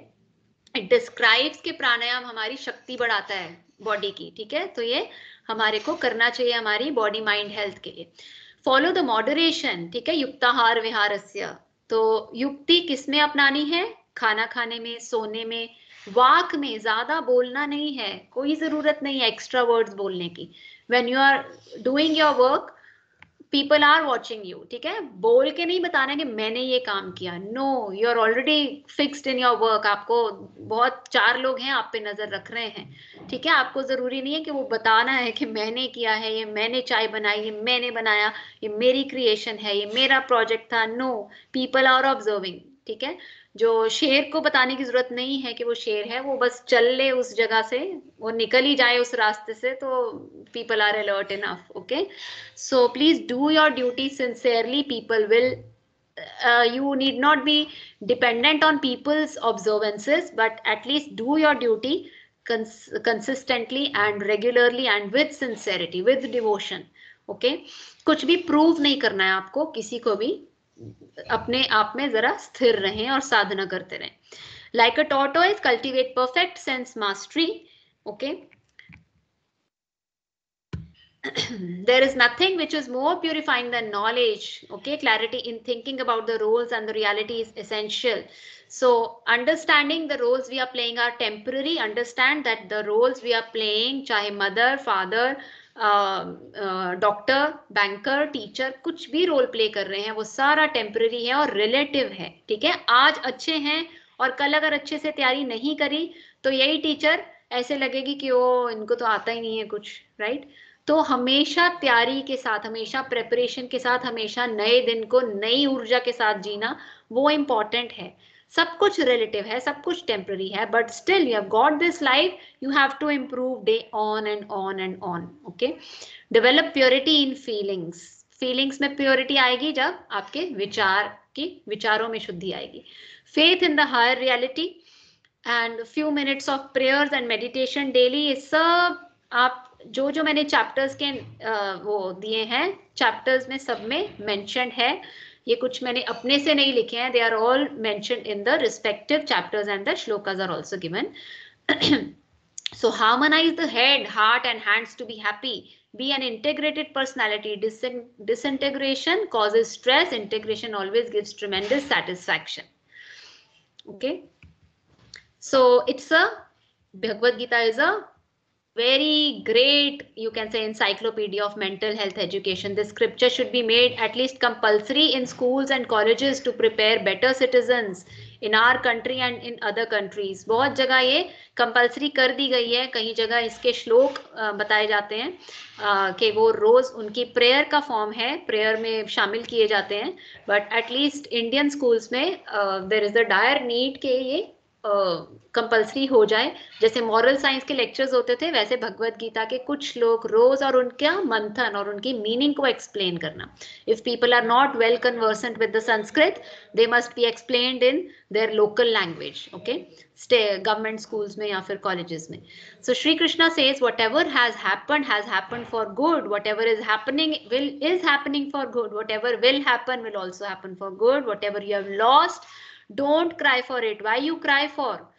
इट डिस्क्राइब्स के प्राणायाम हमारी शक्ति बढ़ाता है बॉडी की, ठीक है? तो ये हमारे को करना चाहिए हमारी बॉडी माइंड हेल्थ के लिए। फॉलो द मॉडरेशन ठीक है? युक्ताहार, विहारस्य। तो युक्ति किसमें अपनानी है? खाना खाने में, सोने में, वाक में। ज़्यादा बोलना नहीं है, कोई ज़रूरत नहीं है एक्स्ट्रा वर्ड्स बोलने की। When you are doing your work people are watching you ठीक है? बोल के नहीं बताना कि मैंने ये काम किया। No you are already fixed in your work आपको बहुत चार लोग हैं, आप पे नज़र रख रहे हैं। ठीक है? आपको ज़रूरी नहीं है कि वो बताना है कि मैंने किया है, ये मैंने चाय बनाई, ये मैंने बनाया, ये मेरी क्रिएशन है, ये मेरा प्रोजेक्ट था। नो पीपल आर ऑब्जर्विंग ठीक है? जो शेर को बताने की ज़रूरत नहीं है कि वो शेर है, वो बस चल ले उस जगह से, वो निकल ही जाए उस रास्ते से तो people are alert in okay so please do your duty sincerely people will you need not be dependent on people's observances but at least do your duty consistently and regularly and with sincerity with devotion okay कुछ भी prove नहीं करना है आपको, किसी को भी अपने आप में जरा स्थिर रहें और साधना करते रहें like a tortoise cultivate perfect sense mastery okay there is nothing which is more purifying than knowledge okay clarity in thinking about the roles and the reality is essential so understanding the roles we are playing are temporary understand that the roles we are playing chahe mother father doctor banker teacher कुछ भी role play कर रहे हैं, वो सारा temporary है और relative है, ठीक है? आज अच्छे हैं और कल अगर अच्छे से तैयारी नहीं करी तो यही टीचर ऐसे लगेगी कि वो इनको तो आता ही नहीं है कुछ राइट तो हमेशा तैयारी के साथ, हमेशा प्रेपरेशन के साथ, हमेशा नए दिन को नई ऊर्जा के साथ जीना वो इंपॉर्टेंट है। सब कुछ रिलेटिव है, सब कुछ टेम्पररी है but still you have got this life you have to improve day on and on and on okay develop purity in feelings feelings में प्योरिटी आएगी जब आपके विचार की, विचारों में शुद्धि आएगी। Faith in the higher reality and few minutes of prayers and meditation daily ये सब आप, जो जो मैंने चैप्टर्स के वो दिए हैं चैप्टर्स में सब में मेंशन है। ये कुछ मैंने अपने से नहीं लिखे हैं they are all mentioned in the respective chapters and the shlokas are also given so harmonize the head heart and hands to be happy be an integrated personality disintegration causes stress integration always give tremendous satisfaction okay so it's a Bhagavad Gita is a very great you can say encyclopedia of mental health education the scripture should be made at least compulsory in schools and colleges to prepare better citizens in our country and in other countries बहुत जगह ये compulsory कर दी गई है कहीं जगह इसके श्लोक बताए जाते हैं कि वो रोज उनकी प्रेयर का फॉर्म है प्रेयर में शामिल किए जाते हैं बट एटलीस्ट इंडियन स्कूल्स में there is the dire need के ये कंपलसरी हो जाए। जैसे मॉरल साइंस के लेक्चर्स होते थे, वैसे भगवत गीता के कुछ लोग रोज और उनका मंथन और उनकी मीनिंग को एक्सप्लेन करना। If people are not well conversant with the Sanskrit they must be explained in their local language okay government schools में या फिर कॉलेजेस में। So Shri Krishna says whatever has happen has happen for good whatever is happening will is happening for good whatever will happen will also happen for good whatever you have lost don't cry for it why you cry for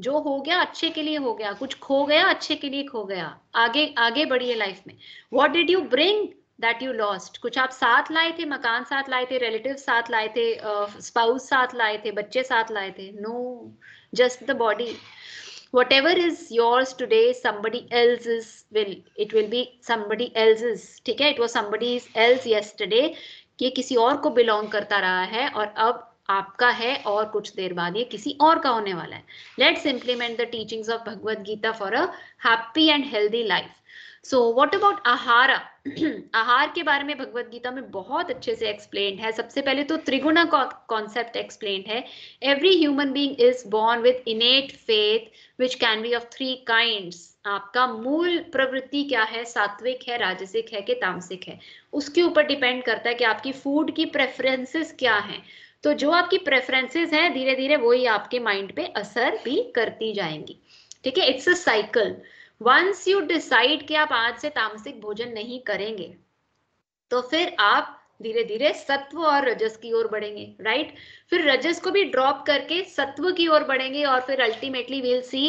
जो हो गया अच्छे के लिए हो गया। कुछ खो गया अच्छे के लिए खो गया। आगे आगे बढ़िए लाइफ में। What did you bring that you lost कुछ आप साथ लाए थे मकान साथ लाए थे रिलेटिव साथ लाए थे स्पाउस uh, साथ लाए थे बच्चे साथ लाए थे? No just the body whatever is yours today somebody else's will. It will be somebody else's. ठीक है? It was somebody else yesterday. ये किसी और को बिलोंग करता रहा है और अब आपका है और कुछ देर बाद ये किसी और का होने वाला है। Let's implement the teachings of Bhagavad Gita for a happy and healthy life so what about ahara आहार के बारे में भगवत गीता में बहुत अच्छे से एक्सप्लेन है। सबसे पहले तो त्रिगुणा कॉन्सेप्ट एक्सप्लेन है। Every human being is born with innate faith which can be of three kinds आपका मूल प्रवृत्ति क्या है? सात्विक है, राजसिक है, कि तामसिक है। उसके ऊपर डिपेंड करता है कि आपकी फ़ूड की प्रेफरेंसेस क्या हैं। तो जो आपकी प्रेफरेंसेस हैं धीरे धीरे वही आपके माइंड पे असर भी करती जाएँगी। ठीक है? It's a cycle once you decide कि आप आज से तामसिक भोजन नहीं करेंगे तो फिर आप धीरे धीरे सत्व और रजस की ओर बढ़ेंगे राइट फिर रजस को भी ड्रॉप करके सत्व की ओर बढ़ेंगे और फिर ultimately will see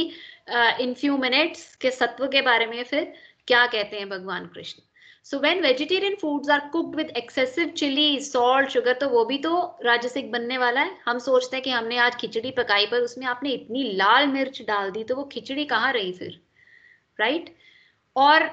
in few minutes के सत्व के बारे में फिर क्या कहते हैं भगवान Krishna. So when vegetarian foods are cooked with excessive chilli salt sugar तो वो भी तो राजसिक बनने वाला है। हम सोचते हैं कि हमने आज खिचड़ी पकाई, पर उसमें आपने इतनी लाल मिर्च डाल दी तो वो खिचड़ी कहाँ रही फिर? Right right? और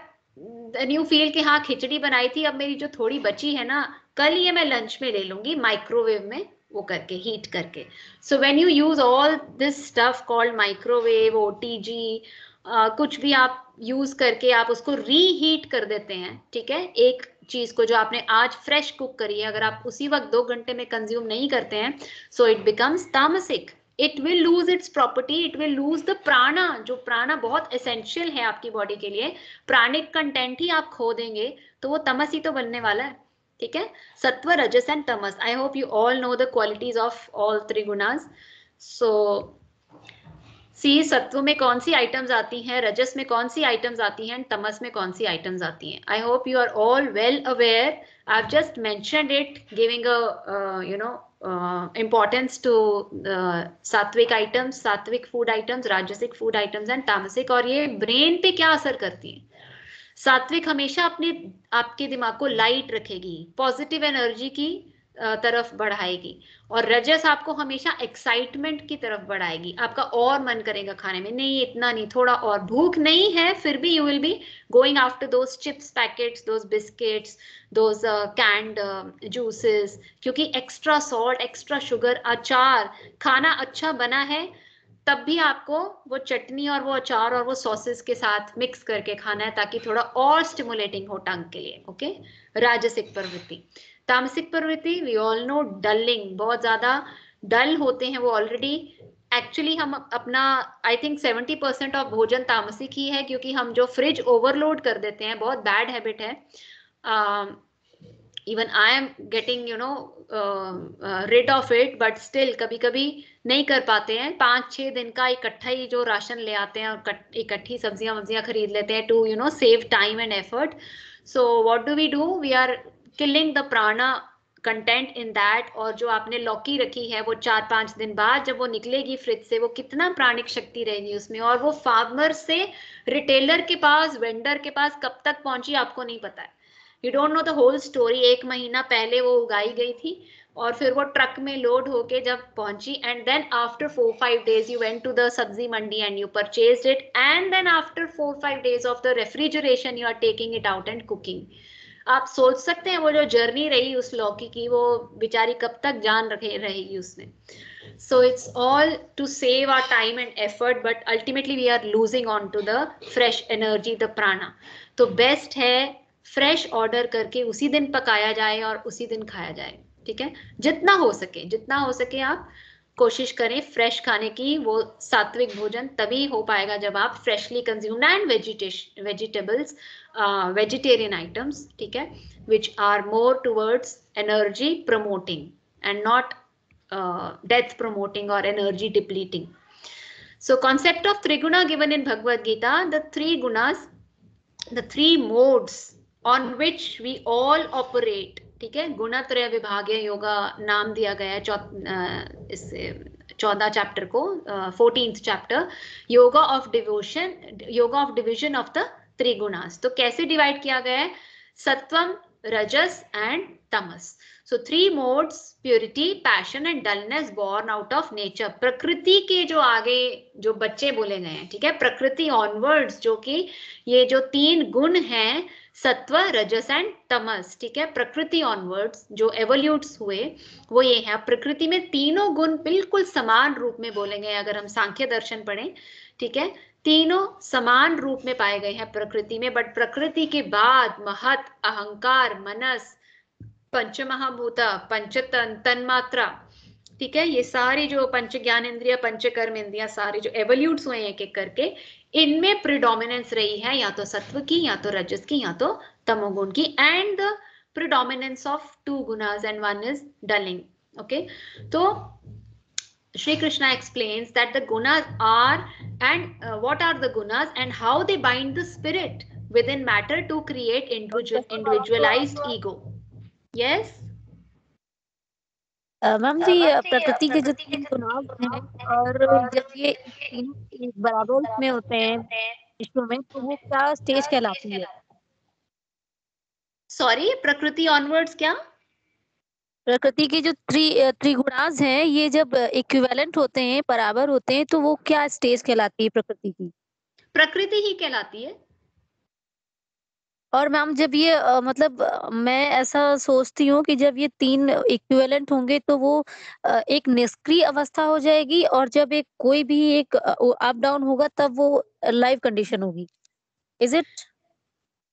न्यू फील कि हाँ खिचड़ी बनाई थी, अब मेरी जो थोड़ी बची है ना, कल ये मैं लंच में ले लूँगी माइक्रोवेव में, वो करके हीट करके। So when you use all this stuff called microwave O T G कुछ भी आप यूज़ करके आप उसको रीहीट कर देते हैं, ठीक है? एक चीज़ को जो आपने आज फ्रेश कुक करी है, अगर आप उसी वक्त दो घंटे में कंज्यूम नहीं करते हैं so it becomes tamasik. It will lose its property it will lose the prana जो प्राणा बहुत एसेंशियल है आपकी बॉडी के लिए। प्राणिक कंटेंट ही आप खो देंगे तो वो तमस ही तो बनने वाला है, ठीक है? Sattva, rajas and tamas. I hope you all know the qualities of all trigunas so see सत्व में कौन सी आइटम्स आती हैं, रजस में कौन सी आइटम्स आती हैं तमस में कौन सी आइटम्स आती हैं। I hope you are all well aware I just mention it giving a you know importance to sattvik items sattvik food items rajasik food items and tamasik, और ये ब्रेन पे क्या असर करती है? सात्विक हमेशा अपने, आपके दिमाग को लाइट रखेगी पॉजिटिव एनर्जी की तरफ़ बढ़ाएगी। और रजस आपको हमेशा एक्साइटमेंट की तरफ़ बढ़ाएगी। आपका और मन करेगा खाने में, नहीं, इतना नहीं, थोड़ा और। भूख नहीं है, फिर भी you will be going after those chips packets those biscuits those canned juices क्योंकि एक्स्ट्रा सॉल्ट एक्स्ट्रा शुगर अचार, खाना अच्छा बना है, तब भी आपको वो चटनी और वो अचार और वो सॉसेस के साथ मिक्स करके खाना है, ताकि थोड़ा और स्टिमुलेटिंग हो टंग के लिए ओके राजसिक प्रवृत्ति। तामसिक प्रवृत्ति वी ऑल नो डलिंग बहुत ज़्यादा डल होते हैं वो ऑलरेडी एक्चुअली हम अपना I think seventy percent of भोजन तामसिक ही है क्योंकि हम जो फ्रिज ओवरलोड कर देते हैं, बहुत बैड हैबिट है। Even I am getting you know rid of it but still कभी कभी नहीं कर पाते हैं। पाँच छह दिन का इकट्ठा ही जो राशन ले आते हैं और इकट्ठी सब्ज़ियाँ वब्जियाँ खरीद लेते हैं to you know save time and effort so what do we do we are killing the prana content in that और जो आपने लौकी रखी है वो चार पाँच दिन बाद जब वो निकलेगी फ्रिज से, वो कितना प्राणिक शक्ति रहेगी उसमें? और वो फार्मर से रिटेलर के पास वेंडर के पास कब तक पहुँची आपको नहीं पता है। You don't know the whole story एक महीना पहले वो उगाई गई थी और फिर वो ट्रक में लोड होके जब पहुँची and then after four five days you went to the sabzi mandi and you purchase it and then after four five days of the refrigeration you are taking it out and cooking आप सोच सकते हैं वो जो journey रही उस लौकी की, वो बेचारी कब तक जान रखे, रहेगी उसमें so, it's all to save our time and effort, but ultimately we are losing on to the fresh energy, the prana. तो बेस्ट है फ्रेश ऑर्डर करके उसी दिन पकाया जाए और उसी दिन खाया जाए, ठीक है? जितना हो सके, जितना हो सके आप कोशिश करें फ्रेश खाने की, वो सात्विक भोजन तभी हो पाएगा जब आप freshly consume and vegetables vegetarian items ठीक है which are more towards energy promoting and not death promoting और energy depleting so, concept of triguna given in bhagavad gita, the three gunas, the three modes on which we all operate, ठीक है गुणत्रय विभागीय योगा नाम दिया गया है इस चौदह चैप्टर को fourteenth chapter yoga of devotion yoga of division of the trigunas. तो कैसे डिवाइड किया गया है? Sattvam, rajas and tamas. So three modes purity passion and dullness born out of nature प्रकृति के जो आगे जो बच्चे बोले गए हैं, ठीक है? प्रकृति ऑनवर्ड्स जो कि ये जो तीन गुण हैं, सत्व, रजस एंड तमस, ठीक है? प्रकृति ऑनवर्ड्स जो एवोल्यूट्स हुए, वो ये है। प्रकृति में तीनों गुण बिल्कुल समान रूप में बोले गए अगर हम सांख्य दर्शन पढ़ें, ठीक है? तीनों समान रूप में पाए गए हैं प्रकृति में बट प्रकृति के बाद महत, अहंकार, मनस पंच महाभूता पंचतन, तन्मात्रा, ठीक है? ये सारी जो पंच ज्ञान इंद्रिया पंच कर्म इंद्रिया सारे जो एवोल्यूट्स हुए एक एक करके, इनमें प्रिडोमिनेंस रही है, या तो सत्व की, या तो रजस की, या तो तमोगुण की and the predominance of two gunas and one is dulling okay तो Sri Krishna explains that the gunas are and uh, what are the gunas and how they bind the spirit within matter to create individual individualized ego. Yes. Ma'am ji प्रकृति के जो तीन गुनाह हैं और जब ये बराबर में होते हैं में तो वो क्या स्टेज कहलाती है सॉरी प्रकृति ऑनवर्ड्स क्या प्रकृति के जो त्रि त्रिगुणास हैं ये जब इक्विवेलेंट होते हैं बराबर होते हैं तो वो क्या स्टेज कहलाती है प्रकृति की? प्रकृति ही कहलाती है। और मैम जब ये आ, मतलब मैं ऐसा सोचती हूँ कि जब ये तीन इक्विवेलेंट होंगे तो वो आ, एक निष्क्रिय अवस्था हो जाएगी और जब एक कोई भी एक अप डाउन होगा तब वो लाइव कंडीशन होगी। इज़ इट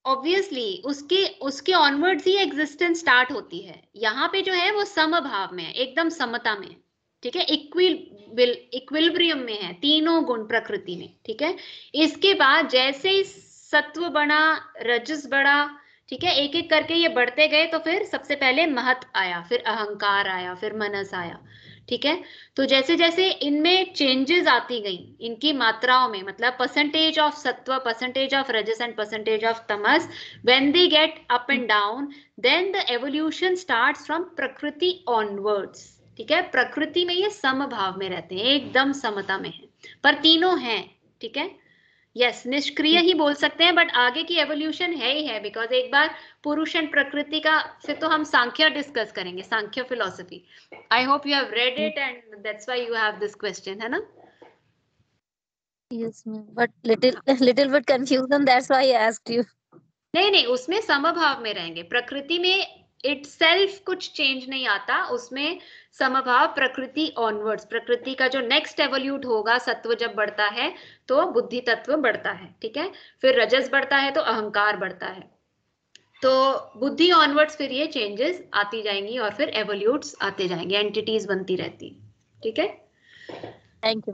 ऑब्वियसली उसके उसके ऑनवर्ड्स ही एग्जिस्टेंस स्टार्ट होती है। यहाँ पे जो है, वो समभाव में है, एकदम समता में ठीक है? इक्विल इक्विलिब्रियम में है, तीनों गुण प्रकृति में, ठीक है? इसके बाद जैसे ही सत्व बढ़ा रजस बढ़ा ठीक है? एक एक करके ये बढ़ते गए तो फिर सबसे पहले महत आया, फिर अहंकार आया, फिर मनस आया। ठीक है? तो जैसे जैसे इनमें चेंजेस आती गई, इनकी मात्राओं में मतलब percentage of sattva percentage of rajas and percentage of tamas when they get up and down then the evolution starts from prakriti onwards ठीक है? प्रकृति में ये समभाव में रहते हैं, एकदम समता में है। पर तीनों हैं, ठीक है? यस निष्क्रिय ही बोल सकते हैं बट आगे की एवोल्यूशन है ही है बिकॉज़ एक बार पुरुष एंड प्रकृति का फिर तो हम सांख्य डिस्कस करेंगे Sankhya philosophy I hope you have read it and that's why you have this question है ना? Yes ma'am but little little bit confused and that's why i asked you. नहीं नहीं उसमें समभाव में रहेंगे। प्रकृति में इटसेल्फ कुछ चेंज नहीं आता उसमें समभाव प्रकृति ऑनवर्ड्स प्रकृति का जो नेक्स्ट एवोल्यूट होगा सत्व जब बढ़ता है तो बुद्धि तत्व बढ़ता है ठीक है? फिर रजस बढ़ता है तो अहंकार बढ़ता है। तो बुद्धि ऑनवर्ड्स फिर ये चेंजेस आती जाएँगी और फिर एवोल्यूट्स आते जाएँगे एंटिटीज बनती रहती ठीक है? थैंक यू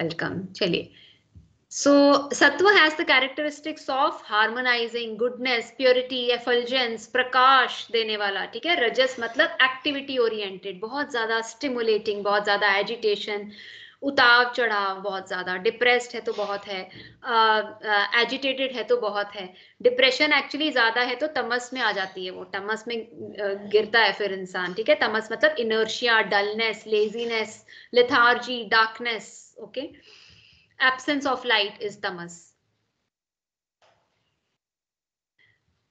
वेलकम चलिए So sattva has the characteristics of harmonizing, goodness, purity, effulgence, प्रकाश देने वाला ठीक है रजस मतलब एक्टिविटी ओरिएंटेड बहुत ज़्यादा स्टिमुलेटिंग बहुत ज़्यादा एजिटेशन उताव चढ़ाव बहुत ज़्यादा डिप्रेस्ड है तो बहुत है एजिटेटेड uh, है तो बहुत है डिप्रेशन एक्चुअली ज़्यादा है तो तमस में आ जाती है वो तमस में uh, गिरता है फिर इंसान ठीक है तमस मतलब inertia dullness laziness lethargy darkness okay okay? Absence of light is tamas.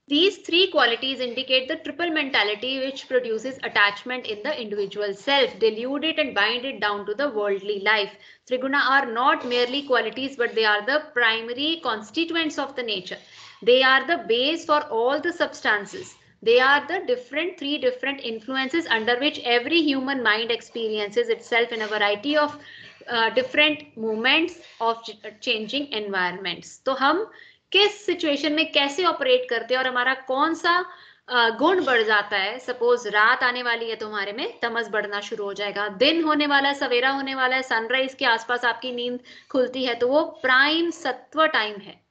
These three qualities indicate the triple mentality which produces attachment in the individual self, delude it and bind it down to the worldly life. Triguna are not merely qualities, but they are the primary constituents of the nature. They are the base for all the substances. they are the different three different influences under which every human mind experiences itself in a variety of uh, moments of changing environments तो हम किस situation में कैसे operate करते हैं और हमारा कौन सा गुण बढ़ जाता है? सपोज़ रात आने वाली है तो हमारे में तमस बढ़ना शुरू हो जाएगा। दिन होने वाला है सवेरा होने वाला है सनराइज के आसपास आपकी नींद खुलती है तो वो प्राइम सत्व टाइम है।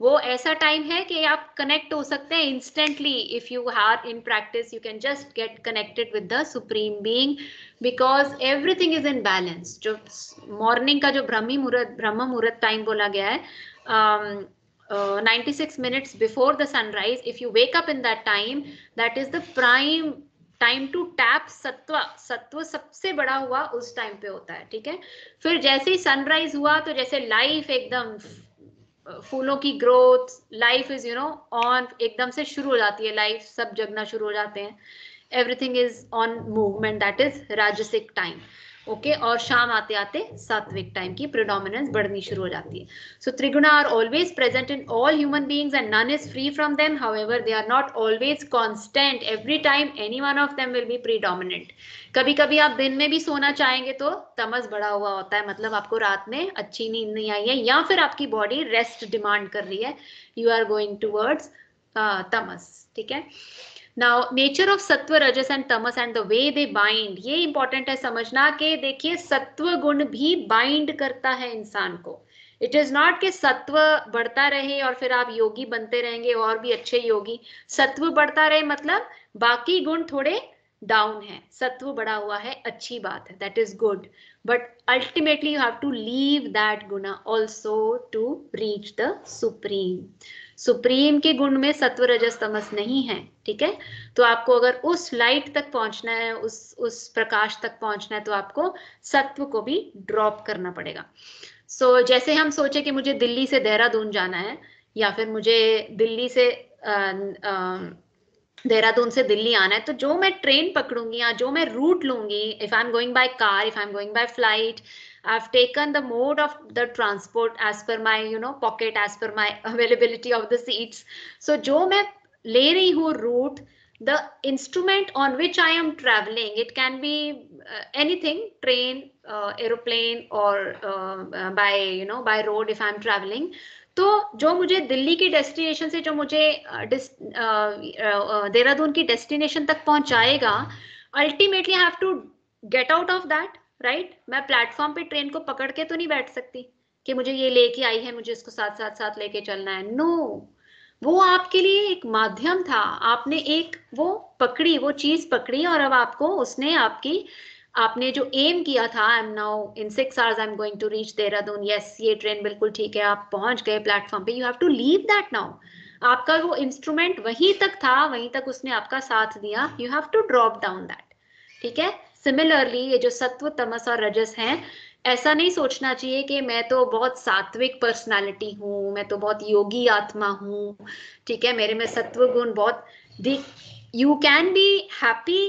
वो ऐसा टाइम है कि आप कनेक्ट हो सकते हैं instantly if you are in practice you can just get connected with the supreme being because everything is in balance जो मॉर्निंग का जो ब्रह्मी मुहूर्त ब्रह्म मुहूर्त टाइम बोला गया है um, uh, 96 minutes before the sunrise if you wake up in that time that is the time to tap sattva सत्व सबसे बड़ा हुआ उस टाइम पे होता है ठीक है? फिर जैसे ही सनराइज हुआ तो जैसे लाइफ एकदम फूलों की growth life is you know on एकदम से शुरू हो जाती है लाइफ सब जगना शुरू हो जाते हैं। Everything is on movement that is rajasic time okay okay? और शाम आते आते सात्विक टाइम की प्रिडोमिनेंस बढ़नी शुरू हो जाती है। So triguna are always present in all human beings and none is free from them however they are not always constant every time any one of them will be predominant कभी कभी आप दिन में भी सोना चाहेंगे तो तमस बढ़ा हुआ होता है। मतलब आपको रात में अच्छी नींद नहीं आई है या फिर आपकी बॉडी रेस्ट डिमांड कर रही है। यू आर गोइंग टूवर्ड्स तमस, ठीक है? Now nature of sattva rajas and tamas and the way they bind ये इंपॉर्टेंट है समझना कि देखिए सत्व गुण भी बाइंड करता है इंसान को। इट इज़ नॉट कि सत्व बढ़ता रहे और फिर आप योगी बनते रहेंगे, और भी अच्छे योगी। सत्व बढ़ता रहे मतलब बाकी गुण थोड़े डाउन है। सत्व बढ़ा हुआ है, अच्छी बात है that is good but ultimately you have to leave that guna also to reach the supreme supreme के गुण में सत्व रजस तमस नहीं है ठीक है? तो आपको अगर उस लाइट तक पहुँचना है उस उस प्रकाश तक पहुँचना है तो आपको सत्व को भी ड्रॉप करना पड़ेगा। सो so, जैसे हम सोचे कि मुझे दिल्ली से देहरादून जाना है या फिर मुझे दिल्ली से देहरादून से दिल्ली आना है तो जो मैं ट्रेन पकड़ूँगी या जो मैं रूट लूँगी if I am going by car if I am going by flight I've taken the mode of the transport as per my, you know, pocket, as per my availability of the seats. So जो मैं ले रही हूँ route, the instrument on which I am traveling, it can be uh, anything, train, uh, aeroplane, or uh, by, you know, by road if I'm traveling. तो जो मुझे दिल्ली की destination से जो मुझे देहरादून की डेस्टिनेशन तक पहुंचाएगा ultimately have to get out of that right मैं प्लेटफॉर्म पे ट्रेन को पकड़ के तो नहीं बैठ सकती कि मुझे ये लेके आई है, मुझे इसको साथ साथ साथ लेके चलना है। No no! वो आपके लिए एक माध्यम था। आपने एक वो पकड़ी, वो चीज़ पकड़ी और अब आपको उसने आपकी, आपने जो एम किया था I am now in six hours I am going to reach Dehradun yes ये ट्रेन बिल्कुल ठीक है, आप पहुँच गए प्लेटफॉर्म पे। You have to leave that now आपका वो इंस्ट्रूमेंट वहीं तक था, वहीं तक उसने आपका साथ दिया। You have to drop down that ठीक है? सिमिलरली ये जो सत्व, तमस और रजस हैं, ऐसा नहीं सोचना चाहिए कि मैं तो बहुत सात्विक पर्सनालिटी हूँ, मैं तो बहुत योगी आत्मा हूँ, ठीक है, मेरे में सत्व गुण बहुत you can be happy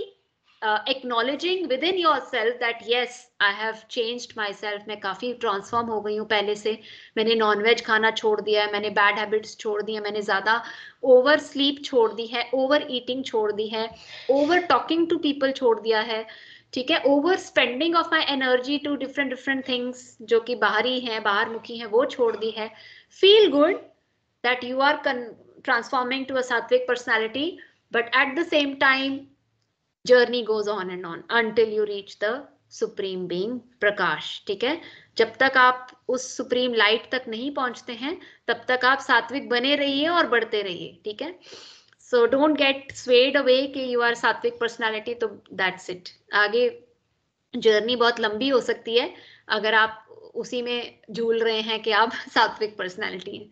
acknowledging within yourself that yes I have changed myself मैं काफ़ी ट्रांसफॉर्म हो गई हूँ पहले से। मैंने नॉनवेज खाना छोड़ दिया है, मैंने बैड हैबिट्स छोड़ दी है, मैंने ज़्यादा ओवर स्लीप छोड़ दी है ओवर ईटिंग छोड़ दी है ओवर टॉकिंग टू पीपल छोड़ दिया है। ठीक है over spending of my energy to different different things जो कि बाहरी हैं बाहर मुखी हैं, वो छोड़ दी है। Feel good that you are transforming to a sattvic personality but at the same time journey goes on and on until you reach the supreme being प्रकाश ठीक है? जब तक आप उस सुप्रीम लाइट तक नहीं पहुँचते हैं, तब तक आप सात्विक बने रहिए और बढ़ते रहिए, ठीक है? So don't get swayed away कि यू आर सात्विक पर्सनालिटी तो दैट्स इट आगे जर्नी बहुत लंबी हो सकती है, अगर आप उसी में झूल रहे हैं कि आप सात्विक पर्सनालिटी हैं।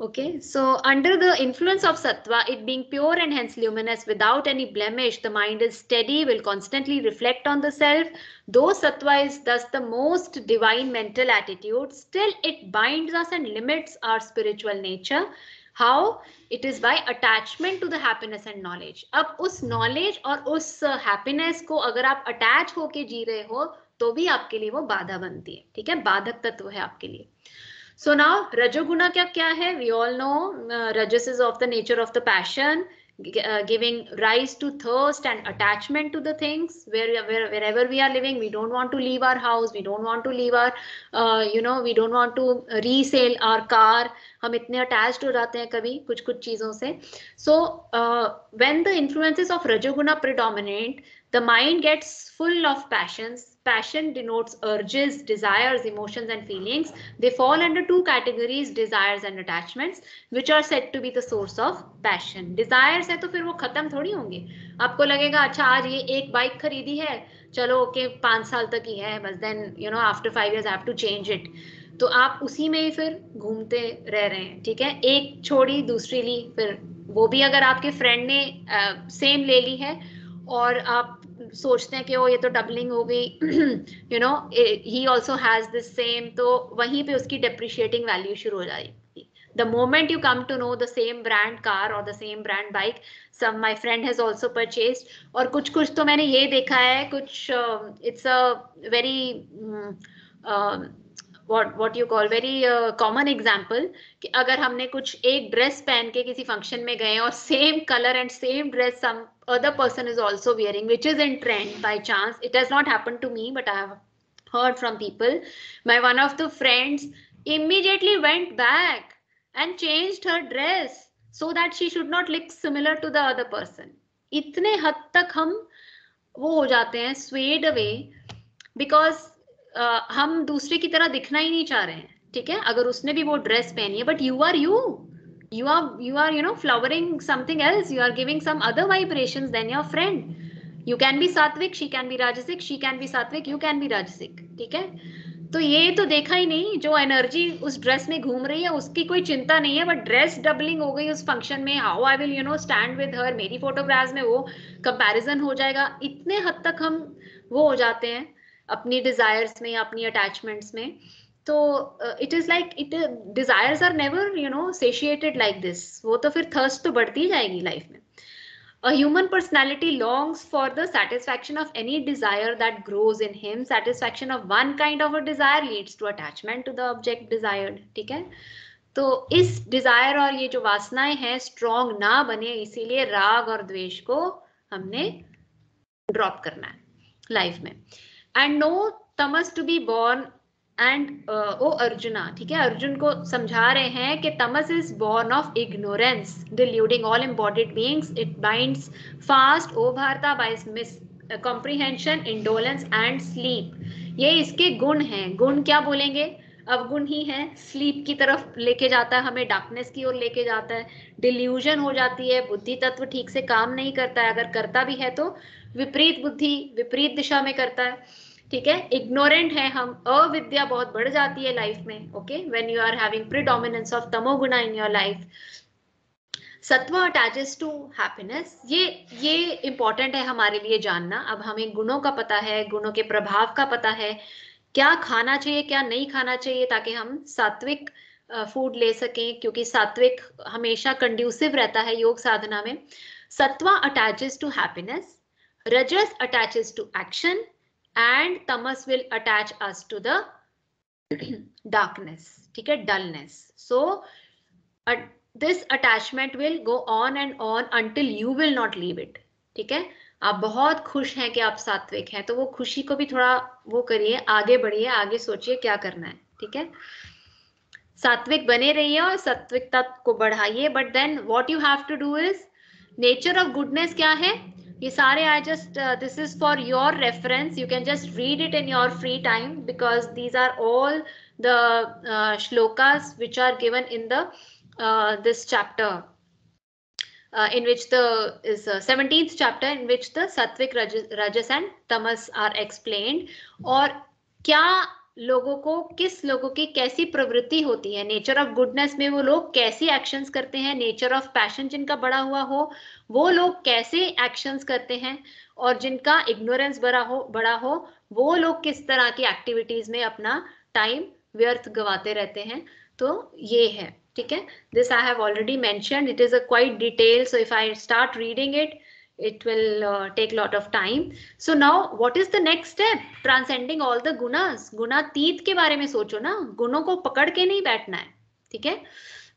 Okay so under the influence of sattva it being pure and hence luminous without any blemish the mind is study will constantly reflect on the self though sattva is thus the most divine mental attitude still it binds us and limits our spiritual nature how it is by attachment to the happiness and knowledge अब उस knowledge और उस happiness को अगर आप attach होके जी रहे हो तो भी आपके लिए वो बाधा बनती है, ठीक है? बाधक तत्व है आपके लिए। सो नाउ रजोगुना क्या क्या है? We all know rajas is of the nature of the passion uh, giving rise to thirst and attachment to the things where, where wherever we are living we don't want to leave our house we don't want to leave our uh, you know we don't want to resell our car हम इतने attached हो जाते हैं कभी कुछ कुछ चीजों से so when the influences of rajoguna predominate the mind gets full of passions passion denotes urges desires emotions and feelings they fall under two categories desires and attachments which are said to be the source of passion desires है तो फिर वो खत्म थोड़ी होंगे आपको लगेगा अच्छा आज ये एक बाइक खरीदी है चलो ओके okay, पाँच साल तक ही है बस then you know after five years have to change it तो आप उसी में ही फिर घूमते रह रहे हैं ठीक है एक छोड़ी दूसरी ली फिर वो भी अगर आपके फ्रेंड ने सेम uh, ले ली है और आप सोचते हैं कि ओ ये तो डबलिंग हो गई। You know he also has this same तो वहीं पे उसकी डिप्रिशिएटिंग वैल्यू शुरू हो जाएगी। The moment you come to know the same brand car और the same brand bike some my friend has also purchase और कुछ कुछ तो मैंने ये देखा है, कुछ it's a very what what you call very common example कि अगर हमने कुछ एक ड्रेस पहन के किसी फ़ंक्शन में गए और same colour and same dress some other person is also wearing which is in trend by chance it has not happened to me but I heard from people my one of the friends immediately went back and changed her dress so that she should not look similar to the other person इतने हद तक हम वो हो जाते हैं swayed away because uh, हम दूसरे की तरह दिखना ही नहीं चाह रहे हैं ठीक है? अगर उसने भी वो ड्रेस पहनी है but you are you you are you are you know flowering something else. You are giving some other vibrations than your friend. You can be sattvic she can be rajasic she can be sattvic you can be rajasic ठीक है? तो ये तो देखा ही नहीं जो energy उस dress में घूम रही है उसकी कोई चिंता नहीं है बट ड्रेस डबलिंग हो गई उस फ़ंक्शन में. How I will you know stand with her मेरी फोटोग्राफ्स में वो कंपैरिजन हो जाएगा. इतने हद तक हम वो हो जाते हैं। अपनी डिजायर्स में या अपनी अटैचमेंट्स में तो it is like it desires are never you know satiated like this वो तो फिर थर्स्ट तो बढ़ती ही जाएगी लाइफ में A human personality longs for the satisfaction of any desire that grows in him. Satisfaction of one kind of a desire leads to attachment to the object desired. ठीक है तो इस डिज़ायर और ये जो वासनाएँ हैं स्ट्रॉन्ग ना बने इसीलिए राग और द्वेष को हमने ड्रॉप करना है लाइफ में and no tamas to be born and O Arjuna ठीक है? अर्जुन को समझा रहे हैं कि tamas is born of ignorance deluding all embodied beings it binds fast O Bharata by miscomprehension indolence and sleep ये इसके गुण हैं। गुण क्या बोलेंगे? अवगुण ही है। स्लीप की तरफ़ लेके जाता है हमें डार्कनेस की ओर लेके जाता है। डिल्यूजन हो जाती है। बुद्धि तत्व ठीक से काम नहीं करता है। अगर करता भी है तो विपरीत बुद्धि, विपरीत दिशा में करता है, ठीक है? इग्नोरेंट है हम, अविद्या बहुत बढ़ जाती है लाइफ में okay when you are having predominance of tamoguna in your life sattva attaches to happiness ये ये इंपॉर्टेंट है हमारे लिए जानना। अब हमें गुणों का पता है, गुणों के प्रभाव का पता है, क्या खाना चाहिए, क्या नहीं खाना चाहिए, ताकि हम सात्विक फ़ूड ले सकें, क्योंकि सात्विक हमेशा कंड्यूसिव रहता है योग साधना में। Sattva attaches to happiness rajas attaches to action and tamas will attach us to the darkness ठीक है? Dullness. So uh, this attachment will go on and on until you will not leave it ठीक है? आप बहुत खुश हैं कि आप सात्विक हैं तो वो खुशी को भी थोड़ा वो करिए आगे बढ़िए आगे सोचिए क्या करना है ठीक है? सात्विक बने रहिए और सात्विकता को बढ़ाइए but then what you have to do is nature of goodness क्या है? ये सारे I just uh, this is for your reference you can just read it in your free time because these are all the uh, shlokas which are given in the uh, this chapter uh, in which the is uh, 17th chapter in which the sattvic rajas and tamas are explained और क्या लोगों को, किस लोगों की कैसी प्रवृत्ति होती है? नेचर ऑफ़ गुडनेस में वो लोग कैसी एक्शंस करते हैं? नेचर ऑफ़ पैशन जिनका बड़ा हुआ हो, वो लोग कैसे एक्शंस करते हैं? और जिनका इग्नोरेंस बड़ा हो बड़ा हो, वो लोग किस तरह की एक्टिविटीज़ में अपना टाइम व्यर्थ गवाते रहते हैं? तो ये है, ठीक है? This I have already mention it is a quite detail so if I start reading it it will uh, take lot of time so now what is the next step transcending all the gunas गुणातीत के बारे में सोचो ना गुणों को पकड़ के नहीं बैठना है ठीक है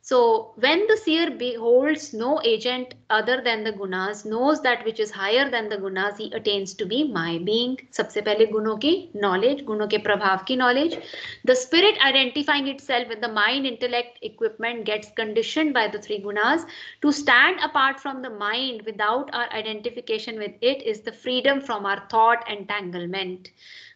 So when the seer beholds no agent other than the gunas, knows that which is higher than the gunas, he attains to be my being. सबसे पहले गुणों की knowledge, गुणों के प्रभाव की knowledge. The spirit identifying itself with the mind, intellect, equipment gets conditioned by the three gunas. To stand apart from the mind without our identification with it is the freedom from our thought entanglement.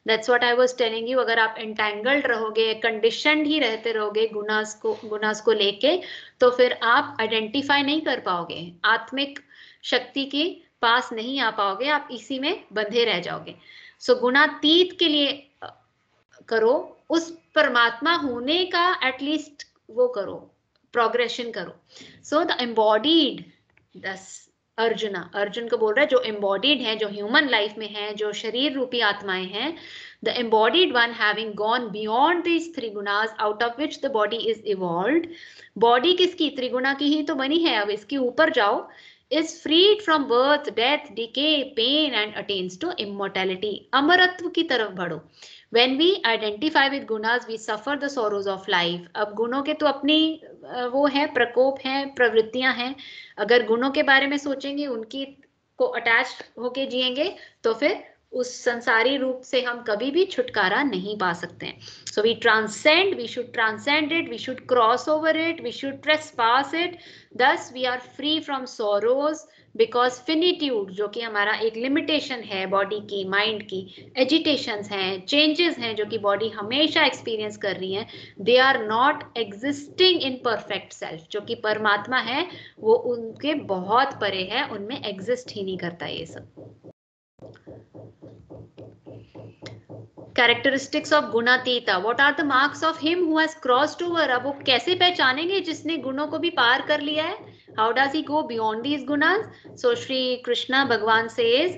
That's what I was telling you अगर आप entangled रहोगे condition ही रहते रहोगे गुनास को गुनास को लेके तो फिर आप आइडेंटिफाई नहीं कर पाओगे। आत्मिक शक्ति के पास नहीं आ पाओगे। आप इसी में बंधे रह जाओगे। सो so, गुणातीत के लिए करो। उस परमात्मा होने का एटलीस्ट वो करो। प्रोग्रेशन करो। सो द एम्बॉडीड दस अर्जुना। अर्जुन को बोल रहा है, जो एम्बॉडीड है, जो ह्यूमन लाइफ में है, जो शरीर रूपी आत्माएँ हैं the embodied one having gone beyond this trigunas out of which the body is evolve body किसकी? त्रिगुणा की ही तो बनी है। अब इसके ऊपर जाओ। Is freed from birth death decay pain and attains to immortality अमरत्व की तरफ़ बढ़ो। When we identify with gunas, we suffer the sorrows of life. अब गुणों के तो अपनी वो है, प्रकोप है, प्रवृत्तियाँ हैं। अगर गुणों के बारे में सोचेंगे, उनकी को अटैच होके जिएँगे तो फिर उस संसारी रूप से हम कभी भी छुटकारा नहीं पा सकते हैं। So we transcend we should transcend it we should cross over it we should trespass it thus we are free from sorrows because finitude जो कि हमारा एक लिमिटेशन है बॉडी की माइंड की एजिटेशन हैं चेंजेस हैं जो कि बॉडी हमेशा एक्सपीरियंस कर रही है they are not existing in perfect self जो कि परमात्मा है, वो उनके बहुत परे है, उनमें एग्जिस्ट ही नहीं करता ये सब। Characteristics of gunatita what are the marks of him who has crossed over अब वो कैसे पहचानेंगे जिसने गुणों को भी पार कर लिया है? How does he go beyond these gunas? So Sri krishna bhagwan says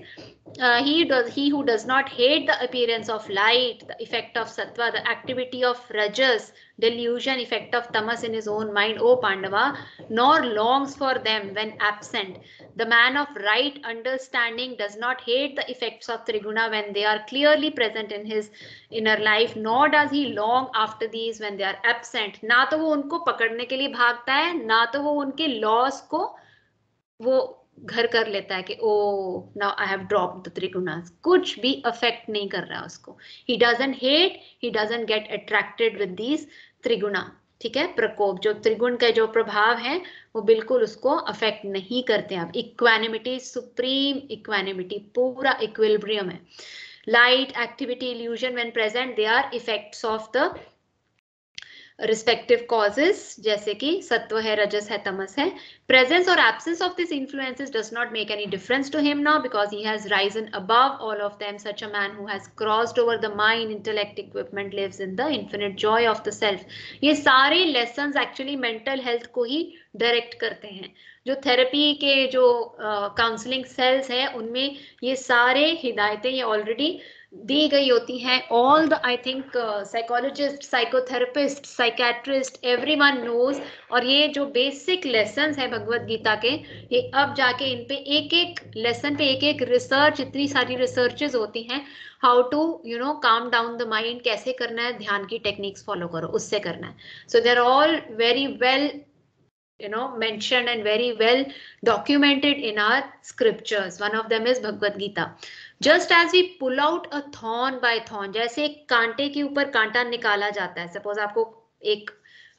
uh, he does he who does not hate the appearance of light the effect of sattva the activity of rajas delusion effect of tamas in his own mind o pandava nor longs for them when absent the man of right understanding does not hate the effects of triguna when they are clearly present in his inner life nor does he long after these when they are absent na to wo unko pakadne ke liye bhagta hai na to wo unke loss को वो घर कर लेता है कि ओ now I have drop the trigunas कुछ भी affect नहीं कर रहा उसको। He doesn't hate he doesn't get attracted with these triguna ठीक है? प्रकोप, जो त्रिगुण का जो प्रभाव है, वो बिल्कुल उसको अफेक्ट नहीं करते आप इक्वानिमिटी सुप्रीम इक्वानिमिटी पूरा इक्विलिब्रियम है। Light activity illusion when present they are effects of the respective causes जैसे कि सत्व है, रजस है, तमस है प्रेजेंस और absence of this influences does not make any difference to him now because he has risen above all of them such a man who has crossed over the mind intellect equipment lives in the infinite joy of the self ये सारे lesson actually mental health को ही direct करते हैं। जो therapy के जो counselling sales हैं, उनमें ये सारे हिदायतें ये ऑलरेडी दी गई होती हैं। All the I think psychologist psychotherapist psychiatrist everyone knows और ये जो बेसिक लेसन है भगवत गीता के, ये अब जाके इन पे एक एक लेसन पे एक एक रिसर्च इतनी सारी रिसर्चेज होती हैं। How to you know calm down the mind कैसे करना है, ध्यान की टेक्निक्स फॉलो करो, उससे करना है। So there all very well you know, mentioned and very well documented in our scriptures one of them is bhagavad gita just as we pull out a thorn by thorn जैसे एक कांटे के ऊपर कांटा निकाला जाता है। सपोज़ आपको एक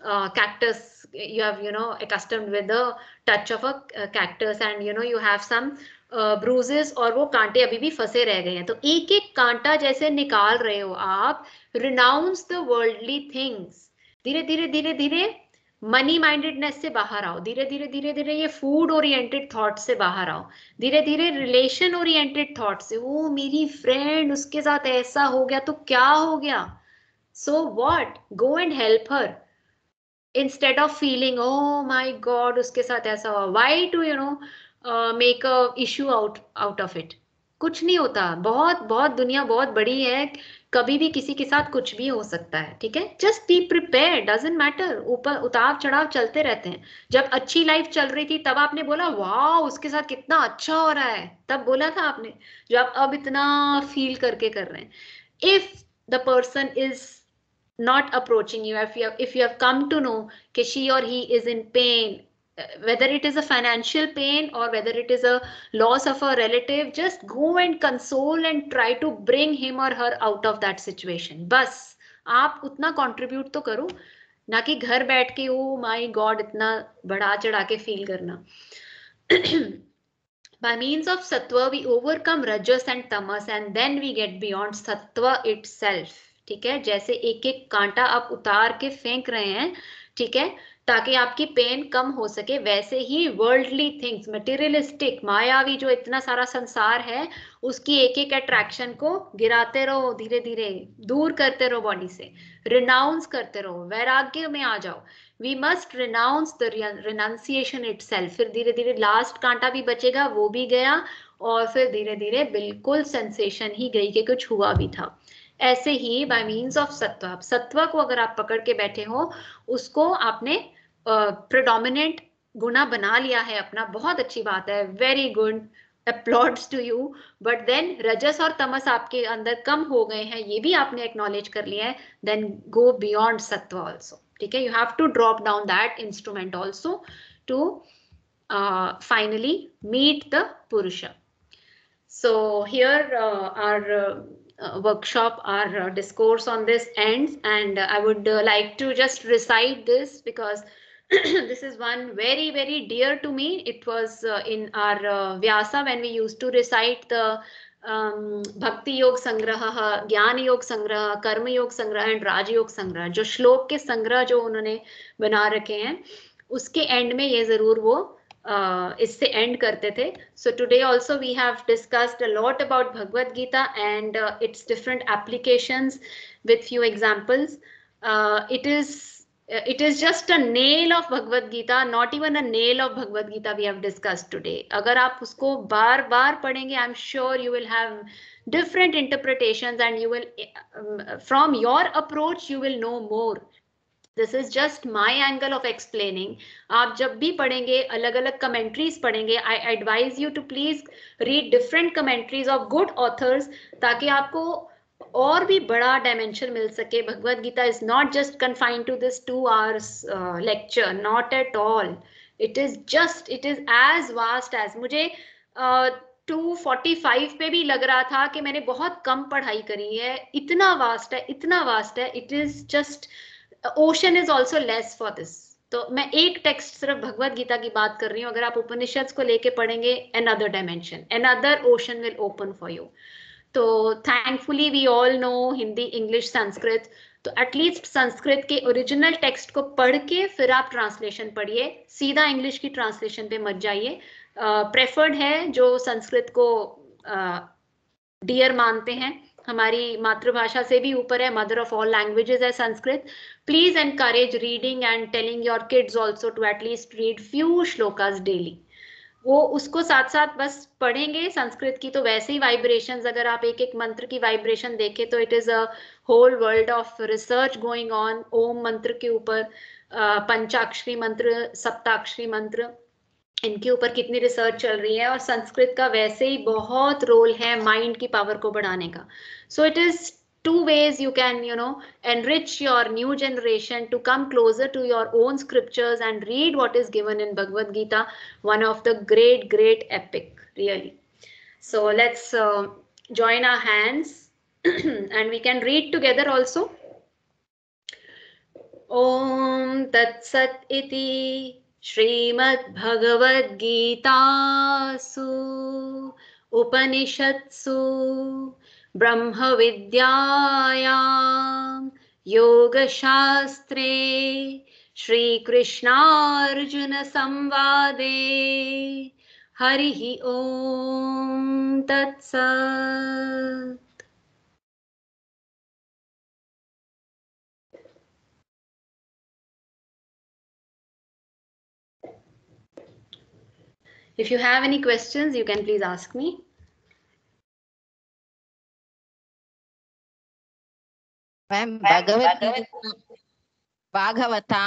cactus you have, you know, accustomed with the touch of a cactus and, you know, you have some bruises और वो कांटे अभी भी फंसे रह गए हैं। तो एक एक कांटा जैसे निकाल रहे हो आप रिनाउंस द वर्ल्डली थिंग्स धीरे धीरे धीरे धीरे मनी माइंडेडनेस से बाहर आओ। धीरे धीरे धीरे धीरे ये फ़ूड ओरिएंटेड थॉट से बाहर आओ। धीरे धीरे रिलेशन ओरिएंटेड थॉट से, ओ, मेरी फ्रेंड उसके साथ ऐसा हो गया तो क्या हो गया? So what go and help her instead of feeling oh my god उसके साथ ऐसा हुआ। Why to you know make a issue out out of it कुछ नहीं होता। बहुत बहुत दुनिया बहुत बड़ी है कभी भी किसी के साथ कुछ भी हो सकता है ठीक है? Just be prepare doesn't matter ऊपर उतार चढ़ाव चलते रहते हैं। जब अच्छी लाइफ चल रही थी तब आपने बोला वाह उसके साथ कितना अच्छा हो रहा है। तब बोला था आपने जो आप अब इतना फील करके कर रहे हैं। If the person is not approaching you if you have, if you have come to know that she or he uh, whether it is a financial pain or whether it is a loss of a relative just go and console and try to bring him or her out of that situation बस आप उतना contribute तो करो ना कि घर बैठ के ओ माय गॉड इतना बढ़ा चढ़ा के फील करना by means of sattva we overcome rajas and tamas and then we get beyond sattva itself ठीक है जैसे एक एक कांटा आप उतार के फेंक रहे हैं ठीक है ताकि आपकी पेन कम हो सके। वैसे ही वर्ल्डली थिंग्स मटेरियलिस्टिक मायावी जो इतना सारा संसार है, उसकी एक एक अट्रैक्शन को गिराते रहो धीरे धीरे दूर करते रहो बॉडी से। रिनाउंस करते रहो, वैराग्य में आ जाओ। We must renounce the renunciation it फिर धीरे धीरे लास्ट कांटा भी बचेगा, वो भी गया, और फिर धीरे धीरे बिल्कुल सेंसेशन ही गई कि कुछ हुआ भी था। ऐसे ही बाय मीन्स ऑफ़ सत्व सत्व को अगर आप पकड़ के बैठे हो, उसको आपने प्रोडोमिनेंट गुना बना लिया है अपना बहुत अच्छी बात है very good applause to you but then रजस और तमस आपके अंदर कम हो गए हैं ये भी आपने एक्नॉलेज कर लिया है देन गो बियॉन्ड सत्व ऑल्सो ठीक है you have to drop down that instrument also to finally meet the पुरुष workshop, our uh, discourse on this ends. And uh, I would uh, like to just recite this because this is one very, very dear to me. It was uh, in our uh, Vyasa when we used to recite the um, Bhakti Yog Sangraha, Jnana Yog Sangraha, Karma Yog Sangraha and Raj Yog Sangraha. जो श्लोक के संग्रह जो उन्होंने बना रखे हैं उसके एंड में ये ज़रूर वो इससे एंड करते थे so today also we have discussed a lot about Bhagavad Gita and it's different applications with few examples it is it is just a nail of bhagavad gita not even a nail of bhagavad gita we have discussed today agar aap usko bar bar padhenge i'm sure you will have different interpretations and you will um, from your approach you will know more this is just my angle of explaining आप जब भी पढ़ेंगे अलग अलग commentaries पढ़ेंगे I advise you to please read different commentaries of good authors ताकि आपको और भी बड़ा डायमेंशन मिल सके। Bhagavad Gita is not just confined to this two hours lecture not at all it is just it is as vast as मुझे two forty five पे भी लग रहा था कि मैंने बहुत कम पढ़ाई करी है। इतना वास्ट है, इतना वास्ट है। It is just ocean is also less for this तो मैं एक टेक्स्ट सिर्फ़ भगवत गीता की बात कर रही हूँ। अगर आप उपनिषद को लेके पढ़ेंगे another dimension another ocean will open for you तो thankfully we all know Hindi English Sanskrit तो एटलीस्ट संस्कृत के ओरिजिनल टेक्स्ट को पढ़ के फिर आप ट्रांसलेशन पढ़िए। सीधा इंग्लिश की ट्रांसलेशन पे मत जाइए। प्रेफर्ड uh, है जो संस्कृत को डियर uh, मानते हैं। हमारी मातृभाषा से भी ऊपर है मदर ऑफ़ ऑल लैंग्वेजेस है Sanskrit please encourage reading and telling your kids also to at least read few shlokas daily वो उसको साथ साथ बस पढ़ेंगे, संस्कृत की तो वैसे ही वाइब्रेशंस अगर आप एक एक मंत्र की वाइब्रेशन देखें तो it is a whole world of research going on ओम मंत्र के ऊपर पंचाक्षरी मंत्र, सप्ताक्षरी मंत्र, इनके ऊपर कितनी रिसर्च चल रही है और संस्कृत का वैसे ही बहुत रोल है माइंड की पावर को बढ़ाने का। So it is two ways you can you know enrich your new generation to come closer to your own scriptures and read what is given in bhagavad gita one of the great great epic really so let's uh, join our hands and we can read together also om tat sat iti श्रीमद्भगवद्गीतासु उपनिषत्सु ब्रह्मविद्यायां योगशास्त्रे श्रीकृष्णार्जुनसंवादे हरिः ॐ have any questions, you can please ask me. Ma'am Bhagavad Bhagavata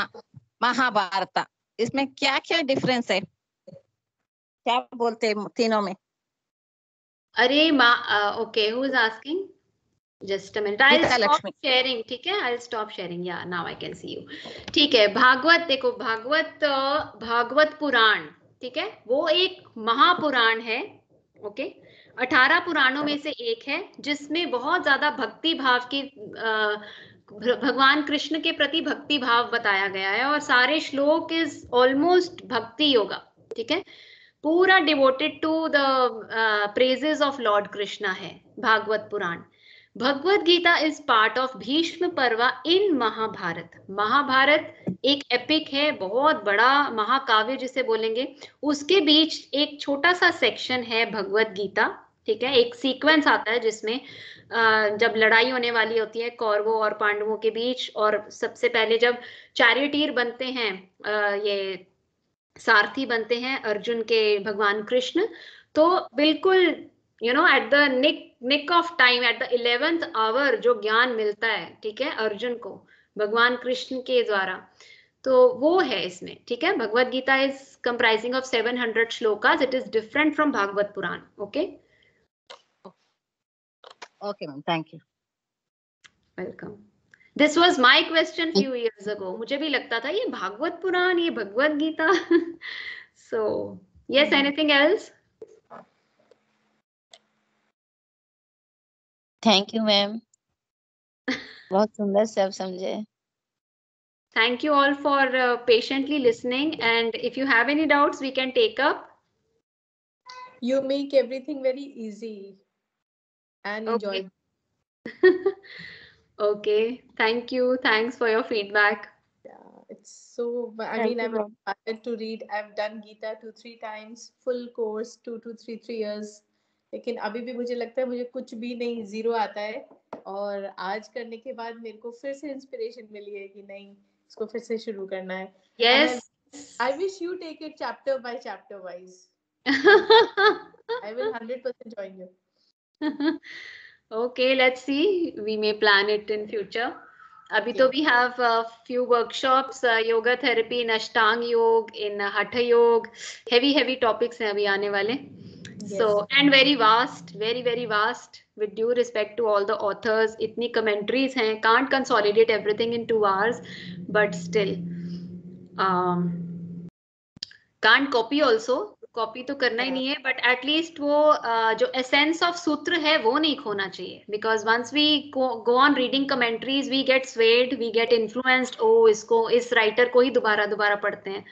Mahabharat. इसमें क्या क्या डिफरेंस है? क्या बोलते हैं तीनों में? अरे मा okay who is asking just minute I stop sharing ठीक है? I stop sharing yeah now I can see you ठीक है भागवत देखो भागवत भागवत पुराण ठीक है? वो एक महापुराण है ओके अठारह पुराणों में से एक है, जिसमें बहुत ज़्यादा भक्ति भाव की भगवान कृष्ण के प्रति भक्ति भाव बताया गया है और सारे श्लोक इज़ ऑलमोस्ट भक्ति योगा, ठीक है? पूरा devoted to the praises of lord Krishna है, Bhagavat Purana. Bhagavad Gita is part of Bhishma Parva in Mahabharat. Mahabharat एक एपिक है, बहुत बड़ा महाकाव्य जिसे बोलेंगे। उसके बीच एक छोटा सा सेक्शन है भगवत गीता, ठीक है? एक सीक्वेंस आता है जिसमें जब लड़ाई होने वाली होती है, कौरवों और पांडवों के बीच, और सबसे पहले जब चैरिटीर बनते हैं ये सारथी बनते हैं अर्जुन के, भगवान कृष्ण तो बिल्कुल you know at the nick nick of time at the eleventh hour जो ज्ञान मिलता है ठीक है अर्जुन को भगवान कृष्ण के द्वारा तो वो है इसमें ठीक है? Bhagavad Gita is comprising of 700 shlokas it is different from Bhagavat Purana okay okay ma'am thank you welcome this was my question few years ago मुझे भी लगता था ये भागवत पुराण ये Bhagavad Gita. So yes anything else thank you ma'am बहुत सुंदर सब समझे Thank you all for uh, patiently listening. And if you have any doubts, we can take up. You make everything very easy and Okay. enjoy. okay. Thank you. Thanks for your feedback. Yeah, it's so. but I Thank mean, you, I'm ma'am. excited to read. I've done Gita two, three times, full course, two to three, three years. लेकिन अभी भी मुझे लगता है मुझे कुछ भी नहीं ज़ीरो आता है और आज करने के बाद मेरे को फिर से इंस्पिरेशन मिली है कि नहीं इसको फिर से शुरू करना है Yes. I wish you take it chapter by chapter wise. I will 100% join you. okay, let's see. We may plan it in future. Abhi to we have a few workshops, uh, yoga therapy in Ashtang Yog, in uh, Hatha Yog. Heavy, heavy topics हैं अभी आने वाले. So, and very vast, very, very vast. With due respect to all the authors, इतनी commentaries हैं. Can't consolidate everything in two hours, but still. Um, can't copy also. Copy तो करना ही नहीं है बट एटलीस्ट वो uh, जो essence of sutra है वो नहीं खोना चाहिए because once we go on reading commentaries we get swayed we get influenced oh इसको इस राइटर को ही दोबारा दोबारा पढ़ते हैं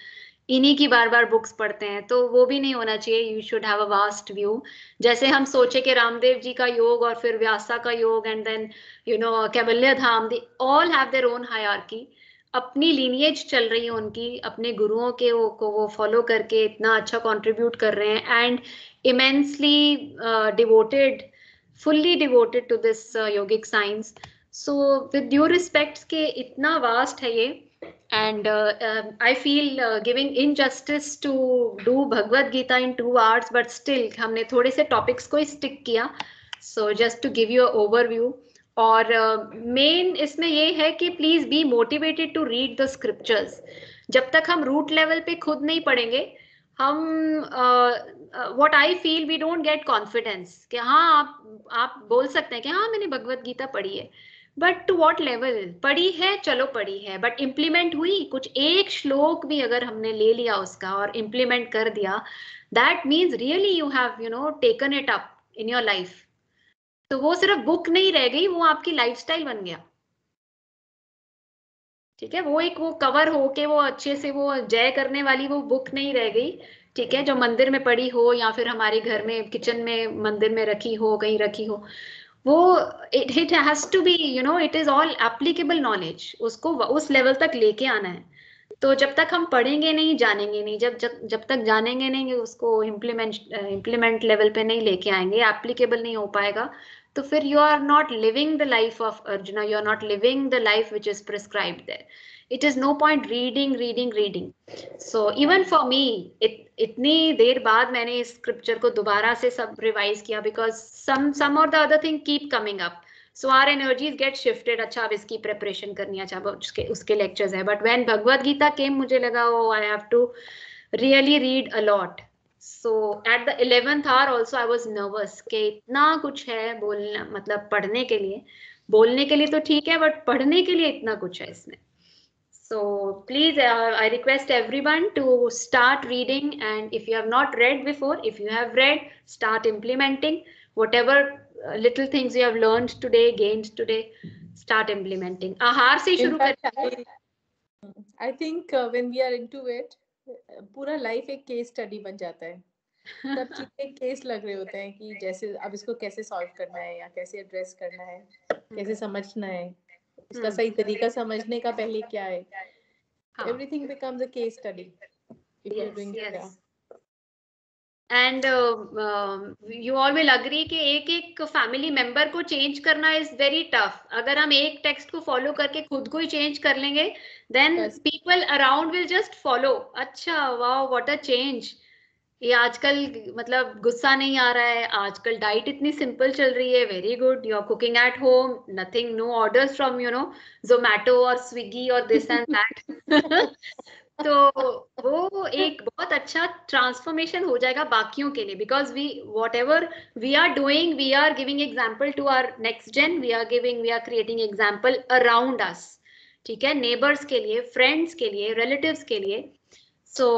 इन्हीं की बार बार बुक्स पढ़ते हैं तो वो भी नहीं होना चाहिए। You should have a vast view जैसे हम सोचे कि रामदेव जी का योग और फिर व्यासा का योग and then you know Kaivalya Dham they all have their own hierarchy अपनी लीनिएज चल रही है उनकी, अपने गुरुओं के वो को वो फॉलो करके इतना अच्छा कंट्रीब्यूट कर रहे हैं and immensely devoted fully devoted to this yogic science so with due respect के इतना वास्ट है ये and uh, um, i feel uh, giving injustice to do bhagavad gita in two hours but still हमने थोड़े से topics को stick किया। So just to give you an और मेन uh, इसमें ये है कि please be motivated to read the scriptures जब तक हम रूट लेवल पे खुद नहीं पढ़ेंगे हम what I feel we don't get confidence कि हाँ आप आप बोल सकते हैं कि हाँ मैंने भगवत गीता पढ़ी है। बट टू वॉट लेवल पढ़ी है, चलो पढ़ी है। बट इम्प्लीमेंट हुई, कुछ एक श्लोक भी अगर हमने ले लिया उसका और इम्प्लीमेंट कर दिया that means really you have you know taken it up in your life तो वो सिर्फ़ बुक नहीं रह गई, वो आपकी लाइफस्टाइल बन गया। ठीक है? वो एक वो कवर हो के वो अच्छे से वो जय करने वाली वो बुक नहीं रह गई। ठीक है? जो मंदिर में पड़ी हो या फिर हमारे घर में किचन में मंदिर में रखी हो, कहीं रखी हो। वो it it has to be you know it is all applicable knowledge उसको उस लेवल तक लेके आना है। तो जब तक हम पढ़ेंगे नहीं, जानेंगे नहीं, जब जब जब तक जानेंगे नहीं, उसको इम्प्लीमेंट इम्प्लीमेंट लेवल पे नहीं लेके आएँगे एप्लीकेबल नहीं हो पाएगा। तो फिर you are not living the life of Arjuna you are not living the life which is it is no point reading reading reading. So, even for me, it इतनी देर बाद मैंने इस स्क्रिप्चर को दोबारा से सब रिवाइज किया बिकॉज़ सम और the other thing keep coming up so our energies get shifted अच्छा अब इसकी प्रिपरेशन करनी अच्छा उसके उसके लेक्चर्स है but when Bhagavad Gita came मुझे लगा ओ I have to really read a lot so at the eleventh hour also I was nervous कि इतना कुछ है बोलना मतलब पढ़ने के लिए बोलने के लिए तो ठीक है बट पढ़ने के लिए इतना कुछ है इसमें so please uh, i request everyone to start reading and if you have not read before if you have read start implementing whatever uh, little things you have learned today gained today start implementing ahar se shuru kar I, think uh, when we are into it, uh, पूरा life एक case study बन जाता है। सब चीज़ें case लग रहे होते हैं कि जैसे अब इसको कैसे सॉल्व करना है या कैसे एड्रेस करना है कैसे समझना है इसका हम्म। सही तरीका समझने का पहले क्या है? Everything becomes a case study if you are doing. And you all will agree कि एक एक फैमिली मेंबर को चेंज करना इज़ वेरी टफ अगर हम एक टेक्स्ट को फॉलो करके खुद को ही चेंज कर लेंगे then. People around will just follow अच्छा वाह व्हाट अ चेंज ये आजकल मतलब गुस्सा नहीं आ रहा है. आजकल डाइट इतनी सिंपल चल रही है. Very good you are cooking at home nothing no orders from you know Zomato और स्विगी और दिस एंड दैट तो वो एक बहुत अच्छा ट्रांसफॉर्मेशन हो जाएगा बाकियों के लिए because we whatever we are doing we are giving example to our next gen we are giving we are creating example around us ठीक है? नेबर्स के लिए फ्रेंड्स के लिए रिलेटिव्स के लिए. So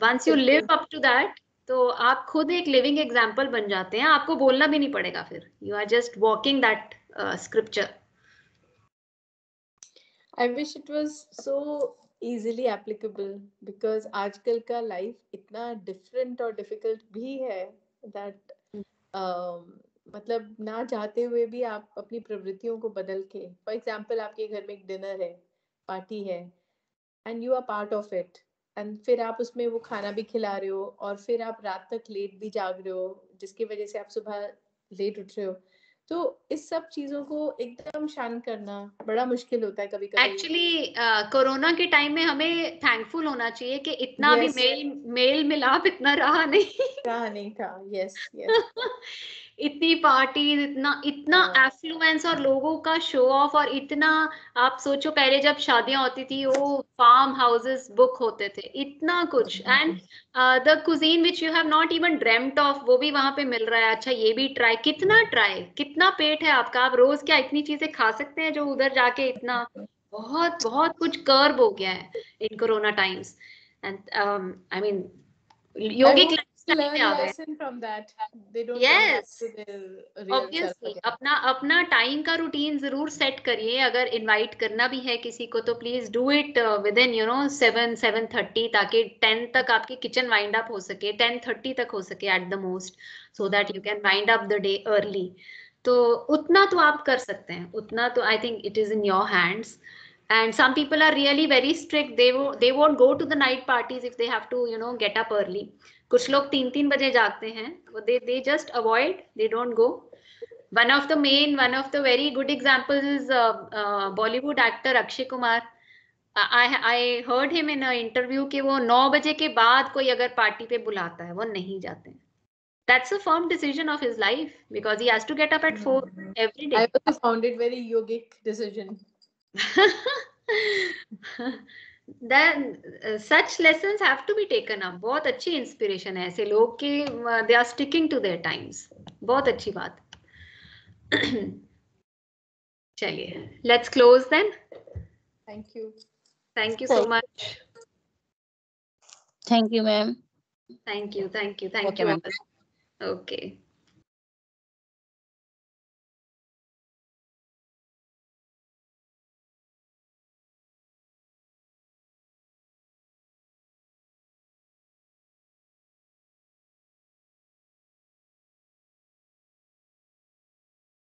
once you live up to that तो आप खुद एक लिविंग एग्ज़ाम्पल बन जाते हैं, आपको बोलना भी नहीं पड़ेगा फिर। You are just walking that scripture I wish it was so easily applicable because आजकल का life इतना different और difficult भी है that um, मतलब ना चाहते हुए भी आप अपनी प्रवृत्तियों को बदल के फॉर एग्ज़ाम्पल आपके घर में एक डिनर है पार्टी है and you are part of it and फिर आप उसमें वो खाना भी खिला रहे हो और फिर आप रात तक लेट भी जाग रहे हो जिसकी वजह से आप सुबह लेट उठ रहे हो तो इस सब चीज़ों को एकदम शांत करना बड़ा मुश्किल होता है कभी कभी एक्चुअली कोरोना के टाइम में हमें थैंकफुल होना चाहिए कि इतना yes. भी मेल मेल मिलाप इतना रहा नहीं। रहा नहीं था। यस यस इतनी पार्टीज़ इतना इतना हाँ। एफ्लुएंस और लोगों का शो ऑफ़ और इतना आप सोचो पहले जब शादियाँ होती थी वो फार्म हाउसेस बुक होते थे इतना कुछ। And the cuisine which you have not even dreamt of वो भी वहाँ पे मिल रहा है। अच्छा ये भी ट्राई कितना ट्राई कितना पेट है आपका? आप रोज क्या इतनी चीज़ें खा सकते हैं जो उधर जाके इतना बहुत बहुत कुछ कर्व हो गया है in corona times and I mean yogic learn lesson from that. They don't Yes. अपना अपना टाइम का रूटीन ज़रूर सेट करिए। अगर इनवाइट करना भी है किसी को तो please do it with in you know seven seven thirty ताकि टेन तक आपकी किचन वाइंड अप हो सके। टेन थर्टी तक हो सके at the most so that you can wind up the day early तो उतना तो आप कर सकते हैं। उतना तो I think it is in your hands and some people are really very strict. They they won't go to the night parties if they have to you know get up early. कुछ लोग तीन तीन बजे जागते हैं वो they they just avoid they don't go one of the main one of the very good example is Bollywood actor Akshay Kumar I heard him in interview कि वो नौ बजे के बाद कोई अगर पार्टी पे बुलाता है वो नहीं जाते हैं That's a firm decision of his life because he has to get up at four every day. I also found it very yogic decision. then uh, such lessons have to be taken up. बहुत अच्छी inspiration है ऐसे लोग कि they are sticking to their times बहुत अच्छी बात. चलिए let's close then Thank you. Thank you so much Thank you, ma'am. Thank you thank you thank Okay, you. Okay